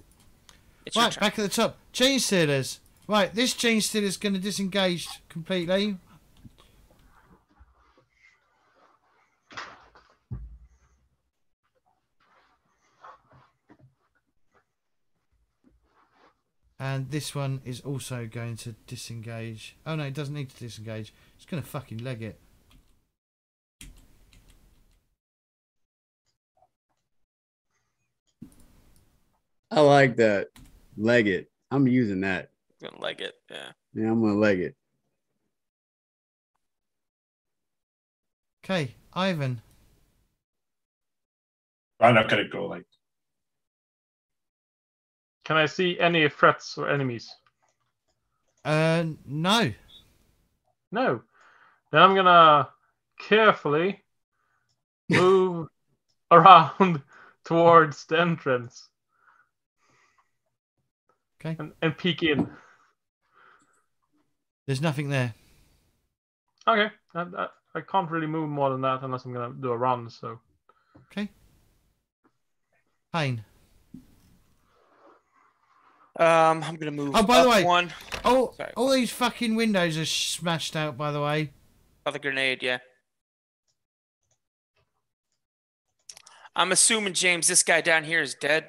It's Right, back at the top. Genestealers. Right, this Genestealer is going to disengage completely. And this one is also going to disengage. Oh no, it doesn't need to disengage. It's going to fucking leg it. I like that. Leg it. I'm using that. Gonna leg it. Yeah. Yeah, I'm gonna leg it. Okay, Ivan. I'm not going to go like Can I see any threats or enemies? Uh, no. No. Then I'm gonna carefully move around towards the entrance Okay. and, and peek in. There's nothing there. Okay. I, I, I can't really move more than that unless I'm gonna do a run. So Okay. Pain. Um, I'm gonna move. Oh, by the up way- one Oh, Sorry. all these fucking windows are smashed out. By the way. other grenade. Yeah. I'm assuming James, this guy down here is dead.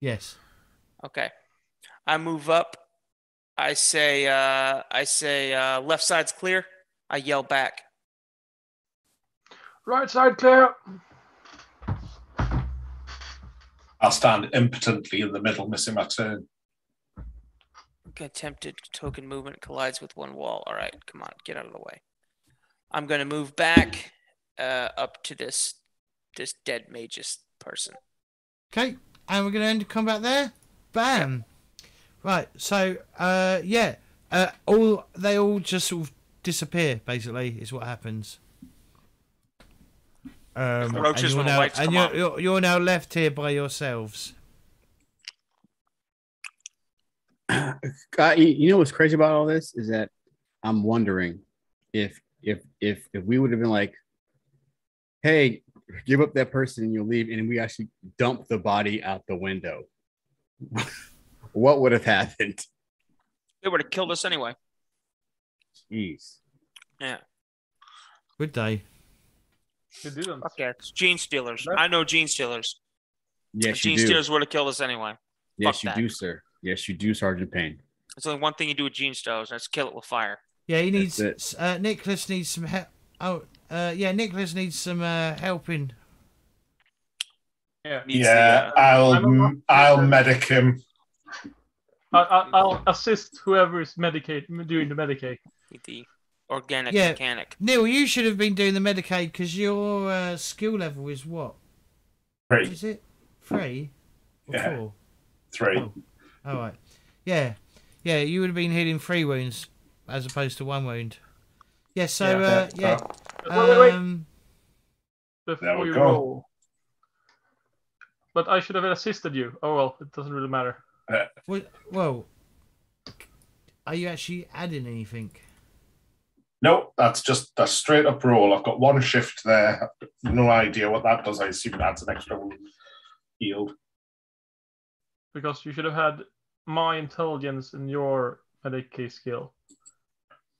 Yes. Okay. I move up. I say, uh, I say, uh, left side's clear. I yell back. right side clear. I'll stand impotently in the middle, missing my turn. Attempted token movement collides with one wall. All right, come on, get out of the way. I'm gonna move back, uh, up to this, this dead magus person. Okay. And we're gonna end the combat there. Bam. Right. So, uh, yeah. Uh, all they all just sort of disappear. Basically, is what happens. Um, The roaches and you're now, and you're, you're you're now left here by yourselves. Uh, you, you know what's crazy about all this is that I'm wondering if if if if we would have been like, hey, give up that person and you'll leave, and we actually dump the body out the window, what would have happened? They would have killed us anyway. Jeez. Yeah. Good day. You didn't. Fuck yeah, it's Genestealers. That- I know Genestealers. Yes, you gene do. stealers would have killed us anyway. Yes, fuck you that. do, sir. Yes, you do, Sergeant Payne. There's only one thing you do with Genestealers, and that's kill it with fire. Yeah, he needs. That's Uh, Nicholas needs some help. Oh, uh, yeah, Nicholas needs some uh, helping. Yeah. Yeah, the, uh, I'll I'm not- I'll medic him. I, I, I'll assist whoever is Medicae doing the Medicae. The organic Yeah. mechanic. Neil, you should have been doing the Medicae because your uh, skill level is what? Three, Is it three or Yeah. four? three. Oh, all right. Yeah, yeah. You would have been healing three wounds as opposed to one wound. Yeah. So Yeah. uh, yeah. Wait, wait, wait. Um, Before we you go. roll. But I should have assisted you. Oh well, it doesn't really matter. well, well, are you actually adding anything? No, that's just a straight up roll. I've got one shift there. No idea what that does. I assume that's an extra wound healed. Because you should have had my intelligence in your Medicae skill.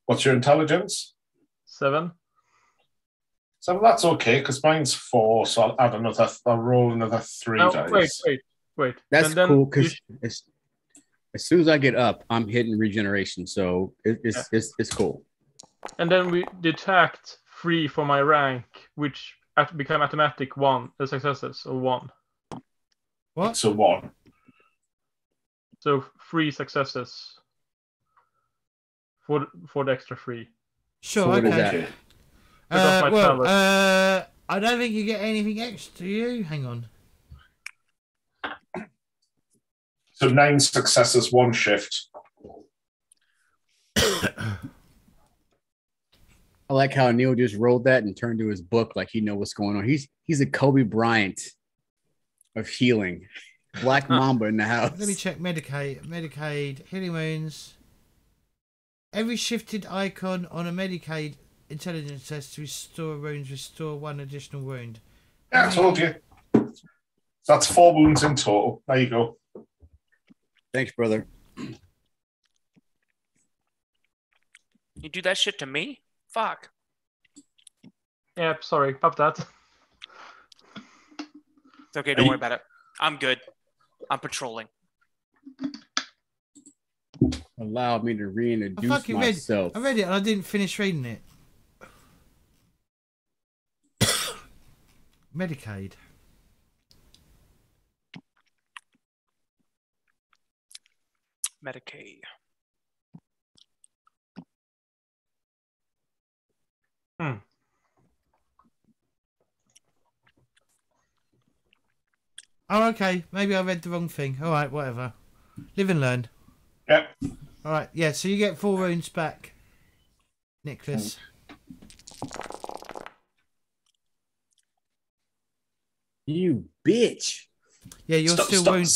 What's your intelligence? Seven. So that's okay because mine's four, so I'll add another. I'll roll another three Oh, dice. wait, wait, wait. That's then cool because sh- it's as soon as I get up, I'm hitting regeneration. So it, it's, it's it's cool. And then we detect three for my rank, which have become automatic one uh, successes or one. What? So one. So three successes for for the extra three. Sure. So okay. is that? Okay. Get off Uh, well, uh, I don't think you get anything extra. Do you? Hang on. So nine successes, one shift. I like how Neil just rolled that and turned to his book like he know what's going on. He's he's a Kobe Bryant of healing. Black Mamba in the house. Let me check Medicae. Medicae healing wounds. Every shifted icon on a Medicae intelligence test to restore wounds, restore one additional wound. Yeah, I told you. That's four wounds in total. There you go. Thanks, brother. You do that shit to me? Fuck. Yeah, sorry about that. It's okay. Don't you- worry about it. I'm good. I'm patrolling. Allowed me to I reintroduce fucking read. myself. I read it and I didn't finish reading it. Medicae. Medicae. Hmm. Oh, okay. Maybe I read the wrong thing. All right, whatever. Live and learn. Yep. All right, yeah. So you get four runes back, Nicholas. You bitch. Yeah, you're stop, still stop, wounded.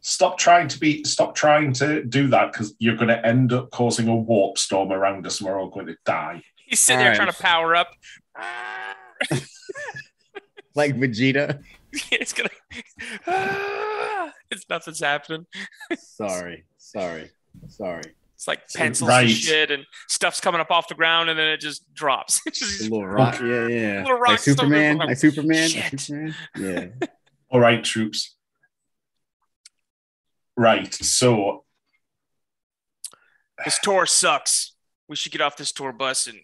stop trying to be. Stop trying to do that because you're going to end up causing a warp storm around us, and we're all going to die. He's sitting there Alright. trying to power up. Like Vegeta. it's gonna. it's nothing's happening. Sorry. Sorry. Sorry. It's like pencils Right. and shit, and stuff's coming up off the ground, and then it just drops. It's just, A little rock. Yeah, yeah. Little rock Like Superman. like- Like Superman. Like Shit. Superman. Yeah. All right, troops. Right. So this tour sucks. We should get off this tour bus and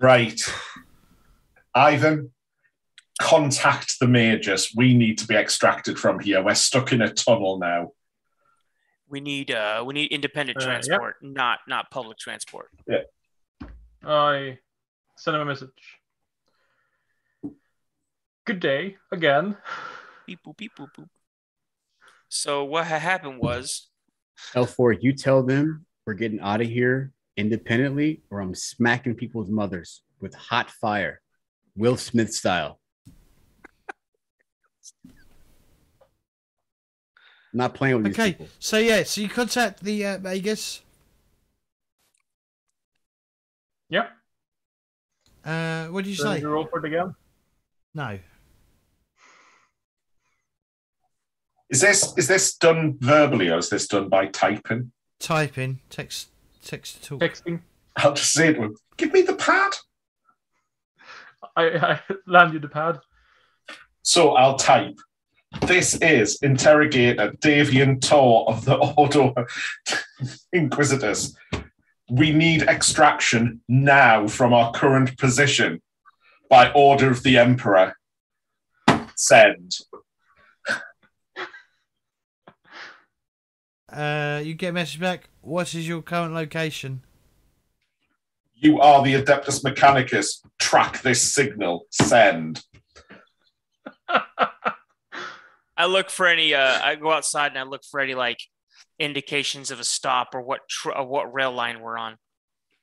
Right. Ivan, contact the majors. We need to be extracted from here. We're stuck in a tunnel now. we need uh we need independent Uh, yep. transport, not not public transport. Yeah. I send him a message. Good day again. Beep boop beep boop boop. So what had happened was L4, you tell them we're getting out of here independently, or I'm smacking people's mothers with hot fire, Will Smith style. I'm not playing with these Okay, people. so yeah, so you contact the uh, Vegas. Yep. Uh, what did you So say? you roll for it again. No. Is this is this done verbally or is this done by typing? Typing text text to talk. Texting. I'll just say it. Give me the pad. I, I land you the pad. So I'll type. This is interrogator Davian Tor of the Ordo Inquisitors. We need extraction now from our current position by order of the Emperor. Send. Uh, you get a message back. What is your current location? You are the Adeptus Mechanicus. Track this signal. Send. I look for any uh I go outside and I look for any like indications of a stop or what tr- or what rail line we're on.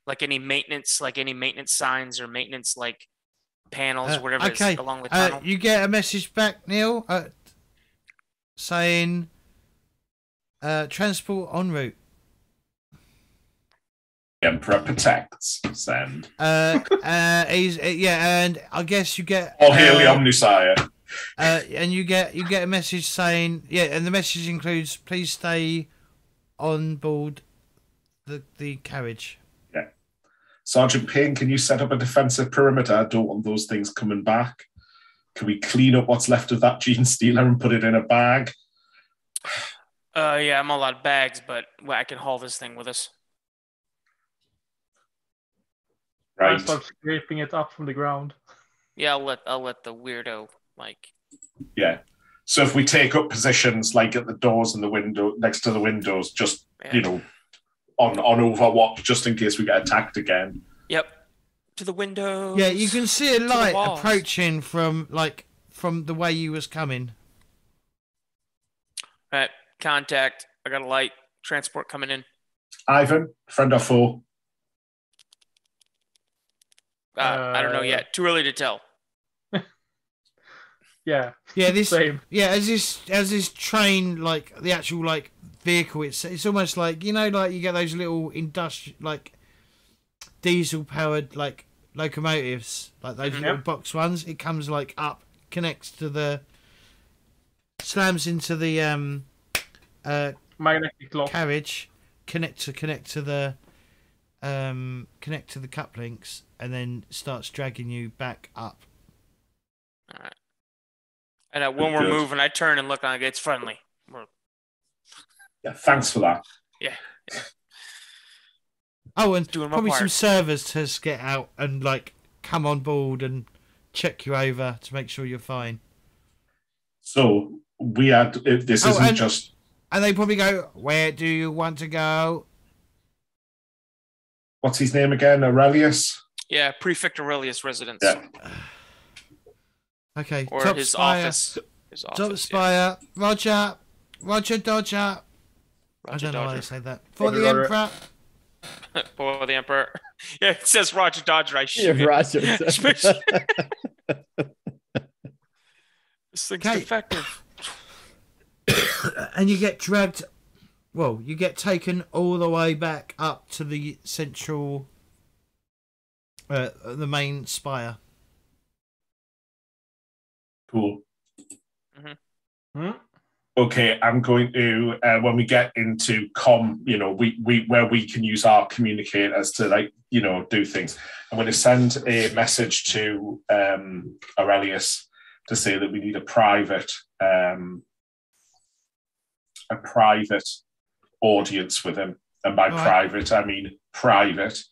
Like any maintenance, like any maintenance signs or maintenance like panels, Uh, or whatever okay, is along the Uh, you get a message back, Neil, uh, saying uh, transport en route. Emperor protects. Send. Uh, uh, uh, yeah, and I guess you get All hail the uh, Omnissiah. uh, and you get you get a message saying yeah, and the message includes please stay on board the the carriage. Sergeant Payne, can you set up a defensive perimeter? I don't want those things coming back. Can we clean up what's left of that Genestealer and put it in a bag? Uh, yeah, I'm a lot of bags, but well, I can haul this thing with us. I Right. start scraping it up from the ground. Yeah, I'll let I'll let the weirdo like. Yeah. So if we take up positions like at the doors and the window next to the windows, just Yeah. you know, on on Overwatch, just in case we get attacked again. Yep. To the window. Yeah, you can see a light approaching from like from the way you was coming. Right. Contact. I got a light. Transport coming in. Ivan, friend or foe? Uh, I don't know Uh, yet. Too early to tell. Yeah, Yeah, this same. yeah as this as this train like the actual like vehicle it's it's almost like you know like you get those little industrial like diesel powered like locomotives like those Mhm. little box ones it comes like up connects to the slams into the um uh Magnetic lock. carriage connect to connect to the um connect to the cup links and then starts dragging you back up All right. And uh, when we're Good. moving, I turn and look like it's friendly. We're, Yeah, thanks for that. Yeah. Oh, and Doing my probably some part. servers to just get out and like come on board and check you over to make sure you're fine. So we had if this Oh, isn't and- just And they probably go, "Where do you want to go?" what's his name again? Aurelius? yeah, Prefect Aurelius residence. Yeah. Okay, Or top his spire, office. His office. top yeah. spire, Roger, Roger Dodger. I Roger don't know why they Dodger. say that for Roger the Dodger. emperor. For the Emperor. Yeah, it says Roger Dodger. I Yeah, shoot it. Roger. This thing's Okay. defective. and you get dragged. Well, you get taken all the way back up to the central, uh, the main spire. Cool. mm-hmm. Okay, I'm going to uh, when we get into com, you know, we we where we can use our communicators to like you know do things. I'm going to send a message to um, Aurelius to say that we need a private um, a private audience with him, and by Right. private I mean private.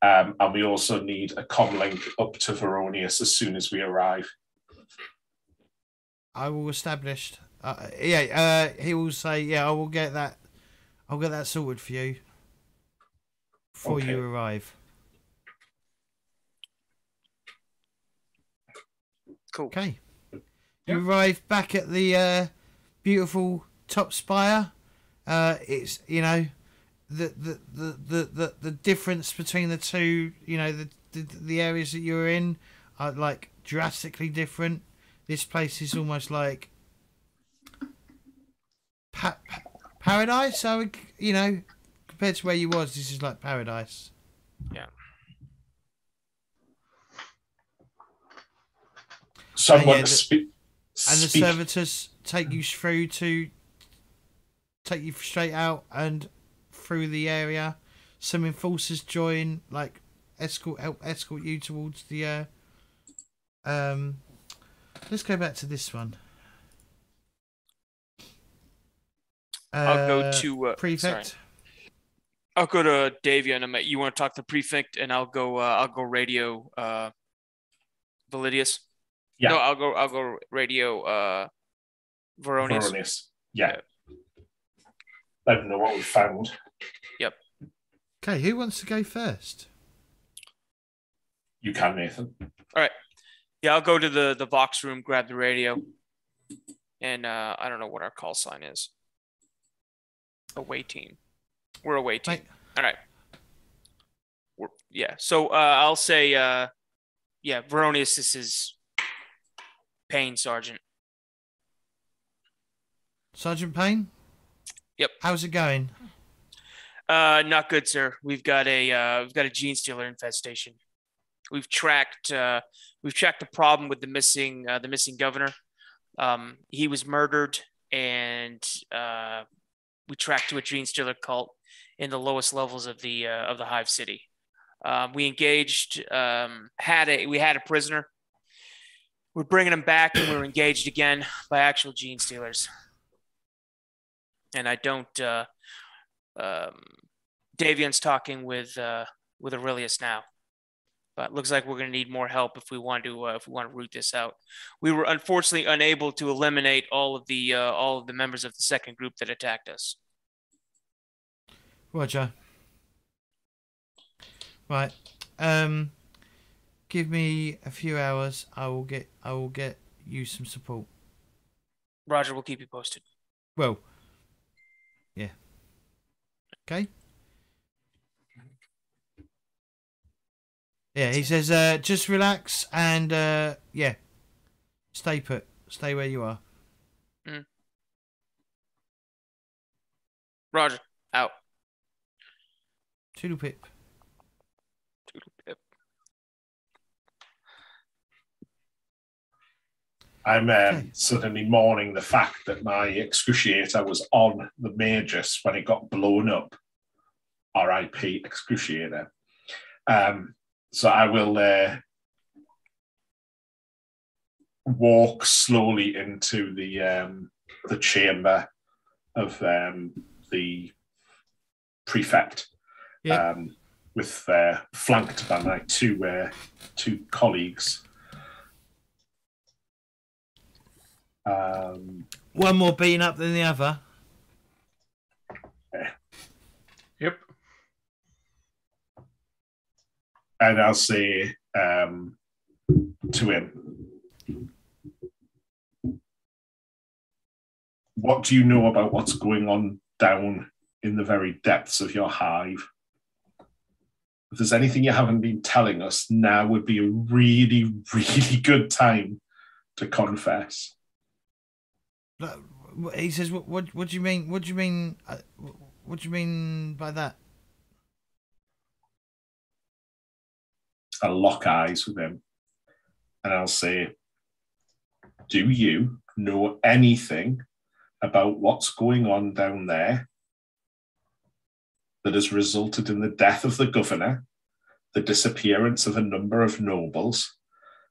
Um, and we also need a com link up to Varonius as soon as we arrive. I will establish. Uh, yeah, uh, he will say, "Yeah, I will get that. I'll get that sorted for you before you arrive." Cool. Okay. You arrive back at the uh, beautiful top spire. Uh, it's you know the the, the, the, the the difference between the two. You know the the, the areas that you're in are like drastically different. This place is almost like pa- pa- paradise. I would you know compared to where you was, this is like paradise. Someone yeah, the- spe- and the speak- servitors take you through to take you straight out and through the area. Some enforcers join, like escort help escort you towards the. Uh, um, let's go back to this one. I'll go Uh, to uh, prefect. Sorry. I'll go to Davia and I'm at, you want to talk to prefect and I'll go uh, I'll go radio uh Validius. Yeah. No, I'll go I'll go radio uh Varonius. Varonius. Yeah. Let them know what we found. Yep. Okay, who wants to go first? You can, Nathan. All right. Yeah, I'll go to the the box room, grab the radio, and uh I don't know what our call sign is. Away team. We're away team. Mate, All right. We're, yeah. So uh, I'll say, uh, yeah, Varonius, this is Payne Sergeant. Sergeant Payne. Yep. How's it going? Uh, not good, sir. We've got a uh, we've got a Genestealer infestation. We've tracked uh, we've tracked the problem with the missing uh, the missing governor. Um, he was murdered, and uh, we tracked to a Genestealer cult in the lowest levels of the uh, of the Hive City. Um, we engaged um, had a we had a prisoner. We're bringing him back, and we were engaged again by actual Genestealers. And I don't. Uh, um, Davian's talking with uh, with Aurelius now, but looks like we're going to need more help if we want to uh, if we want to root this out. We were unfortunately unable to eliminate all of the uh, all of the members of the second group that attacked us. Roger. Right. Um, give me a few hours. I will get. I will get you some support. Roger, we'll keep you posted. Well. Yeah. Okay. Yeah, he says, uh, just relax and uh, yeah, stay put, stay where you are. Mm. Roger, out. Toodle pip. Toodle pip. I'm um, Okay. suddenly mourning the fact that my excruciator was on the Magus when it got blown up. R.I.P. excruciator. Um, so I will uh, walk slowly into the um, the chamber of um, the prefect, Yeah. um, with uh, flanked by my two uh, two colleagues. Um, One more beaten up than the other. Yep. and I'll say um, to him, What do you know about what's going on down in the very depths of your hive? If there's anything you haven't been telling us, now would be a really, really good time to confess. He says, "What? What? What do you mean? What do you mean? Uh, what do you mean by that?" I'll lock eyes with him and I'll say, Do you know anything about what's going on down there that has resulted in the death of the governor, the disappearance of a number of nobles,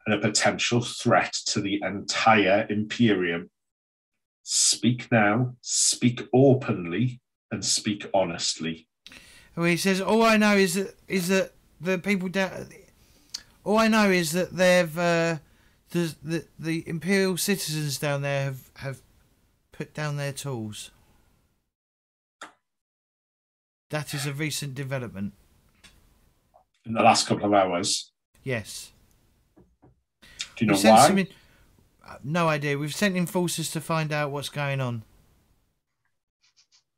and a potential threat to the entire Imperium? Speak now, speak openly, and speak honestly. Well, he says, "All I know is that is that the people down. All I know is that they've uh, the the the imperial citizens down there have have put down their tools. That is a recent development. In the last couple of hours, Yes. do you know We why? No idea. We've sent in forces to find out what's going on.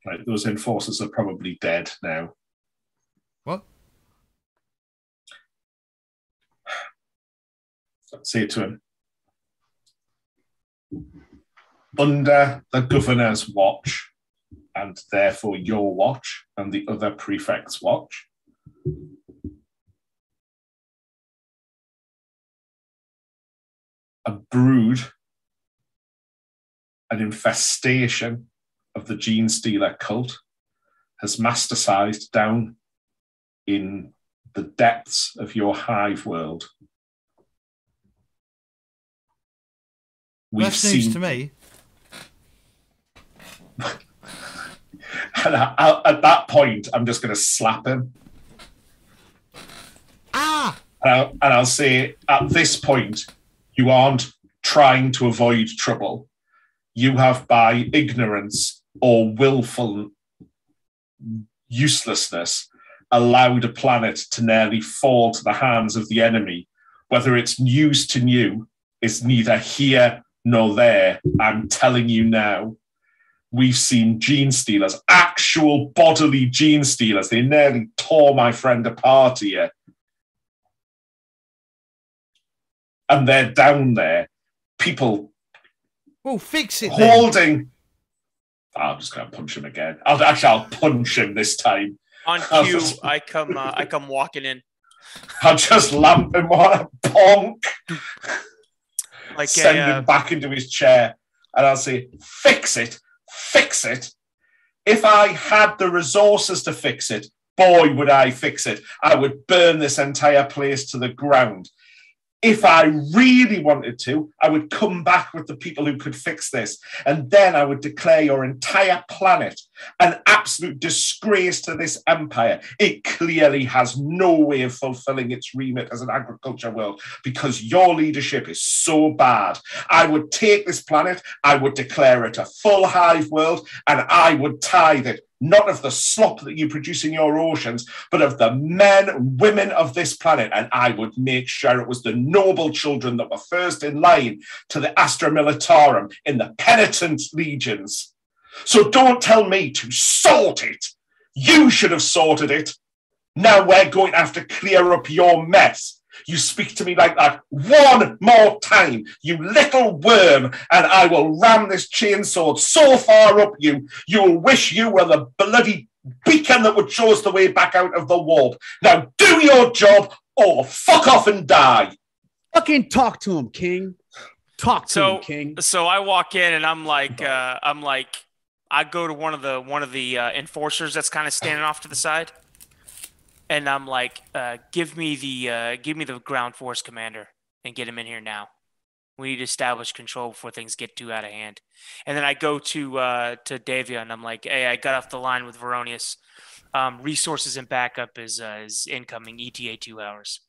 Right, those enforcers are probably dead now. What? Say it to him. Under the governor's watch, and therefore your watch and the other prefect's watch, a brood, an infestation of the Genestealer cult has masticized down in the depths of your hive world. We've That's news seen, to me. and I, I- at that point, I'm just going to slap him, Ah! and I'll, and I'll say, at this point, you aren't trying to avoid trouble. You have, by ignorance or willful uselessness, allowed a planet to nearly fall to the hands of the enemy. Whether it's news to you is neither here nor there. I'm telling you now. We've seen Genestealers, actual bodily Genestealers. They nearly tore my friend apart here. And they're down there. People Well, fix it then. holding. I'm just going to punch him again. I'll actually I'll punch him this time. On Oh, cue, so- I come uh, I come walking in I'll just lamp him on a bonk, like send a, uh, him back into his chair, and I'll say, "Fix it, fix it." If I had the resources to fix it, boy, would I fix it. I would burn this entire place to the ground. If I really wanted to, I would come back with the people who could fix this. And then I would declare your entire planet an absolute disgrace to this empire. It clearly has no way of fulfilling its remit as an agriculture world because your leadership is so bad. I would take this planet, I would declare it a full hive world, and I would tithe it not of the slop that you produce in your oceans, but of the men, women of this planet. And I would make sure it was the noble children that were first in line to the Astra Militarum in the penitent legions. So don't tell me to sort it. You should have sorted it. Now we're going to have to clear up your mess. You speak to me like that one more time, you little worm, and I will ram this chainsaw so far up you, you'll wish you were the bloody beacon that would show us the way back out of the warp. Now do your job or fuck off and die. Fucking talk to him, King. Talk to So- him, King. So I walk in and I'm like, uh, I'm like, I go to one of the one of the uh, enforcers that's kind of standing off to the side, and I'm like, uh, give me the uh, give me the ground force commander and get him in here now. We need to establish control before things get too out of hand. And then I go to uh, to Davia and I'm like, hey, I got off the line with Varonius. Um, resources and backup is uh, is incoming ETA two hours.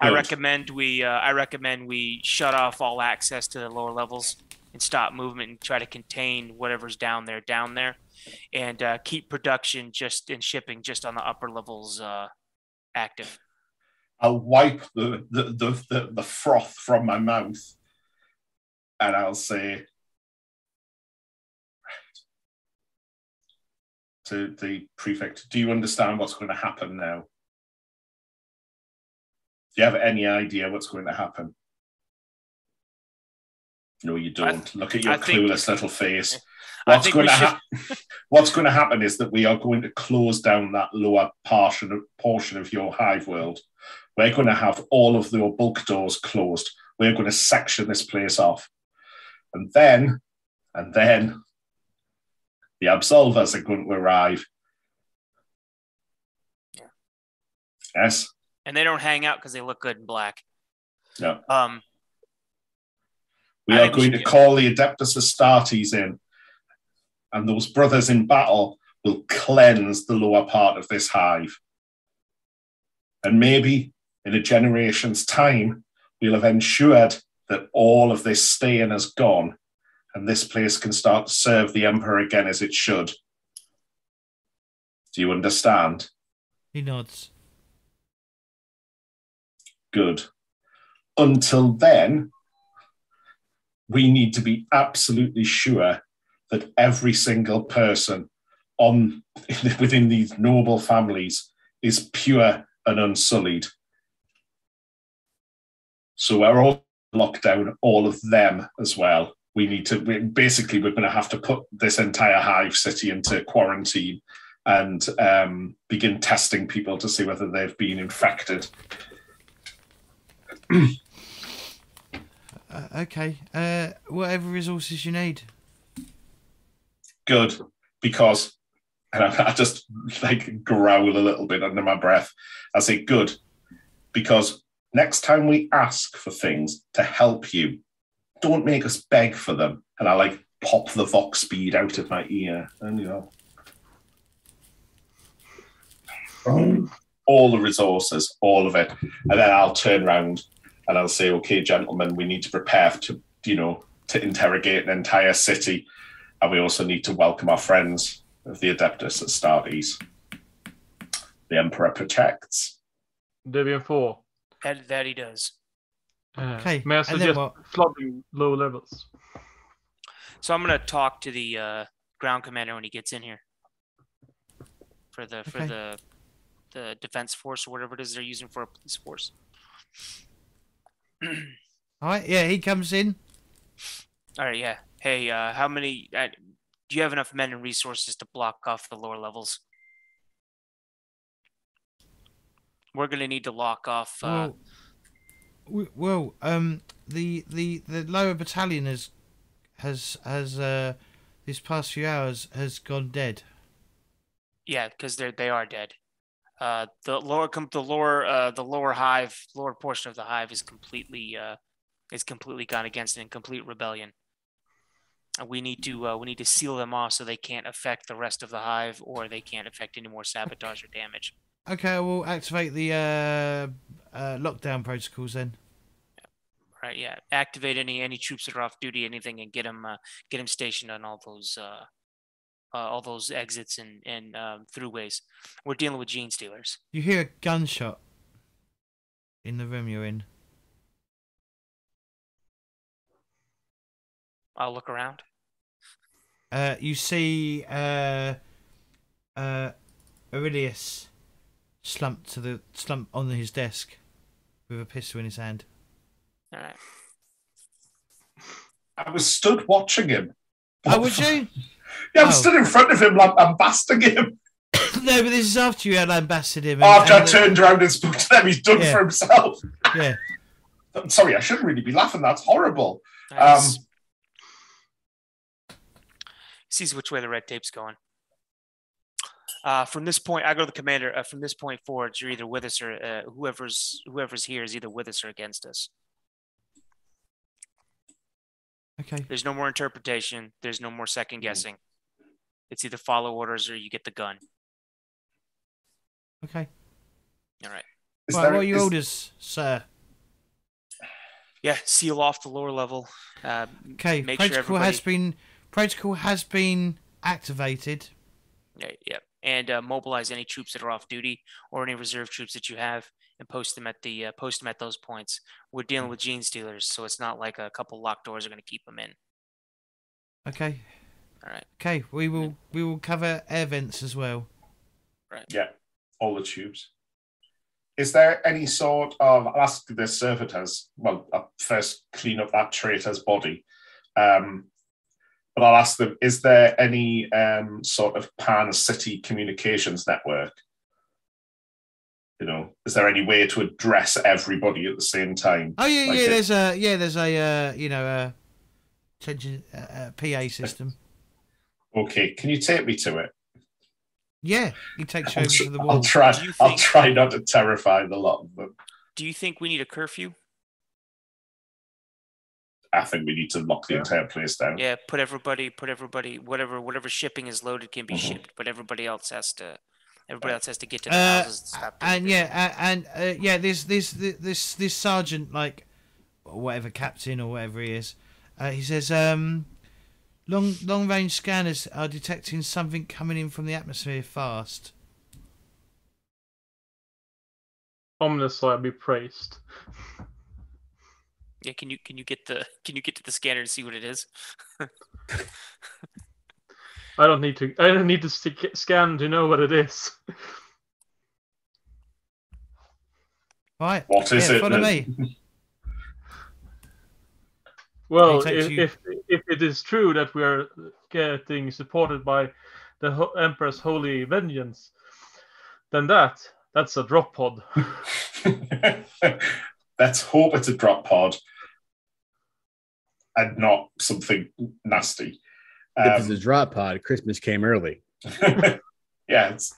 I recommend we uh, I recommend we shut off all access to the lower levels and stop movement and try to contain whatever's down there down there and uh, keep production just and shipping just on the upper levels uh, active. I'll wipe the, the, the, the, the froth from my mouth and I'll say to the prefect, Do you understand what's going to happen now? Do you have any idea what's going to happen? No, you don't. Look at your I think- clueless little face. What's going to should- happen? What's going to happen is that we are going to close down that lower portion of, portion of your hive world. We're going to have all of your bulk doors closed. We're going to section this place off, and then, and then, the absolvers are going to arrive. Yeah. Yes. And they don't hang out because they look good in black. No. Um, We I are going to call the Adeptus Astartes in, and those brothers in battle will cleanse the lower part of this hive. And maybe in a generation's time, we'll have ensured that all of this stain has gone, and this place can start to serve the Emperor again as it should. Do you understand? He nods. good. Until then, we need to be absolutely sure that every single person on within these noble families is pure and unsullied. So we're all locked down, all of them as well. We need to we, basically we're going to have to put this entire hive city into quarantine and um, begin testing people to see whether they've been infected. Uh, okay. Uh, whatever resources you need. Good because and I, I just like growl a little bit under my breath. I say good because next time we ask for things to help you, don't make us beg for them. And I like pop the Vox bead out of my ear and you know all the resources, all of it. And then I'll turn around and I'll say, okay, gentlemen, we need to prepare to, you know, to interrogate an entire city and we also need to welcome our friends of the Adeptus Astartes. The Emperor protects. Deviant 4. that, that he does. Uh, Okay, May I and then suggest what? flooding low levels? So I'm gonna talk to the uh, ground commander when he gets in here for the for Okay. the the defense force or whatever it is they're using for a police force. All right. Yeah, he comes in. All right, yeah. Hey, uh, how many? Uh, do you have enough men and resources to block off the lower levels? We're gonna need to lock off. Uh, Well, well, um, the the the lower battalion has has has uh this past few hours has gone dead. yeah, because they're they are dead. Uh, the lower, com- the lower, uh, the lower hive, lower portion of the hive is completely, uh, is completely gone against in complete rebellion. We need to, uh, we need to seal them off so they can't affect the rest of the hive, or they can't affect any more sabotage or damage. Okay, we'll activate the uh, uh, lockdown protocols then. Right? Yeah. Activate any any troops that are off duty, anything, and get them, uh, get them stationed on all those, uh, uh, all those exits and and um, throughways. We're dealing with Genestealers. You hear a gunshot in the room you're in. I'll look around. Uh, you see uh, uh, Aurelius slumped to the slump on his desk with a pistol in his hand. All right. I was stood watching him. Oh, would you? Yeah, I'm Oh. stood in front of him, like I'm basting him. no, but this is after you had ambassador him. and- After I the- turned around and spoke to them, he's done Yeah. for himself. Yeah. I'm sorry, I shouldn't really be laughing. That's horrible. Nice. Um, sees which way the red tape's going. Uh, from this point, I go to the commander. Uh, from this point forward, you're either with us or uh, whoever's whoever's here is either with us or against us. Okay. There's no more interpretation. There's no more second guessing. It's either follow orders or you get the gun. Okay. All right. is right, there- what are your is- orders, sir? Yeah, seal off the lower level. Uh, Okay. make sure protocol has been protocol has been activated. Yeah, yeah. And uh, mobilize any troops that are off duty or any reserve troops that you have, and post them at the uh, post them at those points. We're dealing with Genestealers, so it's not like a couple locked doors are going to keep them in. Okay. All right. Okay. We will we will cover air vents as well. Right. Yeah, all the tubes. Is there any sort of, I'll ask the servitors, well, I'll first clean up that traitor's body. Um, but I'll ask them, is there any um, sort of pan city communications network? You know, is there any way to address everybody at the same time? Oh yeah, Like yeah. it- There's a yeah. There's a uh, you know a attention uh, uh, PA system. Okay, can you take me to it? Yeah, he takes you I'll, over tr- to the I'll try. Do you I'll try not to terrify the lot of them. Do you think we need a curfew? I think we need to lock the Yeah. entire place down. Yeah, put everybody, put everybody, whatever, whatever shipping is loaded can be Mhm. shipped, but everybody else has to, everybody else has to get to the Uh, houses. And stop and yeah, a- and uh, yeah, this this this this sergeant, like whatever captain or whatever he is, uh, he says, um, long long range scanners are detecting something coming in from the atmosphere fast. Omnissiah be praised. yeah. Can you can you get the can you get to the scanner to see what it is? I don't need to. I don't need to stick, scan to know what it is. Right. What is yeah, it Follow that- me. Well, if, you- if if it is true that we are getting supported by the Ho- Emperor's holy vengeance, then that that's a drop pod. Let's hope it's a drop pod and not something nasty. If it's Um, a drop pod, Christmas came early. yes.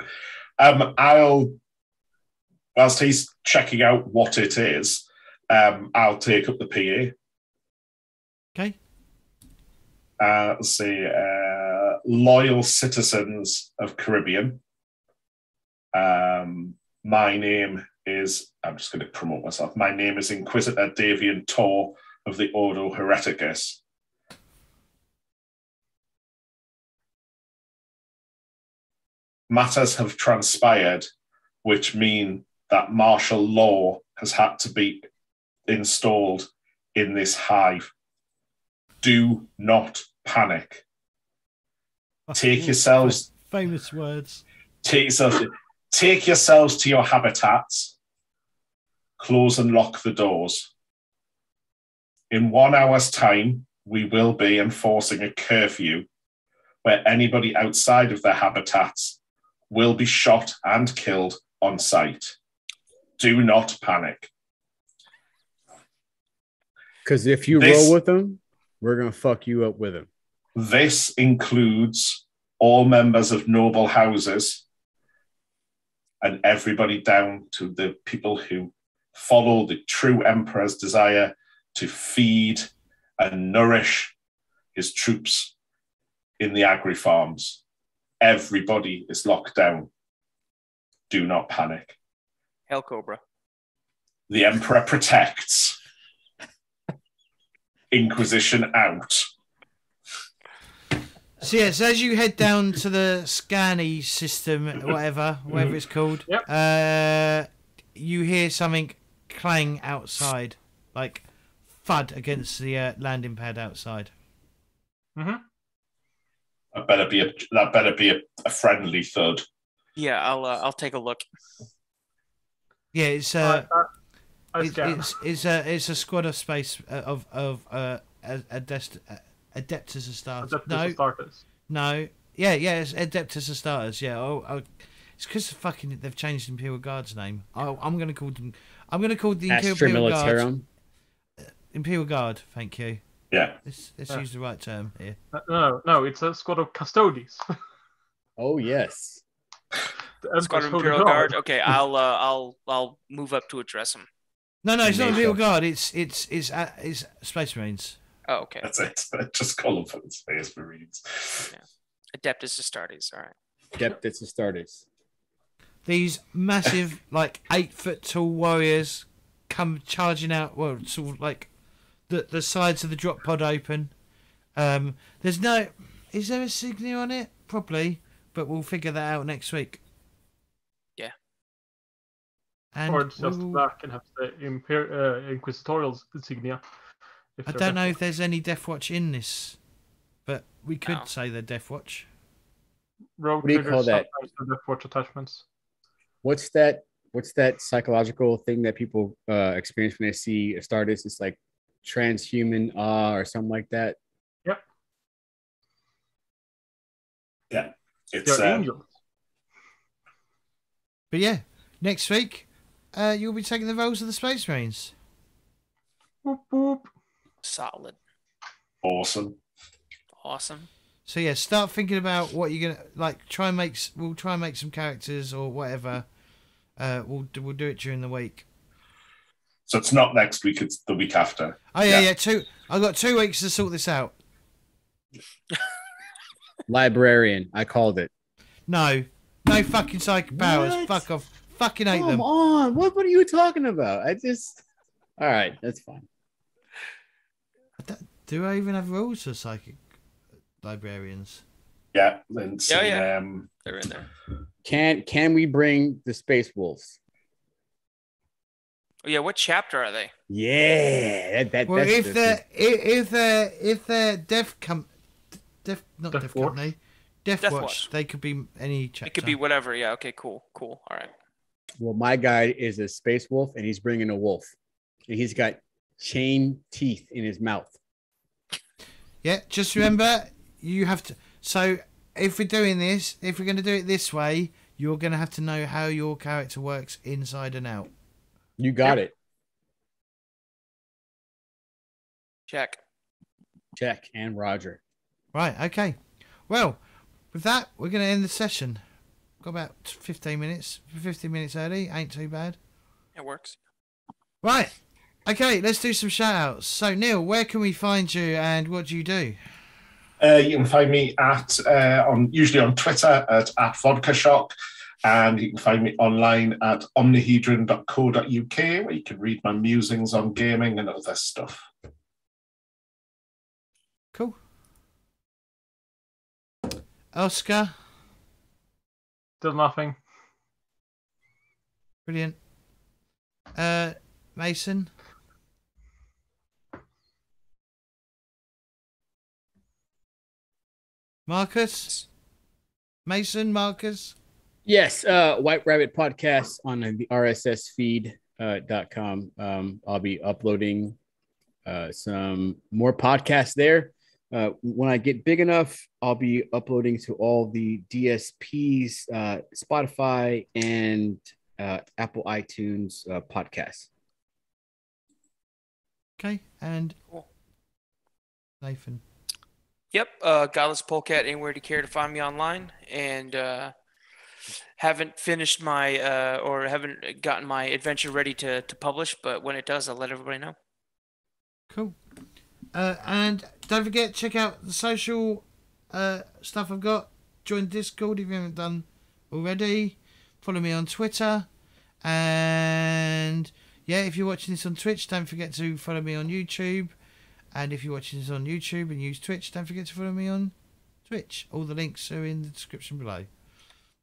Um, I'll, whilst he's checking out what it is, um, I'll take up the PA. Okay. Uh, let's see. Uh, loyal citizens of Charybdion. Um, my name is, I'm just going to promote myself. My name is Inquisitor Davian Tor of the Ordo Hereticus. Matters have transpired which mean that martial law has had to be installed in this hive. Do not panic. Take yourselves Famous words. take yourself, take yourselves to your habitats, close and lock the doors. In one hour's time, we will be enforcing a curfew where anybody outside of their habitats will be shot and killed on sight. Do not panic. Because if you This- roll with them, we're gonna fuck you up with them. This includes all members of noble houses and everybody down to the people who follow the true emperor's desire to feed and nourish his troops in the agri farms. Everybody is locked down. Do not panic. Hell Cobra. The emperor protects. Inquisition out. So yeah, so as you head down to the Scanny system, whatever, whatever it's called, Yep. uh, you hear something clang outside, like thud against the uh, landing pad outside. hmm That better be a that better be a, a friendly thud. Yeah, I'll uh, I'll take a look. Yeah, it's uh, I, I, I it's, it's it's a it's a squad of space uh, of of uh, Adest, Adeptus Astartes. Adeptus No, Astartes. no, yeah, yeah, it's Adeptus Astartes. Yeah, oh, oh it's because fucking they've changed the Imperial Guard's name. Oh, I'm gonna call them. I'm gonna call the Astra Imperial Guard. Militarum. Imperial Guard. Thank you. Yeah. Let's let's Yeah. use the right term here. Uh, No, no, it's a squad of Custodes. Oh yes. The Emperor's Squadron Holy Imperial Guard. Guard. Okay, I'll uh, I'll I'll move up to address him. No, no, it's not Imperial Guard. It's it's it's uh, it's Space Marines. Oh, okay. That's it. Just call them for Space Marines. Yeah. Adeptus Astartes. All right. Adeptus Astartes. These massive, like eight foot tall warriors come charging out. Well, sort of like the the sides of the drop pod open. Um, there's no. Is there a signal on it? Probably, but we'll figure that out next week. Yeah. And or it's just we will- black and have the Imper- uh, Inquisitorial insignia. I don't know Death if there's any Death Watch in this, but we could Oh. say they're Death Watch. Rogue What do you call that? sometimes Death Watch attachments. What's that? What's that psychological thing that people uh, experience when they see Astartes? It's like transhuman awe or something like that. Yep. Yeah. It's They're uh, angels. But yeah, next week, uh, you'll be taking the roles of the Space Marines. Boop, boop. Solid. awesome. Awesome. So yeah, start thinking about what you're gonna like. Try and make. We'll try and make some characters or whatever. Uh, we'll do- we'll do it during the week. So it's not next week; it's the week after. Oh yeah, Yeah. yeah. Two. I've got two weeks to sort this out. Librarian. I called it. No, no fucking psychic powers. What? Fuck off. Fucking hate Come them. on. What what are you talking about? I just all right, that's fine. I don't- Do I even have rules for psychic librarians? Yeah, and Yeah, yeah. Um, They're in there. Can can we bring the space wolves? Oh yeah. What chapter are they? Yeah, that, that Well, that's if the- they're if, if they're if they're deaf com, deaf not Death deaf Watch? company, deaf, Death watch, Watch. They could be any chapter. It could be whatever. Yeah. Okay. Cool. Cool. All right. well, my guy is a space wolf, and he's bringing a wolf, and he's got chain teeth in his mouth. Yeah, just remember you have to. So if we're doing this, if we're going to do it this way, you're going to have to know how your character works inside and out. You got it. Check. Check and Roger. Right. Okay. Well, with that, we're going to end the session. Got about 15 minutes. 15 minutes early. Ain't too bad. It works. Right. Okay, let's do some shout outs. So, Neil, where can we find you and what do you do? Uh, you can find me at uh, on usually on Twitter at, at Vodka Shock, and you can find me online at omnihedron.co.uk, where you can read my musings on gaming and other stuff. Cool. Oscar, Still nothing. brilliant. Uh, Mason. Marcus. Mason, Marcus. Yes, uh, White Rabbit Podcast on the RSS feed uh, dot com. Um, I'll be uploading uh, some more podcasts there. Uh, when I get big enough, I'll be uploading to all the DSPs, uh, Spotify, and uh, Apple iTunes uh, podcasts. Okay, and Nathan. Yep. Uh, Godless Polecat. Anywhere to care to find me online, and uh, haven't finished my uh, or haven't gotten my adventure ready to to publish. But when it does, I'll let everybody know. Cool. Uh, and don't forget, check out the social uh, stuff I've got. Join Discord if you haven't done already. Follow me on Twitter. And yeah, if you're watching this on Twitch, don't forget to follow me on YouTube. And if you're watching this on YouTube and use Twitch, don't forget to follow me on Twitch. All the links are in the description below.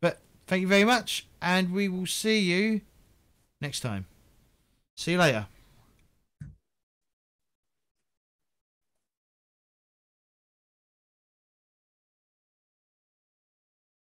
But thank you very much, and we will see you next time. See you later.